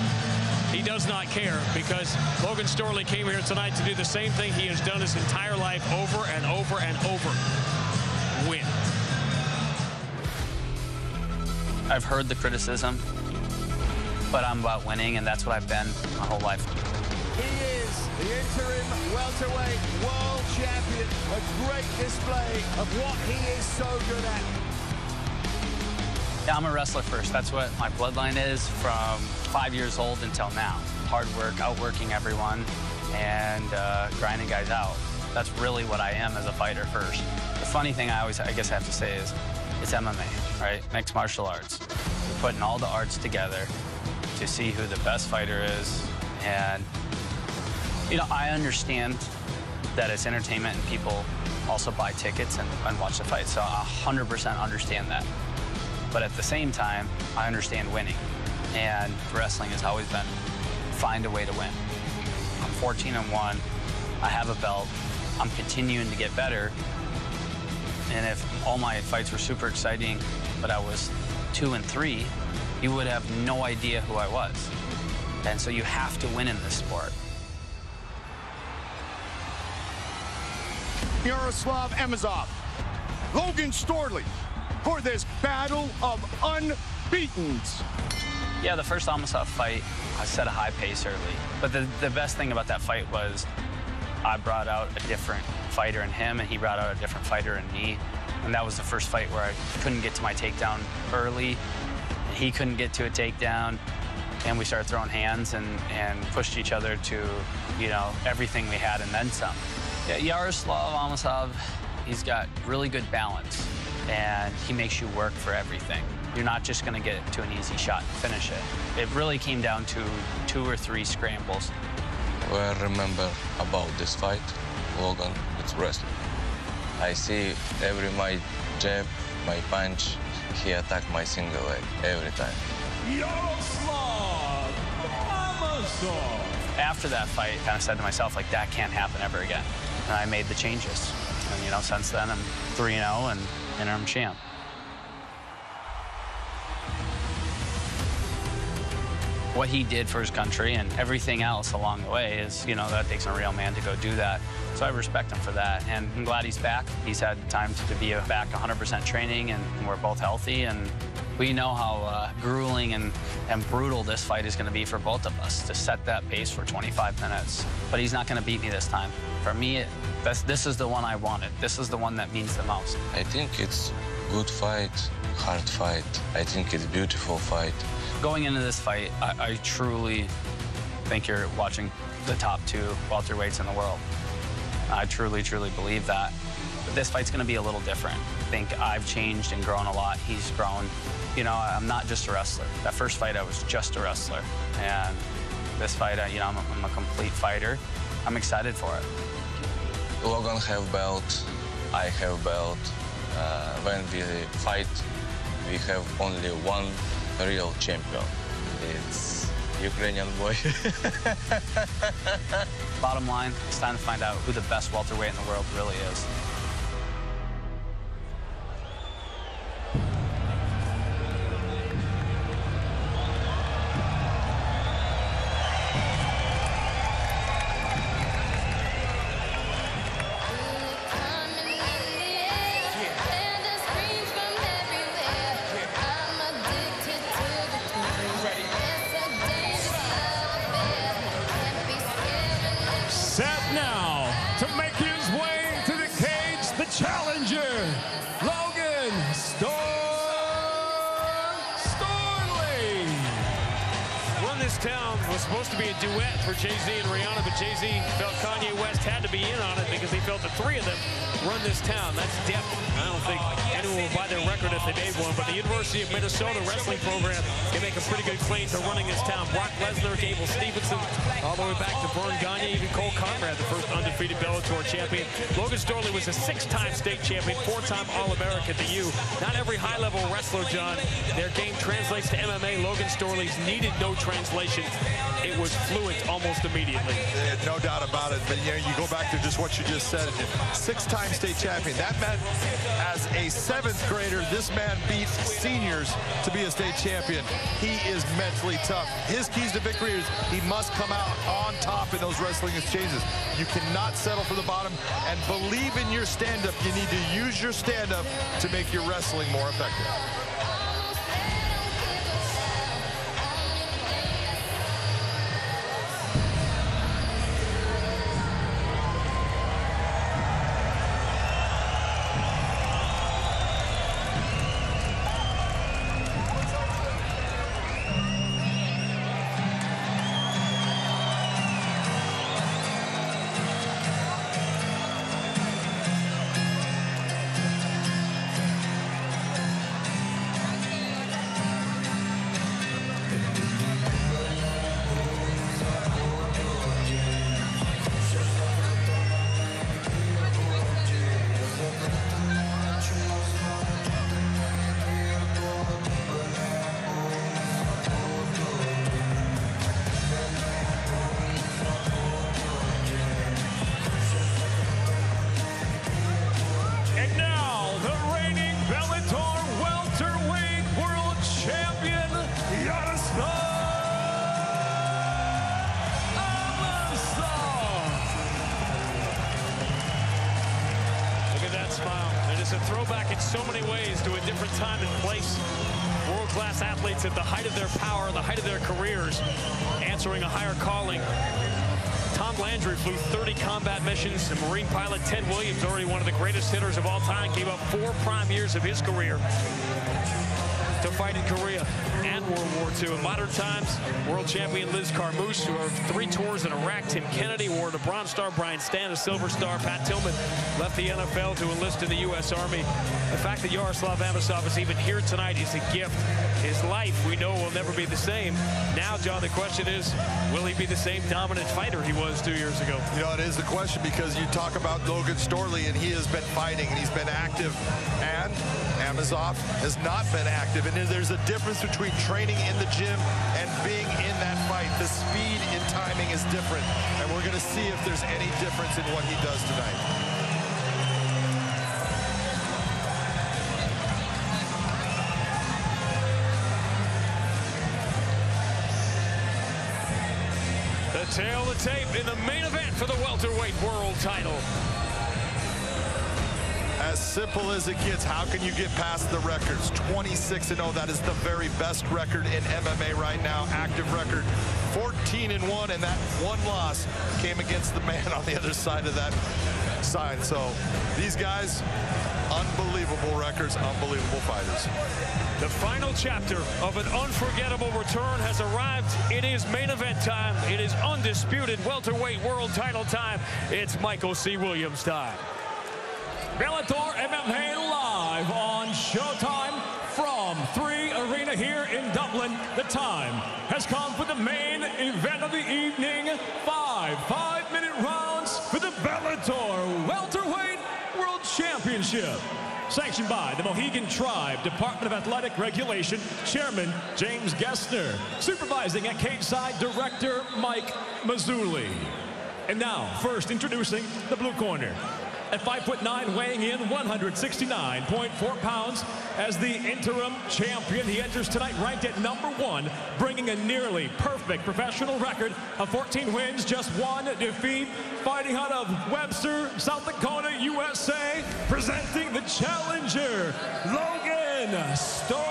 he does not care because Logan Storley came here tonight to do the same thing he has done his entire life over and over and over. Win. I've heard the criticism, but I'm about winning, and that's what I've been my whole life. He is the interim welterweight world champion. A great display of what he is so good at. Yeah, I'm a wrestler first. That's what my bloodline is from five years old until now. Hard work, outworking everyone, and uh, grinding guys out. That's really what I am as a fighter first. The funny thing I always, I guess I have to say is, it's MMA, right? Mixed martial arts. We're putting all the arts together to see who the best fighter is. And, you know, I understand that it's entertainment and people also buy tickets and, and watch the fight. So I 100% understand that. But at the same time, I understand winning. And wrestling has always been find a way to win. I'm 14 and 1. I have a belt. I'm continuing to get better. And if all my fights were super exciting, but I was two and three, you would have no idea who I was. And so you have to win in this sport. Yaroslav Amosov, Logan Storley, for this battle of unbeatens. Yeah, the first Amosov fight, I set a high pace early. But the, the best thing about that fight was I brought out a different fighter in him, and he brought out a different fighter in me. And that was the first fight where I couldn't get to my takedown early. He couldn't get to a takedown, and we started throwing hands and, and pushed each other to, you know, everything we had and then some. Yeah, Yaroslav Amosov, he's got really good balance, and he makes you work for everything. You're not just going to get to an easy shot and finish it. It really came down to two or three scrambles. Well, I remember about this fight, Logan, it's wrestling. I see every my jab, my punch, he attack my single leg every time. Yaroslav Amosov. After that fight, I kind of said to myself, like, that can't happen ever again. And I made the changes. And, you know, since then, I'm 3-0 and interim champ. What he did for his country and everything else along the way is, you know, that takes a real man to go do that. So I respect him for that. And I'm glad he's back. He's had time to be back 100% training and we're both healthy. And we know how uh, grueling and, and brutal this fight is going to be for both of us to set that pace for 25 minutes. But he's not going to beat me this time. For me, it, this, this is the one I wanted. This is the one that means the most. I think it's good fight, hard fight. I think it's beautiful fight. Going into this fight, I, I truly think you're watching the top two welterweights in the world. I truly, truly believe that. But this fight's going to be a little different. I think I've changed and grown a lot. He's grown. You know, I'm not just a wrestler. That first fight, I was just a wrestler. And this fight, you know, I'm a, I'm a complete fighter. I'm excited for it. Logan have belt, I have belt. Uh, when we fight, we have only one real champion. It's Ukrainian boy. Bottom line, it's time to find out who the best welterweight in the world really is. Jay-Z and Rihanna, but Jay-Z felt Kanye West had to be in on it because he felt the three of them run this town. That's depth. I don't think anyone will buy their record if they made one, but the University of Minnesota wrestling program can make a pretty good claim to running this town. Brock Lesnar, Gable Stevenson, all the way back to Verne Gagne, even Cole Conrad, the first undefeated Bellator champion. Logan Storley was a six-time state champion, four-time All-American at the U. Not every high-level wrestler, John, their game translates to MMA. Logan Storley's needed no translation. It was fluent almost immediately. no doubt about it. But you know, you go back to just what you just said. Six-time state champion. That meant as a seventh grader, this man beat seniors to be a state champion. He is mentally tough. His keys to victory is he must come out on top in those wrestling exchanges. You cannot settle for the bottom and believe in your stand-up. You need to use your stand-up to make your wrestling more effective. Pilot Ted Williams, already one of the greatest hitters of all time, gave up four prime years of his career to fight in Korea and World War II. In modern times, world champion Liz Carmouche, who have three tours in Iraq, Tim Kennedy, awarded a Bronze Star, Brian Stann, a Silver Star, Pat Tillman left the NFL to enlist in the U.S. Army. The fact that Yaroslav Amosov is even here tonight is a gift. His life, we know, will never be the same. Now, John, the question is, will he be the same dominant fighter he was two years ago? You know, it is the question because you talk about Logan Storley and he has been fighting and he's been active and Amosov has not been active. And there's a difference between training in the gym and being in that fight. The speed and timing is different. And we're going to see if there's any difference in what he does tonight. Tail the tape in the main event for the welterweight world title. As simple as it gets, how can you get past the records? 26 and 0, that is the very best record in MMA right now. Active record 14 and 1, and that one loss came against the man on the other side of that sign. So these guys, unbelievable records, unbelievable fighters. The final chapter of an unforgettable return has arrived. It is main event time. It is undisputed welterweight world title time. It's Michael C. Williams time. Bellator MMA live on Showtime from 3 Arena here in Dublin. The time has come for the main event of the evening. Five five-minute rounds for the Bellator Welterweight World Championship. Sanctioned by the Mohegan Tribe Department of Athletic Regulation, Chairman James Gessner. Supervising at cage side, Director Mike Mazzulli. And now, first introducing the blue corner. At 5'9", weighing in 169.4 pounds. As the interim champion, he enters tonight ranked at number one, bringing a nearly perfect professional record of 14 wins, just one defeat. Fighting out of Webster, South Dakota, USA. Presenting the challenger, Logan Storm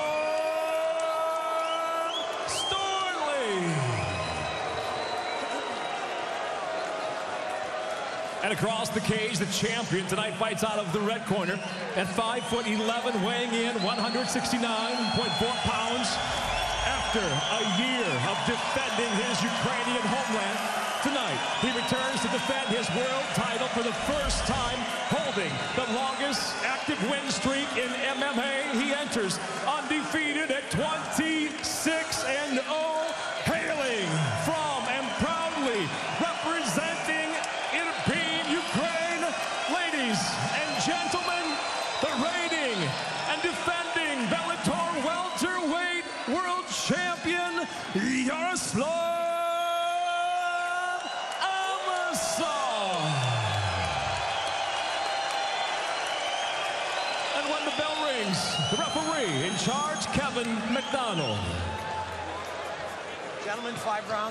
Storley. And across the cage, the champion tonight fights out of the red corner at 5 foot 11, weighing in 169.4 pounds. After a year of defending his Ukrainian homeland, tonight he returns to defend his world title for the first time,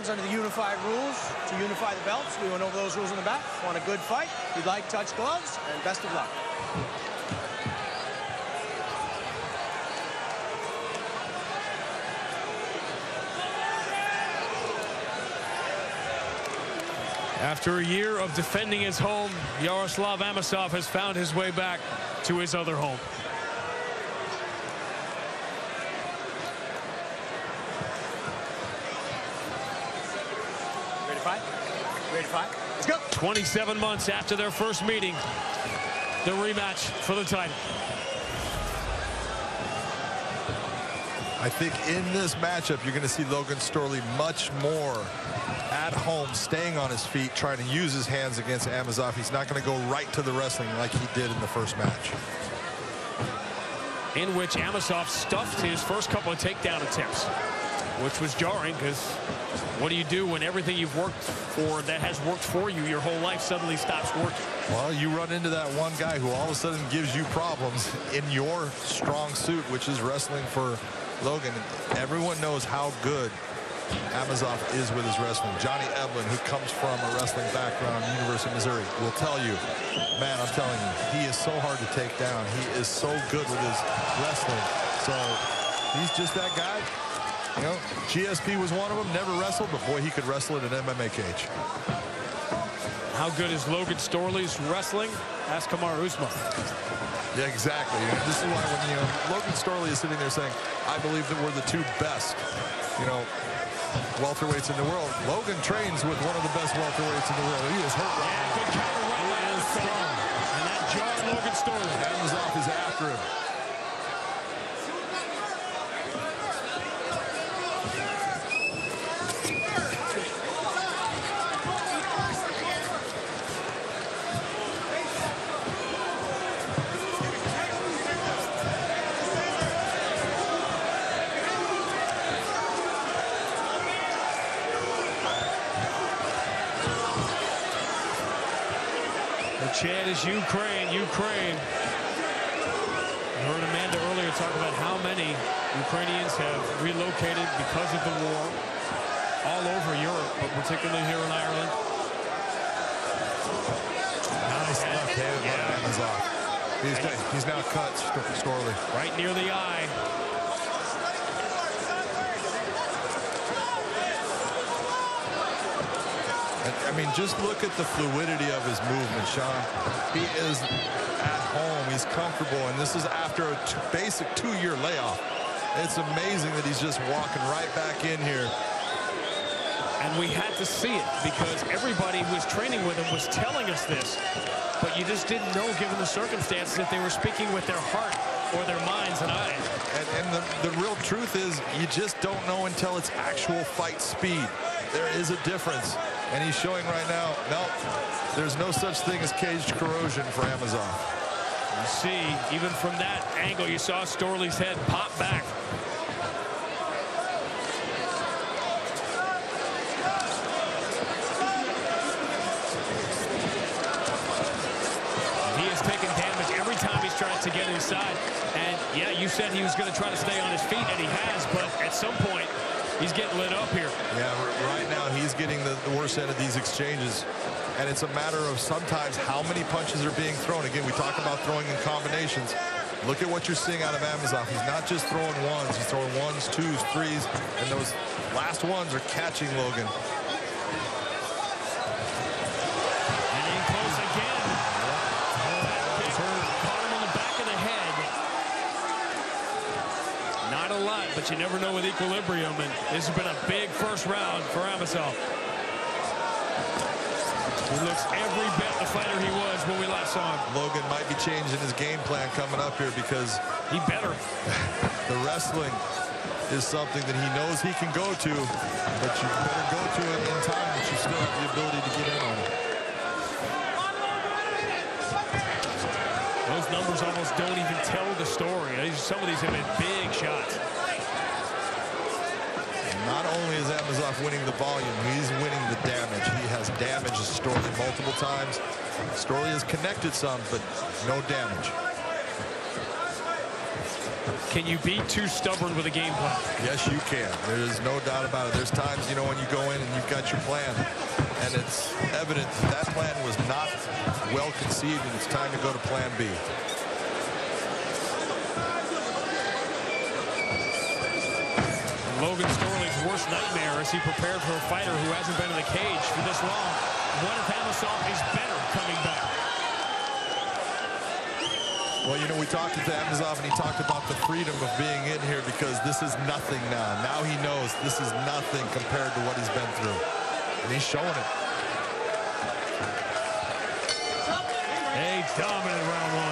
under the unified rules to unify the belts. We went over those rules in the back. Want a good fight? You'd like, touch gloves, and best of luck. After a year of defending his home, Yaroslav Amosov has found his way back to his other home. Ready to fight? Ready to fight? Let's go. 27 months after their first meeting, the rematch for the title. I think in this matchup, you're going to see Logan Storley much more at home, staying on his feet, trying to use his hands against Amosov. He's not going to go right to the wrestling like he did in the first match. in which Amosov stuffed his first couple of takedown attempts, which was jarring because what do you do when everything you've worked for that has worked for you your whole life suddenly stops working? Well, you run into that one guy who all of a sudden gives you problems in your strong suit, which is wrestling for Logan. Everyone knows how good Amosov is with his wrestling. Johnny Eblen, who comes from a wrestling background, University of Missouri, will tell you, man, I'm telling you, he is so hard to take down. He is so good with his wrestling. So he's just that guy. You know, GSP was one of them, never wrestled, but boy, he could wrestle in an MMA cage. How good is Logan Storley's wrestling? Ask Kamaru Usman. Yeah, exactly. And this is why when you know Logan Storley is sitting there saying, "I believe that we're the two best," you know, welterweights in the world. Logan trains with one of the best welterweights in the world. He is hurt. Good counter right He is strong. And that jarred Logan Storley. Amosov is after him. Ukraine, Ukraine. I heard Amanda earlier talk about how many Ukrainians have relocated because of the war all over Europe, but particularly here in Ireland. Nice left hand by Amosov. He's, he's now cut St- Storley. Right near the eye. And, I mean, just look at the fluidity of his movement, Sean. He is at home. He's comfortable, and this is after a basic two-year layoff. It's amazing that he's just walking right back in here. And we had to see it because everybody who was training with him was telling us this. But you just didn't know, given the circumstances, if they were speaking with their heart or their minds and eyes. And, and the, the real truth is, you just don't know until it's actual fight speed. There is a difference. And he's showing right now, no, there's no such thing as caged corrosion for Amosov. You see, even from that angle, you saw Storley's head pop back. He has taken damage every time he's tried to get inside. And yeah, you said he was going to try to stay on his feet, and he has, but at some point, he's getting lit up here. Yeah, right now he's getting the, the worst end of these exchanges. And it's a matter of sometimes how many punches are being thrown. Again, we talk about throwing in combinations. Look at what you're seeing out of Amosov. He's not just throwing ones. He's throwing ones, twos, threes, and those last ones are catching Logan. But you never know with equilibrium. And this has been a big first round for Amosov. He looks every bit the fighter he was when we last saw him. Logan might be changing his game plan coming up here because he better. the wrestling is something that he knows he can go to, but you better go to it in time that you still have the ability to get in on it. Those numbers almost don't even tell the story. Some of these have been big shots. Not only is Amosov winning the volume, he's winning the damage. He has damaged Storley multiple times. Storley has connected some, but no damage. Can you be too stubborn with a game plan? Yes, you can. There is no doubt about it. There's times, you know, when you go in and you've got your plan, and it's evident that, that plan was not well conceived, and it's time to go to plan B. Logan Storley's worst nightmare as he prepared for a fighter who hasn't been in the cage for this long. What if Amosov is better coming back? Well, you know, we talked to Amosov, and he talked about the freedom of being in here because this is nothing now. Now he knows this is nothing compared to what he's been through. And he's showing it. A dominant round one.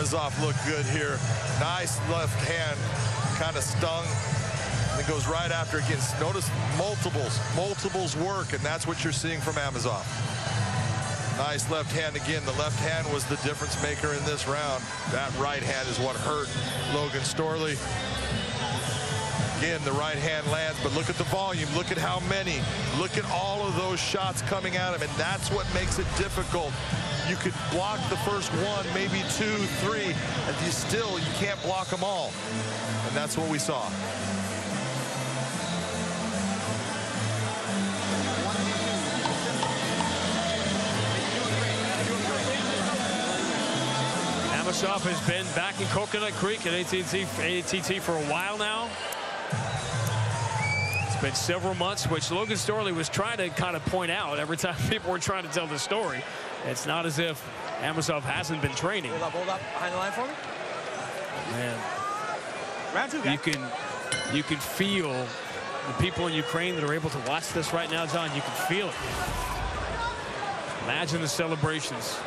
Amosov looked good here. Nice left hand, kind of stung. It goes right after again. Notice multiples, multiples work, and that's what you're seeing from Amosov. Nice left hand again. The left hand was the difference maker in this round. That right hand is what hurt Logan Storley. Again, the right hand lands, but look at the volume. Look at how many. Look at all of those shots coming at him, and that's what makes it difficult. You could block the first one, maybe two, three, and you still, you can't block them all. And that's what we saw. Amosov has been back in Coconut Creek at ATT, for a while now. It's been several months, which Logan Storley was trying to kind of point out every time people were trying to tell the story. It's not as if Amosov hasn't been training. Hold up, hold up behind the line for me. Man, Round two, you can you can feel the people in Ukraine that are able to watch this right now, John. You can feel it. Imagine the celebrations.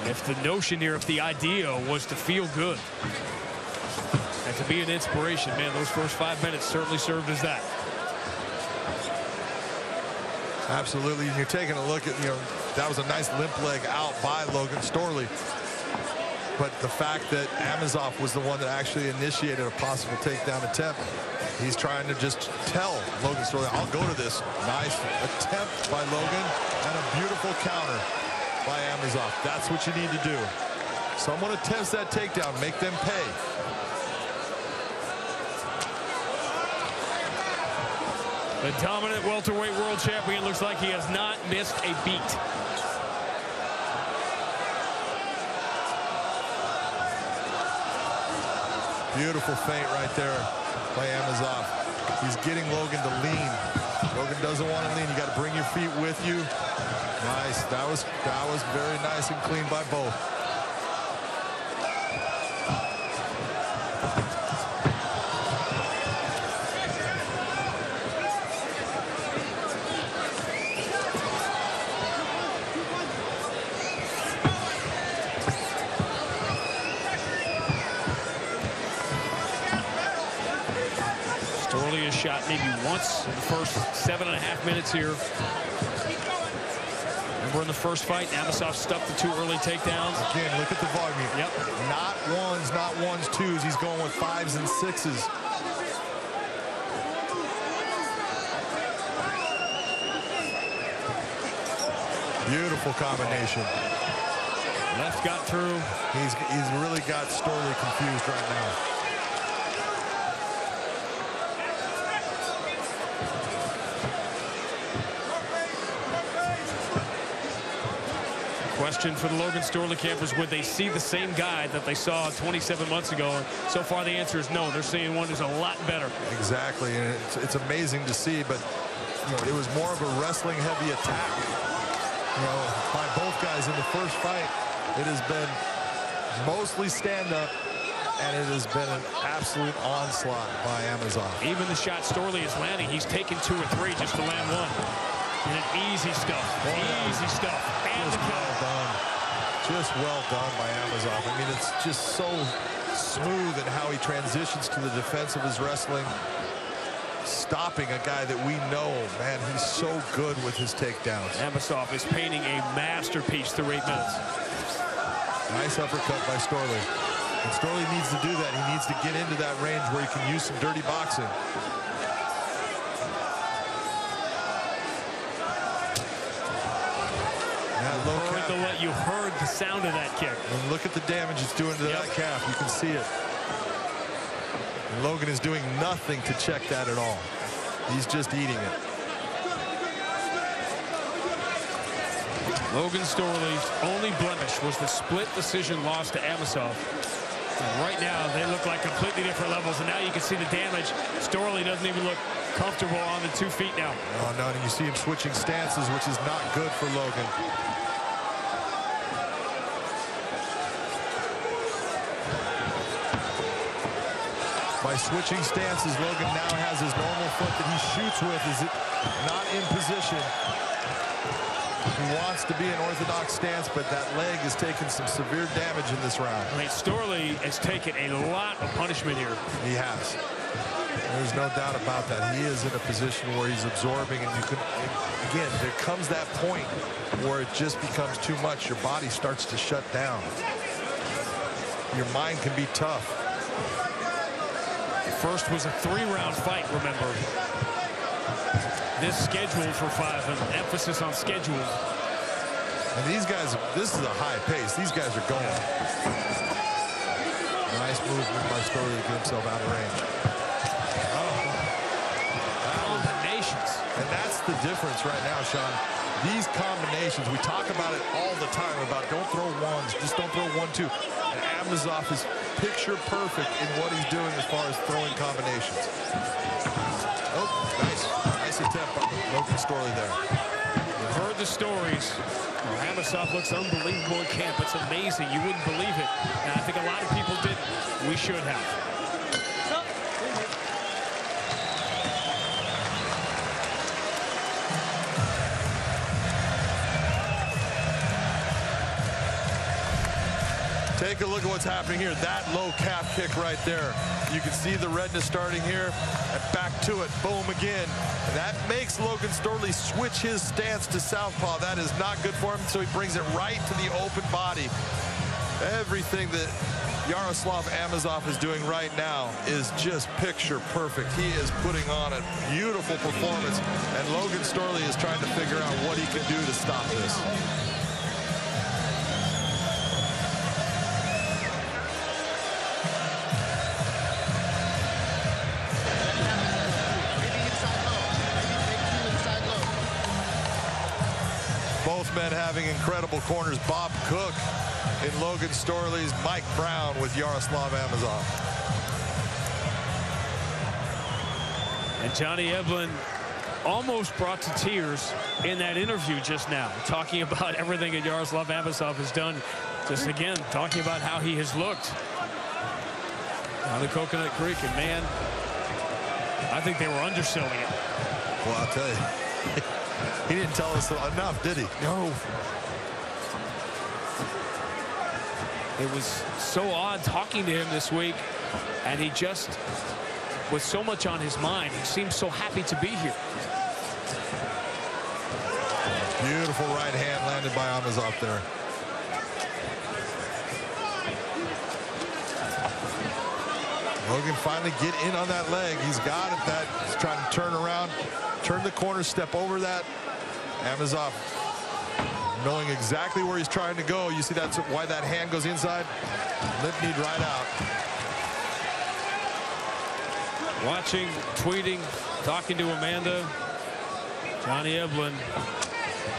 And if the notion here, if the idea was to feel good and to be an inspiration, man, those first five minutes certainly served as that. Absolutely, and you're taking a look at, you know, that was a nice limp leg out by Logan Storley. But the fact that Amosov was the one that actually initiated a possible takedown attempt, he's trying to just tell Logan Storley, I'll go to this. Nice attempt by Logan and a beautiful counter by Amosov. That's what you need to do. Someone attempts that takedown, make them pay. The dominant welterweight world champion looks like he has not missed a beat. Beautiful feint right there by Amosov. He's getting Logan to lean. Logan doesn't want to lean. You got to bring your feet with you. Nice. That was that was very nice and clean by both. Shot maybe once in the first seven and a half minutes here. Remember in the first fight, Amosov stuck the two early takedowns. Again, look at the volume. Yep. Not ones, not ones, twos. He's going with fives and sixes. Beautiful combination. Left got through. He's he's really got Storley confused right now. Question for the Logan Storley campers, would they see the same guy that they saw 27 months ago? And so far the answer is no. They're seeing one who's a lot better. Exactly, and it's, it's amazing to see, but you know, it was more of a wrestling heavy attack. You know, by both guys in the first fight, it has been Mostly stand up, and it has been an absolute onslaught by Amosov. Even the shot Storley is landing, he's taken two or three just to land one. And an easy stuff, easy stuff. And the kill. Just well done by Amosov. I mean, it's just so smooth in how he transitions to the defense of his wrestling. Stopping a guy that we know, man, he's so good with his takedowns. Amosov is painting a masterpiece through eight minutes. Nice uppercut by Storley. And Storley needs to do that. He needs to get into that range where he can use some dirty boxing. Heard calf. the let you heard the sound of that kick. And look at the damage it's doing to that calf. You can see it. And Logan is doing nothing to check that at all. He's just eating it. Logan Storley's only blemish was the split decision loss to Amosov. And right now, they look like completely different levels, and now you can see the damage. Storley doesn't even look comfortable on the two feet now. Oh, no, and you see him switching stances, which is not good for Logan. By switching stances, Logan now has his normal foot that he shoots with. Is it not in position? He wants to be an orthodox stance, but that leg is taking some severe damage in this round. I mean, Storley has taken a lot of punishment here. He has. There's no doubt about that. He is in a position where he's absorbing, and you can, again, there comes that point where it just becomes too much. Your body starts to shut down. Your mind can be tough. First was a three-round fight, remember. This scheduled for five, an emphasis on schedule. And these guys, this is a high pace. These guys are going. Nice movement by Storley to get himself out of range. Oh. Combinations. And that's the difference right now, Sean. These combinations, we talk about it all the time about don't throw ones, just don't throw one, two. Amosov is picture perfect in what he's doing as far as throwing combinations. Oh, nice. Nice attempt by Logan Storley there. You've heard the stories. Well, Amosov looks unbelievable in camp. It's amazing. You wouldn't believe it. And I think a lot of people didn't. We should have. Take a look at what's happening here. That low calf kick right there. You can see the redness starting here and back to it. Boom again. And that makes Logan Storley switch his stance to southpaw. That is not good for him, so he brings it right to the open body. Everything that Yaroslav Amosov is doing right now is just picture perfect. He is putting on a beautiful performance, and Logan Storley is trying to figure out what he can do to stop this. Incredible corners. Bob Cook in Logan Storley's, Mike Brown with Yaroslav Amosov. And Johnny Eblen almost brought to tears in that interview just now, talking about everything that Yaroslav Amosov has done. Just again, talking about how he has looked on the Coconut Creek. And man, I think they were underselling it. Well, I'll tell you, he didn't tell us enough, did he? No. It was so odd talking to him this week, and he just with so much on his mind. He seems so happy to be here. Beautiful right hand landed by Amosov there. Logan finally get in on that leg. He's got it. That he's trying to turn around, turn the corner, step over that. Amosov knowing exactly where he's trying to go. You see that's why that hand goes inside. Lip knee right out. Watching, tweeting, talking to Amanda. Johnny Eblen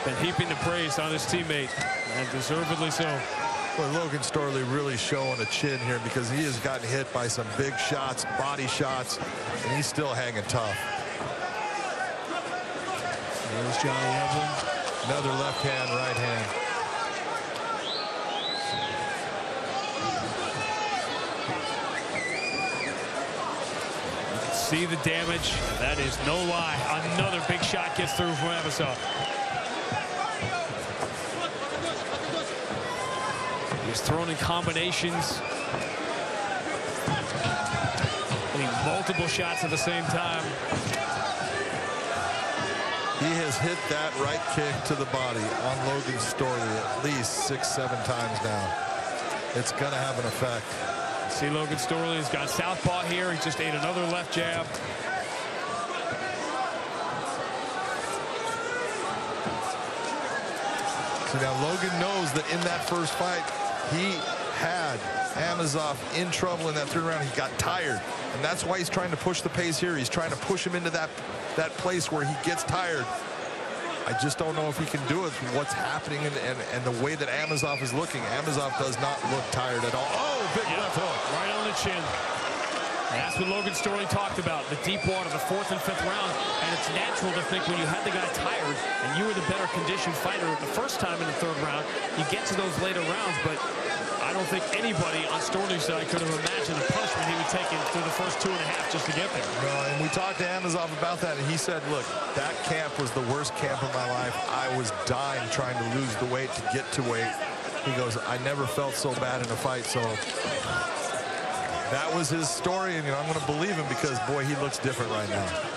been heaping the praise on his teammate, and deservedly so. Well, Logan Storley really showing a chin here because he has gotten hit by some big shots, body shots, and he's still hanging tough. There's Johnny Eblen. Another left hand, right hand. You can See the damage. That is no lie. Another big shot gets through from Amosov. He's thrown in combinations. Multiple shots at the same time. Has hit that right kick to the body on Logan Storley at least six, seven times now. It's going to have an effect. See Logan Storley has got southpaw here. He just ate another left jab. See, now Logan knows that in that first fight, he had Amosov in trouble in that third round. He got tired, and that's why he's trying to push the pace here. He's trying to push him into that, that place where he gets tired. I just don't know if he can do it what's happening and, and, and the way that Amosov is looking. Amosov does not look tired at all. Oh, big yep. left hook. Right on the chin. That's what Logan Storley talked about, the deep water, the fourth and fifth round. And it's natural to think when you had the guy tired and you were the better conditioned fighter the first time in the third round, you get to those later rounds. But don't think anybody on Storley's side could have imagined the punishment he would take through the first two and a half just to get there. No, and we talked to Amosov about that, and he said, look, that camp was the worst camp of my life. I was dying trying to lose the weight to get to weight. He goes, I never felt so bad in a fight, so that was his story, and you know, I'm going to believe him because, boy, he looks different right now.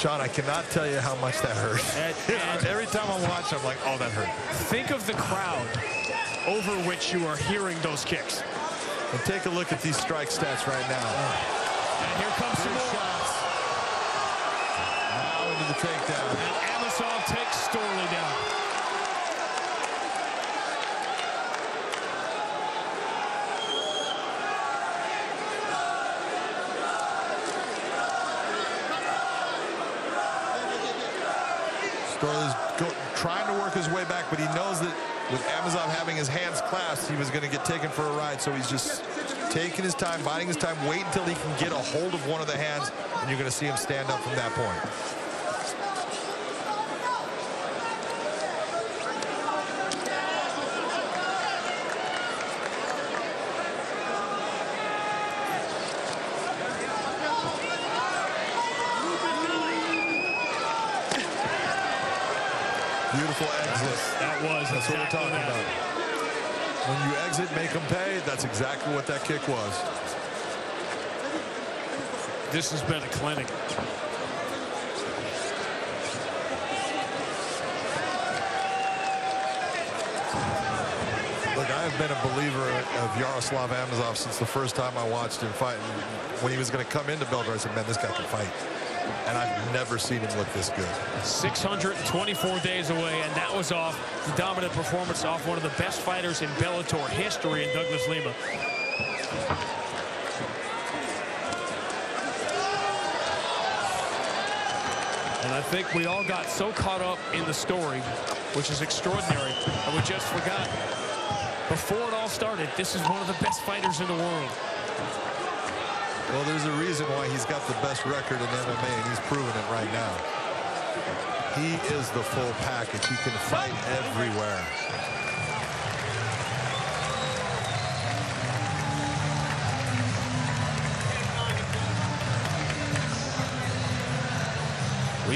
Sean, I cannot tell you how much that hurt. And, Every time I watch, I'm like, oh, that hurt. Think of the crowd over which you are hearing those kicks. And take a look at these strike stats right now. And here comes some more. shots. Now into the takedown. And Amosov takes Storley down. Storley's go, trying to work his way back, but he knows that with Amosov having his hands clasped, he was going to get taken for a ride. So he's just taking his time, biding his time, wait until he can get a hold of one of the hands, and you're going to see him stand up from that point. Beautiful exit. That was That's what we're talking that. about. When you exit, make them pay. That's exactly what that kick was. This has been a clinic. Look, I have been a believer of Yaroslav Amosov since the first time I watched him fight. When he was going to come into Bellator, I said, man, this guy can fight. And I've never seen him look this good. 624 days away, and that was off the dominant performance off one of the best fighters in Bellator history in Douglas Lima. And I think we all got so caught up in the story, which is extraordinary, and we just forgot. Before it all started, this is one of the best fighters in the world. Well, there's a reason why he's got the best record in MMA, and he's proven it right now. He is the full package. He can fight everywhere.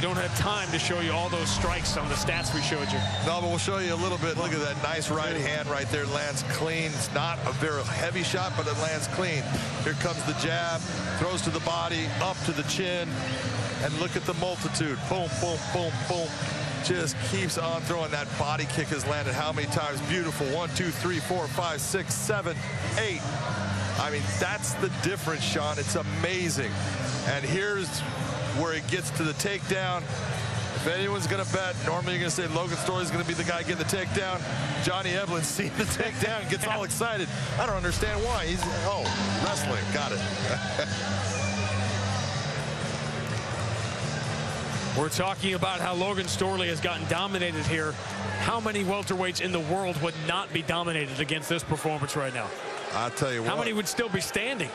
Don't have time to show you all those strikes on the stats we showed you. No, but we'll show you a little bit. Look at that nice right hand right there. Lands clean. It's not a very heavy shot, but it lands clean. Here comes the jab. Throws to the body, up to the chin. And look at the multitude. Boom, boom, boom, boom. Just keeps on throwing. That body kick has landed how many times? Beautiful. One, two, three, four, five, six, seven, eight. I mean, that's the difference, Sean. It's amazing. And here's where it gets to the takedown. If anyone's going to bet, normally you're going to say Logan Storley's going to be the guy getting the takedown. Johnny Eblen sees the takedown, gets all excited. I don't understand why. He's, oh, wrestling. Got it. We're talking about how Logan Storley has gotten dominated here. How many welterweights in the world would not be dominated against this performance right now? I'll tell you How what. many would still be standing?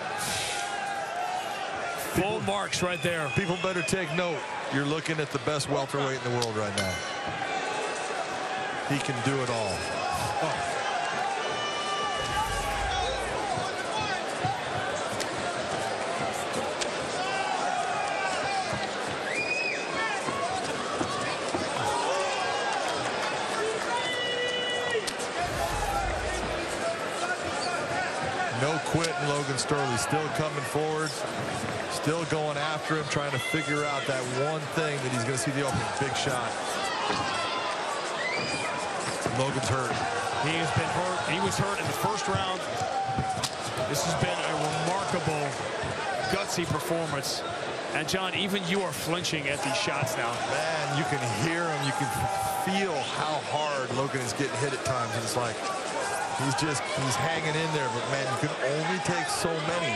Full marks right there. People better take note. You're looking at the best welterweight in the world right now. He can do it all. No quitting. Storley still coming forward, still going after him, trying to figure out that one thing that he's going to see the open. Big shot. Logan's hurt. He has been hurt. He was hurt in the first round. This has been a remarkable, gutsy performance. And John, even you are flinching at these shots now. Man, you can hear him. You can feel how hard Logan is getting hit at times. And it's like he's just he's hanging in there. But man, you can only take so many.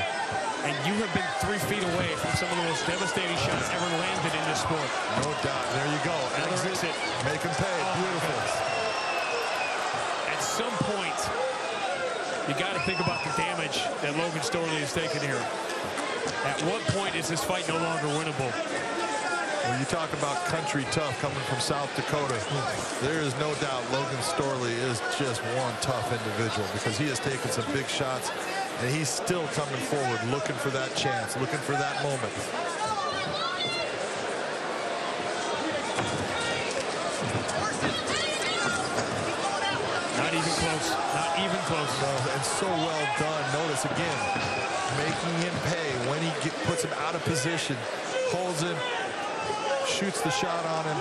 And you have been three feet away from some of the most devastating shots ever landed in this sport. No doubt. There you go. Another exit. Make him pay. Oh, Beautiful. At some point, you got to think about the damage that Logan Storley has taken here. At what point is this fight no longer winnable? When you talk about country tough coming from South Dakota, there is no doubt Logan Storley is just one tough individual because he has taken some big shots and he's still coming forward looking for that chance, looking for that moment. Not even close. Not even close. No, and so well done. Notice again, making him pay when he get, puts him out of position, holds him, shoots the shot on him.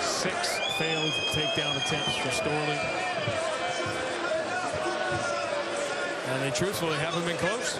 Six failed takedown attempts for Storley. And they truthfully haven't been close.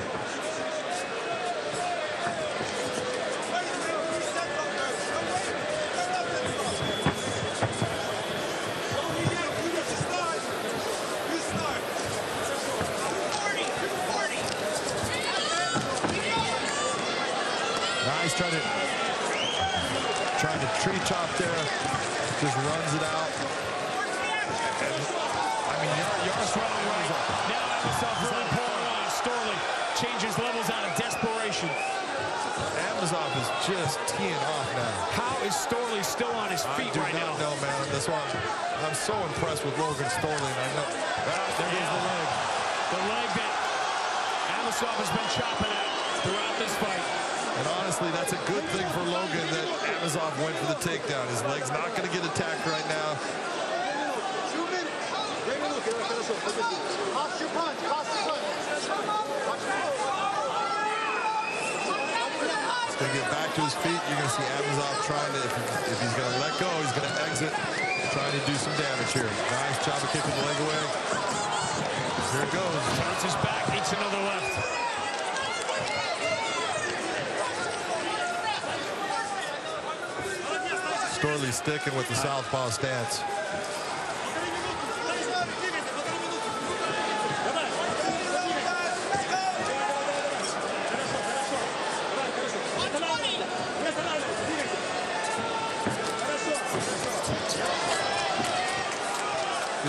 Storley still on his feet I do right not now? know, man. That's why I'm, I'm so impressed with Logan Storley. I know. Ah, there goes the leg. The leg that Amosov has been chopping at throughout this fight. And honestly, that's a good thing for Logan that Amosov went for the takedown. His leg's not going to get attacked right now. He's going to get back to his feet. You're going to see Amosov trying to, if, if he's going to let go, he's going to exit, trying to do some damage here. Nice job of kicking the leg away. Here it goes. Turns his back, eats another left. Storley sticking with the southpaw stance.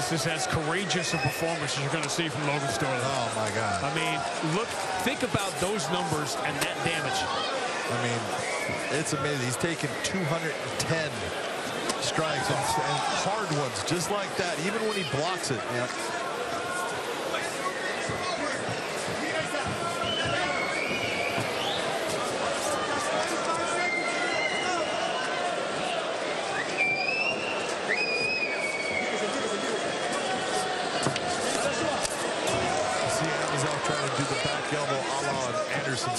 This is as courageous a performance as you're going to see from Logan Storley. Oh, my God. I mean, look, think about those numbers and that damage. I mean, it's amazing. He's taken 210 strikes and, and hard ones just like that, even when he blocks it. Yeah. See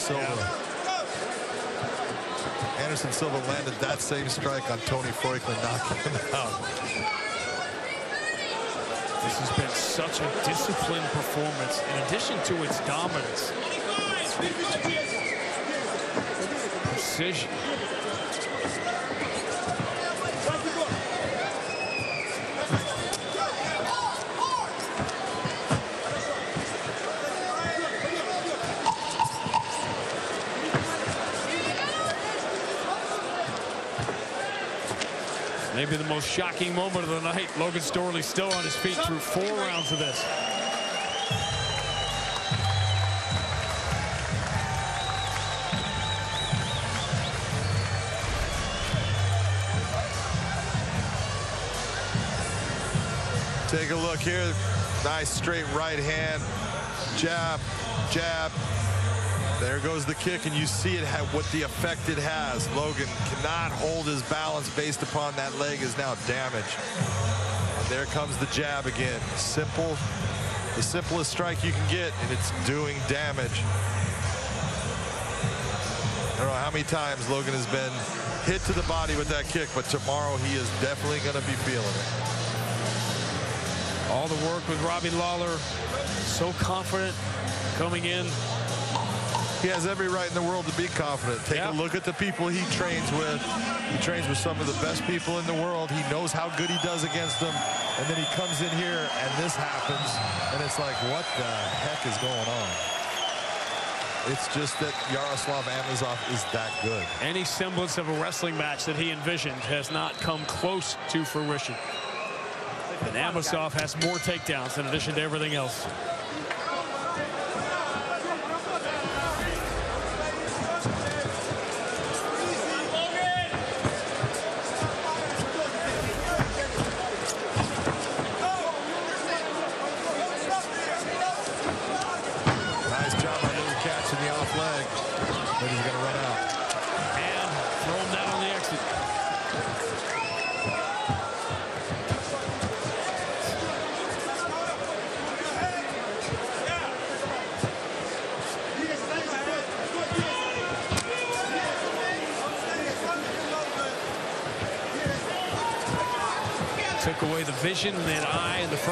Silva. Anderson Silva landed that same strike on Tony Franklin, knocking him out. This has been such a disciplined performance in addition to its dominance. Precision. The most shocking moment of the night. Logan Storley still on his feet through four rounds of this. Take a look here. Nice straight right hand. Jab, jab. There goes the kick, and you see it what the effect it has. Logan cannot hold his balance based upon that leg is now damaged. And there comes the jab again. Simple, the simplest strike you can get, and it's doing damage. I don't know how many times Logan has been hit to the body with that kick, but tomorrow he is definitely going to be feeling it. All the work with Robbie Lawler, so confident coming in. He has every right in the world to be confident. Take a look at the people he trains with. He trains with some of the best people in the world. He knows how good he does against them. And then he comes in here and this happens. And it's like, what the heck is going on? It's just that Yaroslav Amosov is that good. Any semblance of a wrestling match that he envisioned has not come close to fruition. And Amosov has more takedowns in addition to everything else.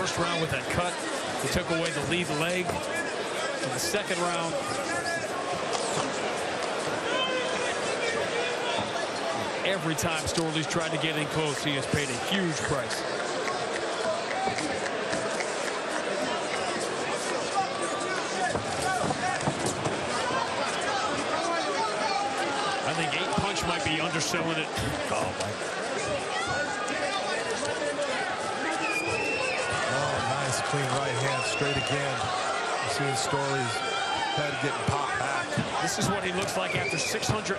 First round with that cut. He took away the lead leg in the second round. Every time Storley's tried to get in close, he has paid a huge price. I think eight punch might be underselling it. Oh, nice clean right hand straight again. You see the Storley's head getting popped back. This is what he looks like after 624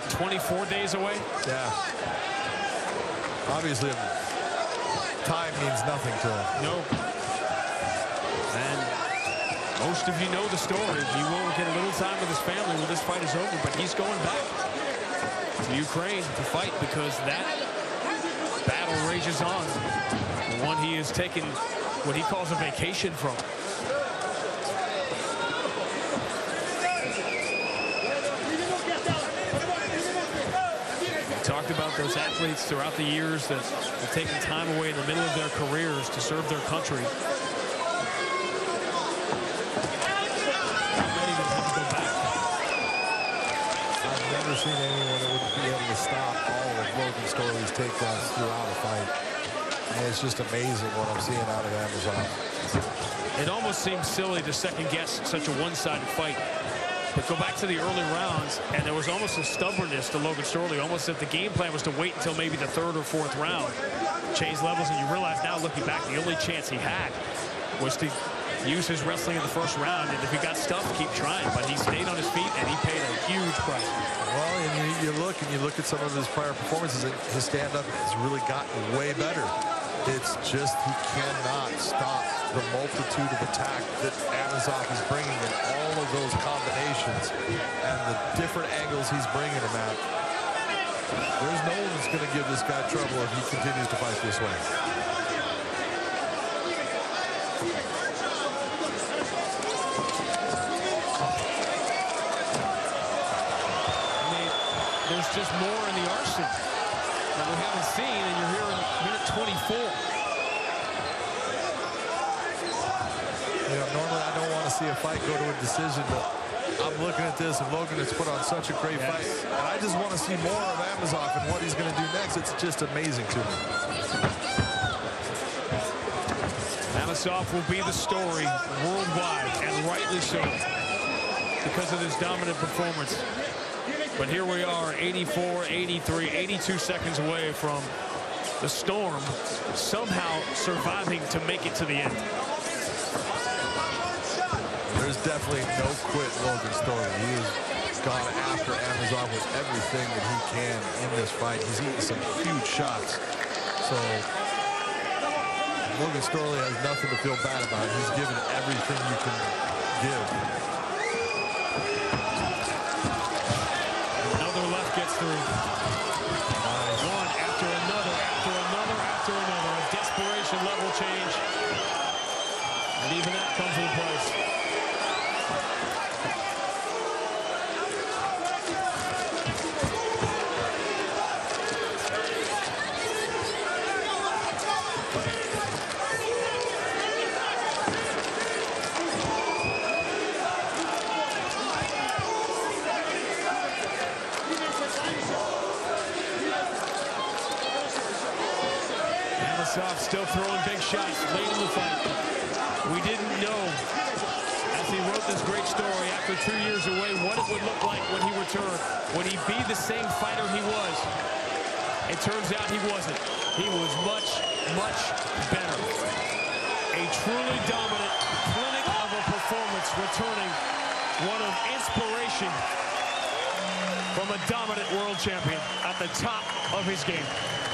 days away. Yeah. Obviously, time means nothing to him. No. And most of you know the story. He will get a little time with his family when this fight is over, but he's going back to Ukraine to fight because that battle rages on. The one he has taken what he calls a vacation from. Those athletes throughout the years that have taken time away in the middle of their careers to serve their country. I've never seen anyone that would be able to stop all of Logan Storley's takedowns throughout a fight. And it's just amazing what I'm seeing out of Amosov. It almost seems silly to second guess such a one-sided fight. But go back to the early rounds, and there was almost a stubbornness to Logan Storley, almost that the game plan was to wait until maybe the third or fourth round, change levels, and you realize now, looking back, the only chance he had was to use his wrestling in the first round, and if he got stuffed, keep trying. But he stayed on his feet, and he paid a huge price. Well, and you, you look and you look at some of his prior performances, and his stand-up has really gotten way better. It's just he cannot stop the multitude of attack that Amosov is bringing in all of those combinations and the different angles he's bringing him at. There's no one that's going to give this guy trouble if he continues to fight this way. I mean, there's just more in the arsenal that we haven't seen, and you're here in minute 24. You know, normally I don't want to see a fight go to a decision, but I'm looking at this, and Logan has put on such a great Yes. fight. And I just want to see more of Amosov and what he's going to do next. It's just amazing to me. Amosov will be the story worldwide, and rightly so, because of his dominant performance. But here we are, 84, 83, 82 seconds away from the Storm somehow surviving to make it to the end. There's definitely no quit Logan Storley. He has gone after Amosov with everything that he can in this fight. He's eaten some huge shots. So Logan Storley has nothing to feel bad about. He's given everything you can give. Beautiful place. This great story after two years away, what it would look like when he returned. Would he be the same fighter he was? It turns out he wasn't. He was much, much better. A truly dominant clinic of a performance returning one of inspiration from a dominant world champion at the top of his game.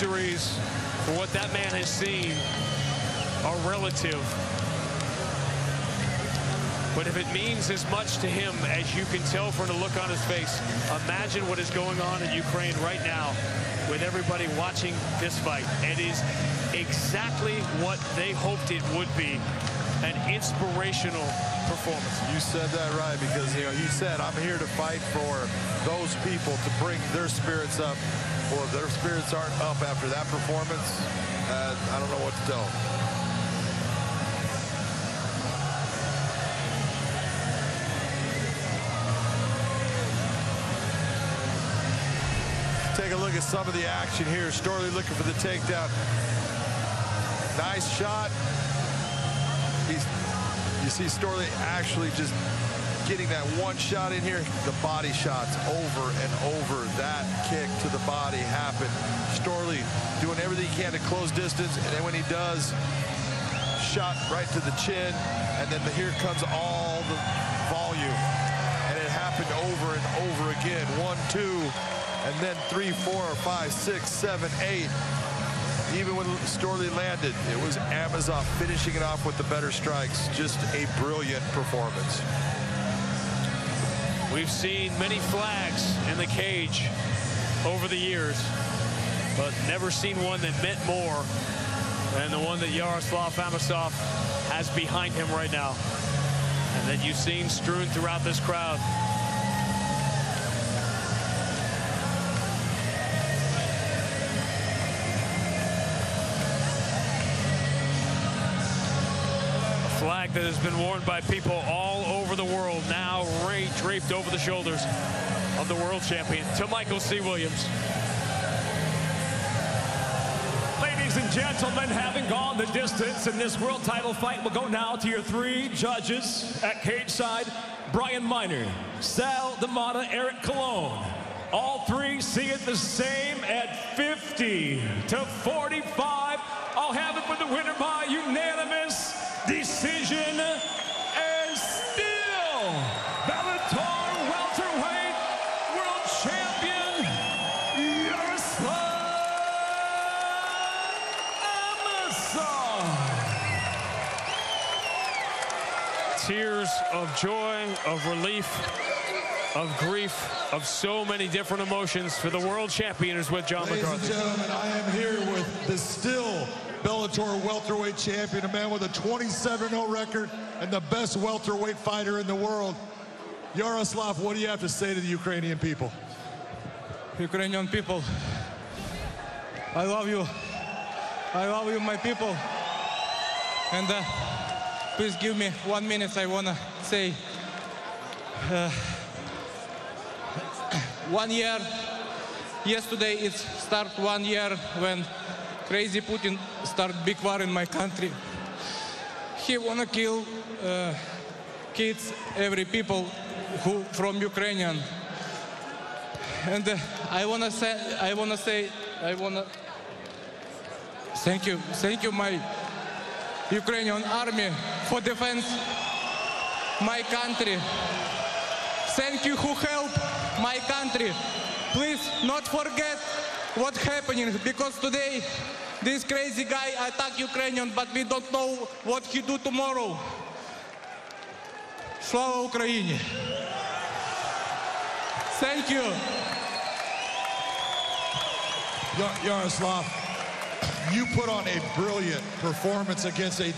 Victories for what that man has seen are relative. But if it means as much to him as you can tell from the look on his face, imagine what is going on in Ukraine right now with everybody watching this fight. It is exactly what they hoped it would be, an inspirational performance. You said that right because, you know, he said, I'm here to fight for those people to bring their spirits up. Well, if their spirits aren't up after that performance, uh, I don't know what to tell them. Take a look at some of the action here. Storley looking for the takedown. Nice shot. He's, you see Storley actually just getting that one shot in here. The body shots over and over. That kick to the body happened. Storley doing everything he can to close distance. And then when he does, shot right to the chin. And then the, here comes all the volume. And it happened over and over again. One, two, and then three, four, five, six, seven, eight. Even when Storley landed, it was Amosov finishing it off with the better strikes. Just a brilliant performance. We've seen many flags in the cage over the years, but never seen one that meant more than the one that Yaroslav Amosov has behind him right now. And that you've seen strewn throughout this crowd. A flag that has been worn by people all over the world, now draped over the shoulders of the world champion, to Michael C. Williams. Ladies and gentlemen, having gone the distance in this world title fight, we'll go now to your three judges at cage side. Brian Miner, Sal D'Amato, Eric Colon. All three see it the same at 50 to 45. I'll have it for the winner by unanimous decision Tears of joy, of relief, of grief, of so many different emotions for the world champion is with John Ladies McCarthy. and gentlemen, I am here with the still Bellator welterweight champion, a man with a 27-0 record and the best welterweight fighter in the world. Yaroslav, what do you have to say to the Ukrainian people? Ukrainian people, I love you. I love you, my people. And uh, please give me one minute. I want to say uh, one year, yesterday it start one year when crazy Putin start big war in my country. He wanna kill uh, kids, every people who from Ukrainian. And uh, I wanna say, I wanna say, I wanna thank you, thank you, my Ukrainian army for defense my country. Thank you who help my country. Please not forget what happening because today this crazy guy attack Ukrainian, but we don't know what he do tomorrow. Слава Україні! Thank you. Yaroslav, you put on a brilliant performance against a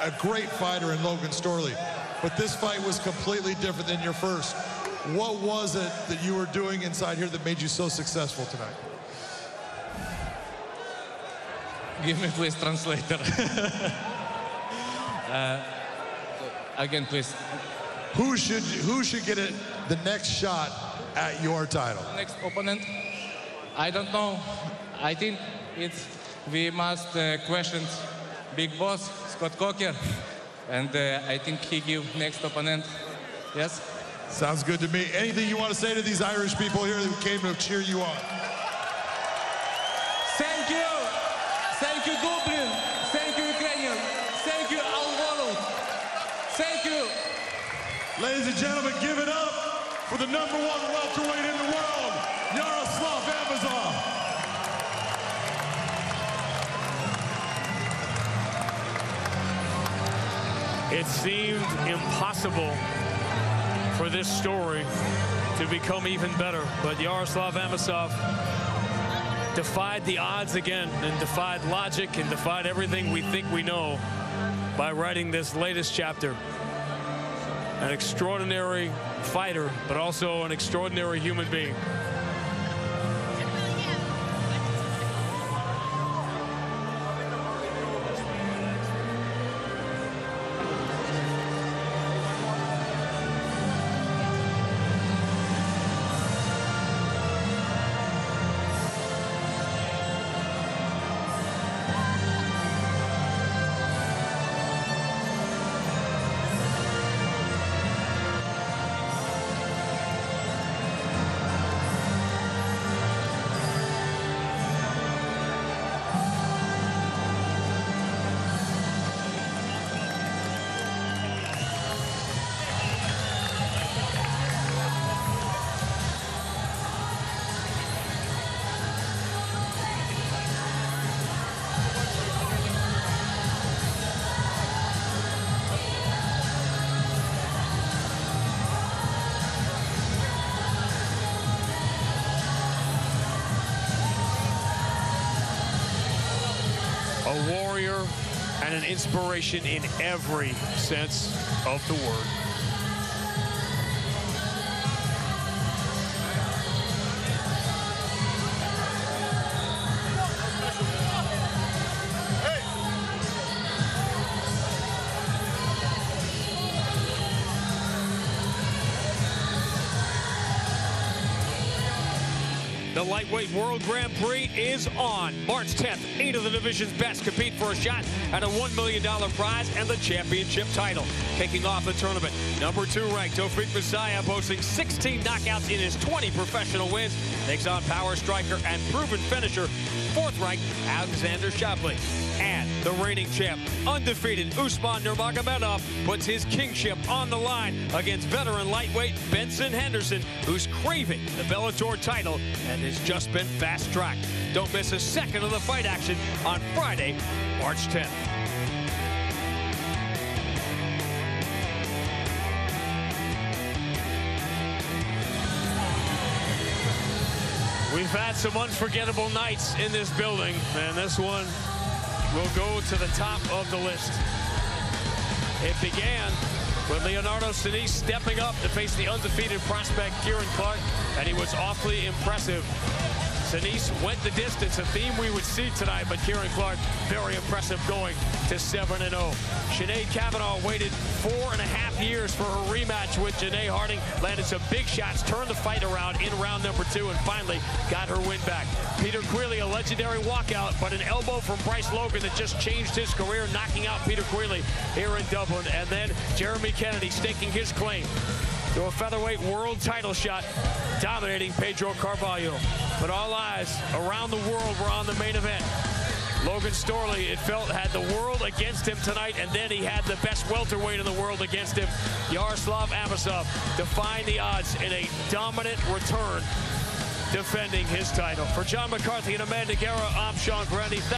a great fighter in Logan Storley. But this fight was completely different than your first. What was it that you were doing inside here that made you so successful tonight? Give me please translator. uh, again, please. Who should who should get it the next shot at your title? Next opponent. I don't know. I think it's we must uh, question big boss Scott Coker, and uh, I think he give next opponent. Yes. Sounds good to me. Anything you want to say to these Irish people here who came to cheer you on? Thank you. Thank you, Dublin. Thank you, Ukrainian. Thank you, our world. Thank you. Ladies and gentlemen, give it up for the number one welterweight in the world, Yaroslav Amosov. It seemed impossible for this story to become even better, but Yaroslav Amosov defied the odds again and defied logic and defied everything we think we know by writing this latest chapter. An extraordinary fighter, but also an extraordinary human being. Inspiration in every sense of the word. Lightweight World Grand Prix is on. March 10th, eight of the division's best compete for a shot at a $1 million prize and the championship title. Kicking off the tournament, number two ranked Tofiq Musayev boasting 16 knockouts in his 20 professional wins. Takes on power striker and proven finisher, fourth ranked Alexander Shabliy. The reigning champ, undefeated Usman Nurmagomedov, puts his kingship on the line against veteran lightweight Benson Henderson, who's craving the Bellator title and has just been fast-tracked. Don't miss a second of the fight action on Friday, March 10th. We've had some unforgettable nights in this building, and this one will go to the top of the list. It began with Leonardo Sinise stepping up to face the undefeated prospect Kieran Clark, and he was awfully impressive. Sinise went the distance, a theme we would see tonight, but Kieran Clark, very impressive going to 7-0. Sinead Kavanagh waited four and a half years for her rematch with Janay Harding, landed some big shots, turned the fight around in round number two, and finally got her win back. Peter Queally, a legendary walkout, but an elbow from Bryce Logan that just changed his career, knocking out Peter Queally here in Dublin. And then Jeremy Kennedy staking his claim to a featherweight world title shot, dominating Pedro Carvalho. But all eyes around the world were on the main event. Logan Storley, it felt, had the world against him tonight, and then he had the best welterweight in the world against him, Yaroslav Amosov, defying the odds in a dominant return, defending his title. For John McCarthy and Amanda Guerra, I'm Sean Grande.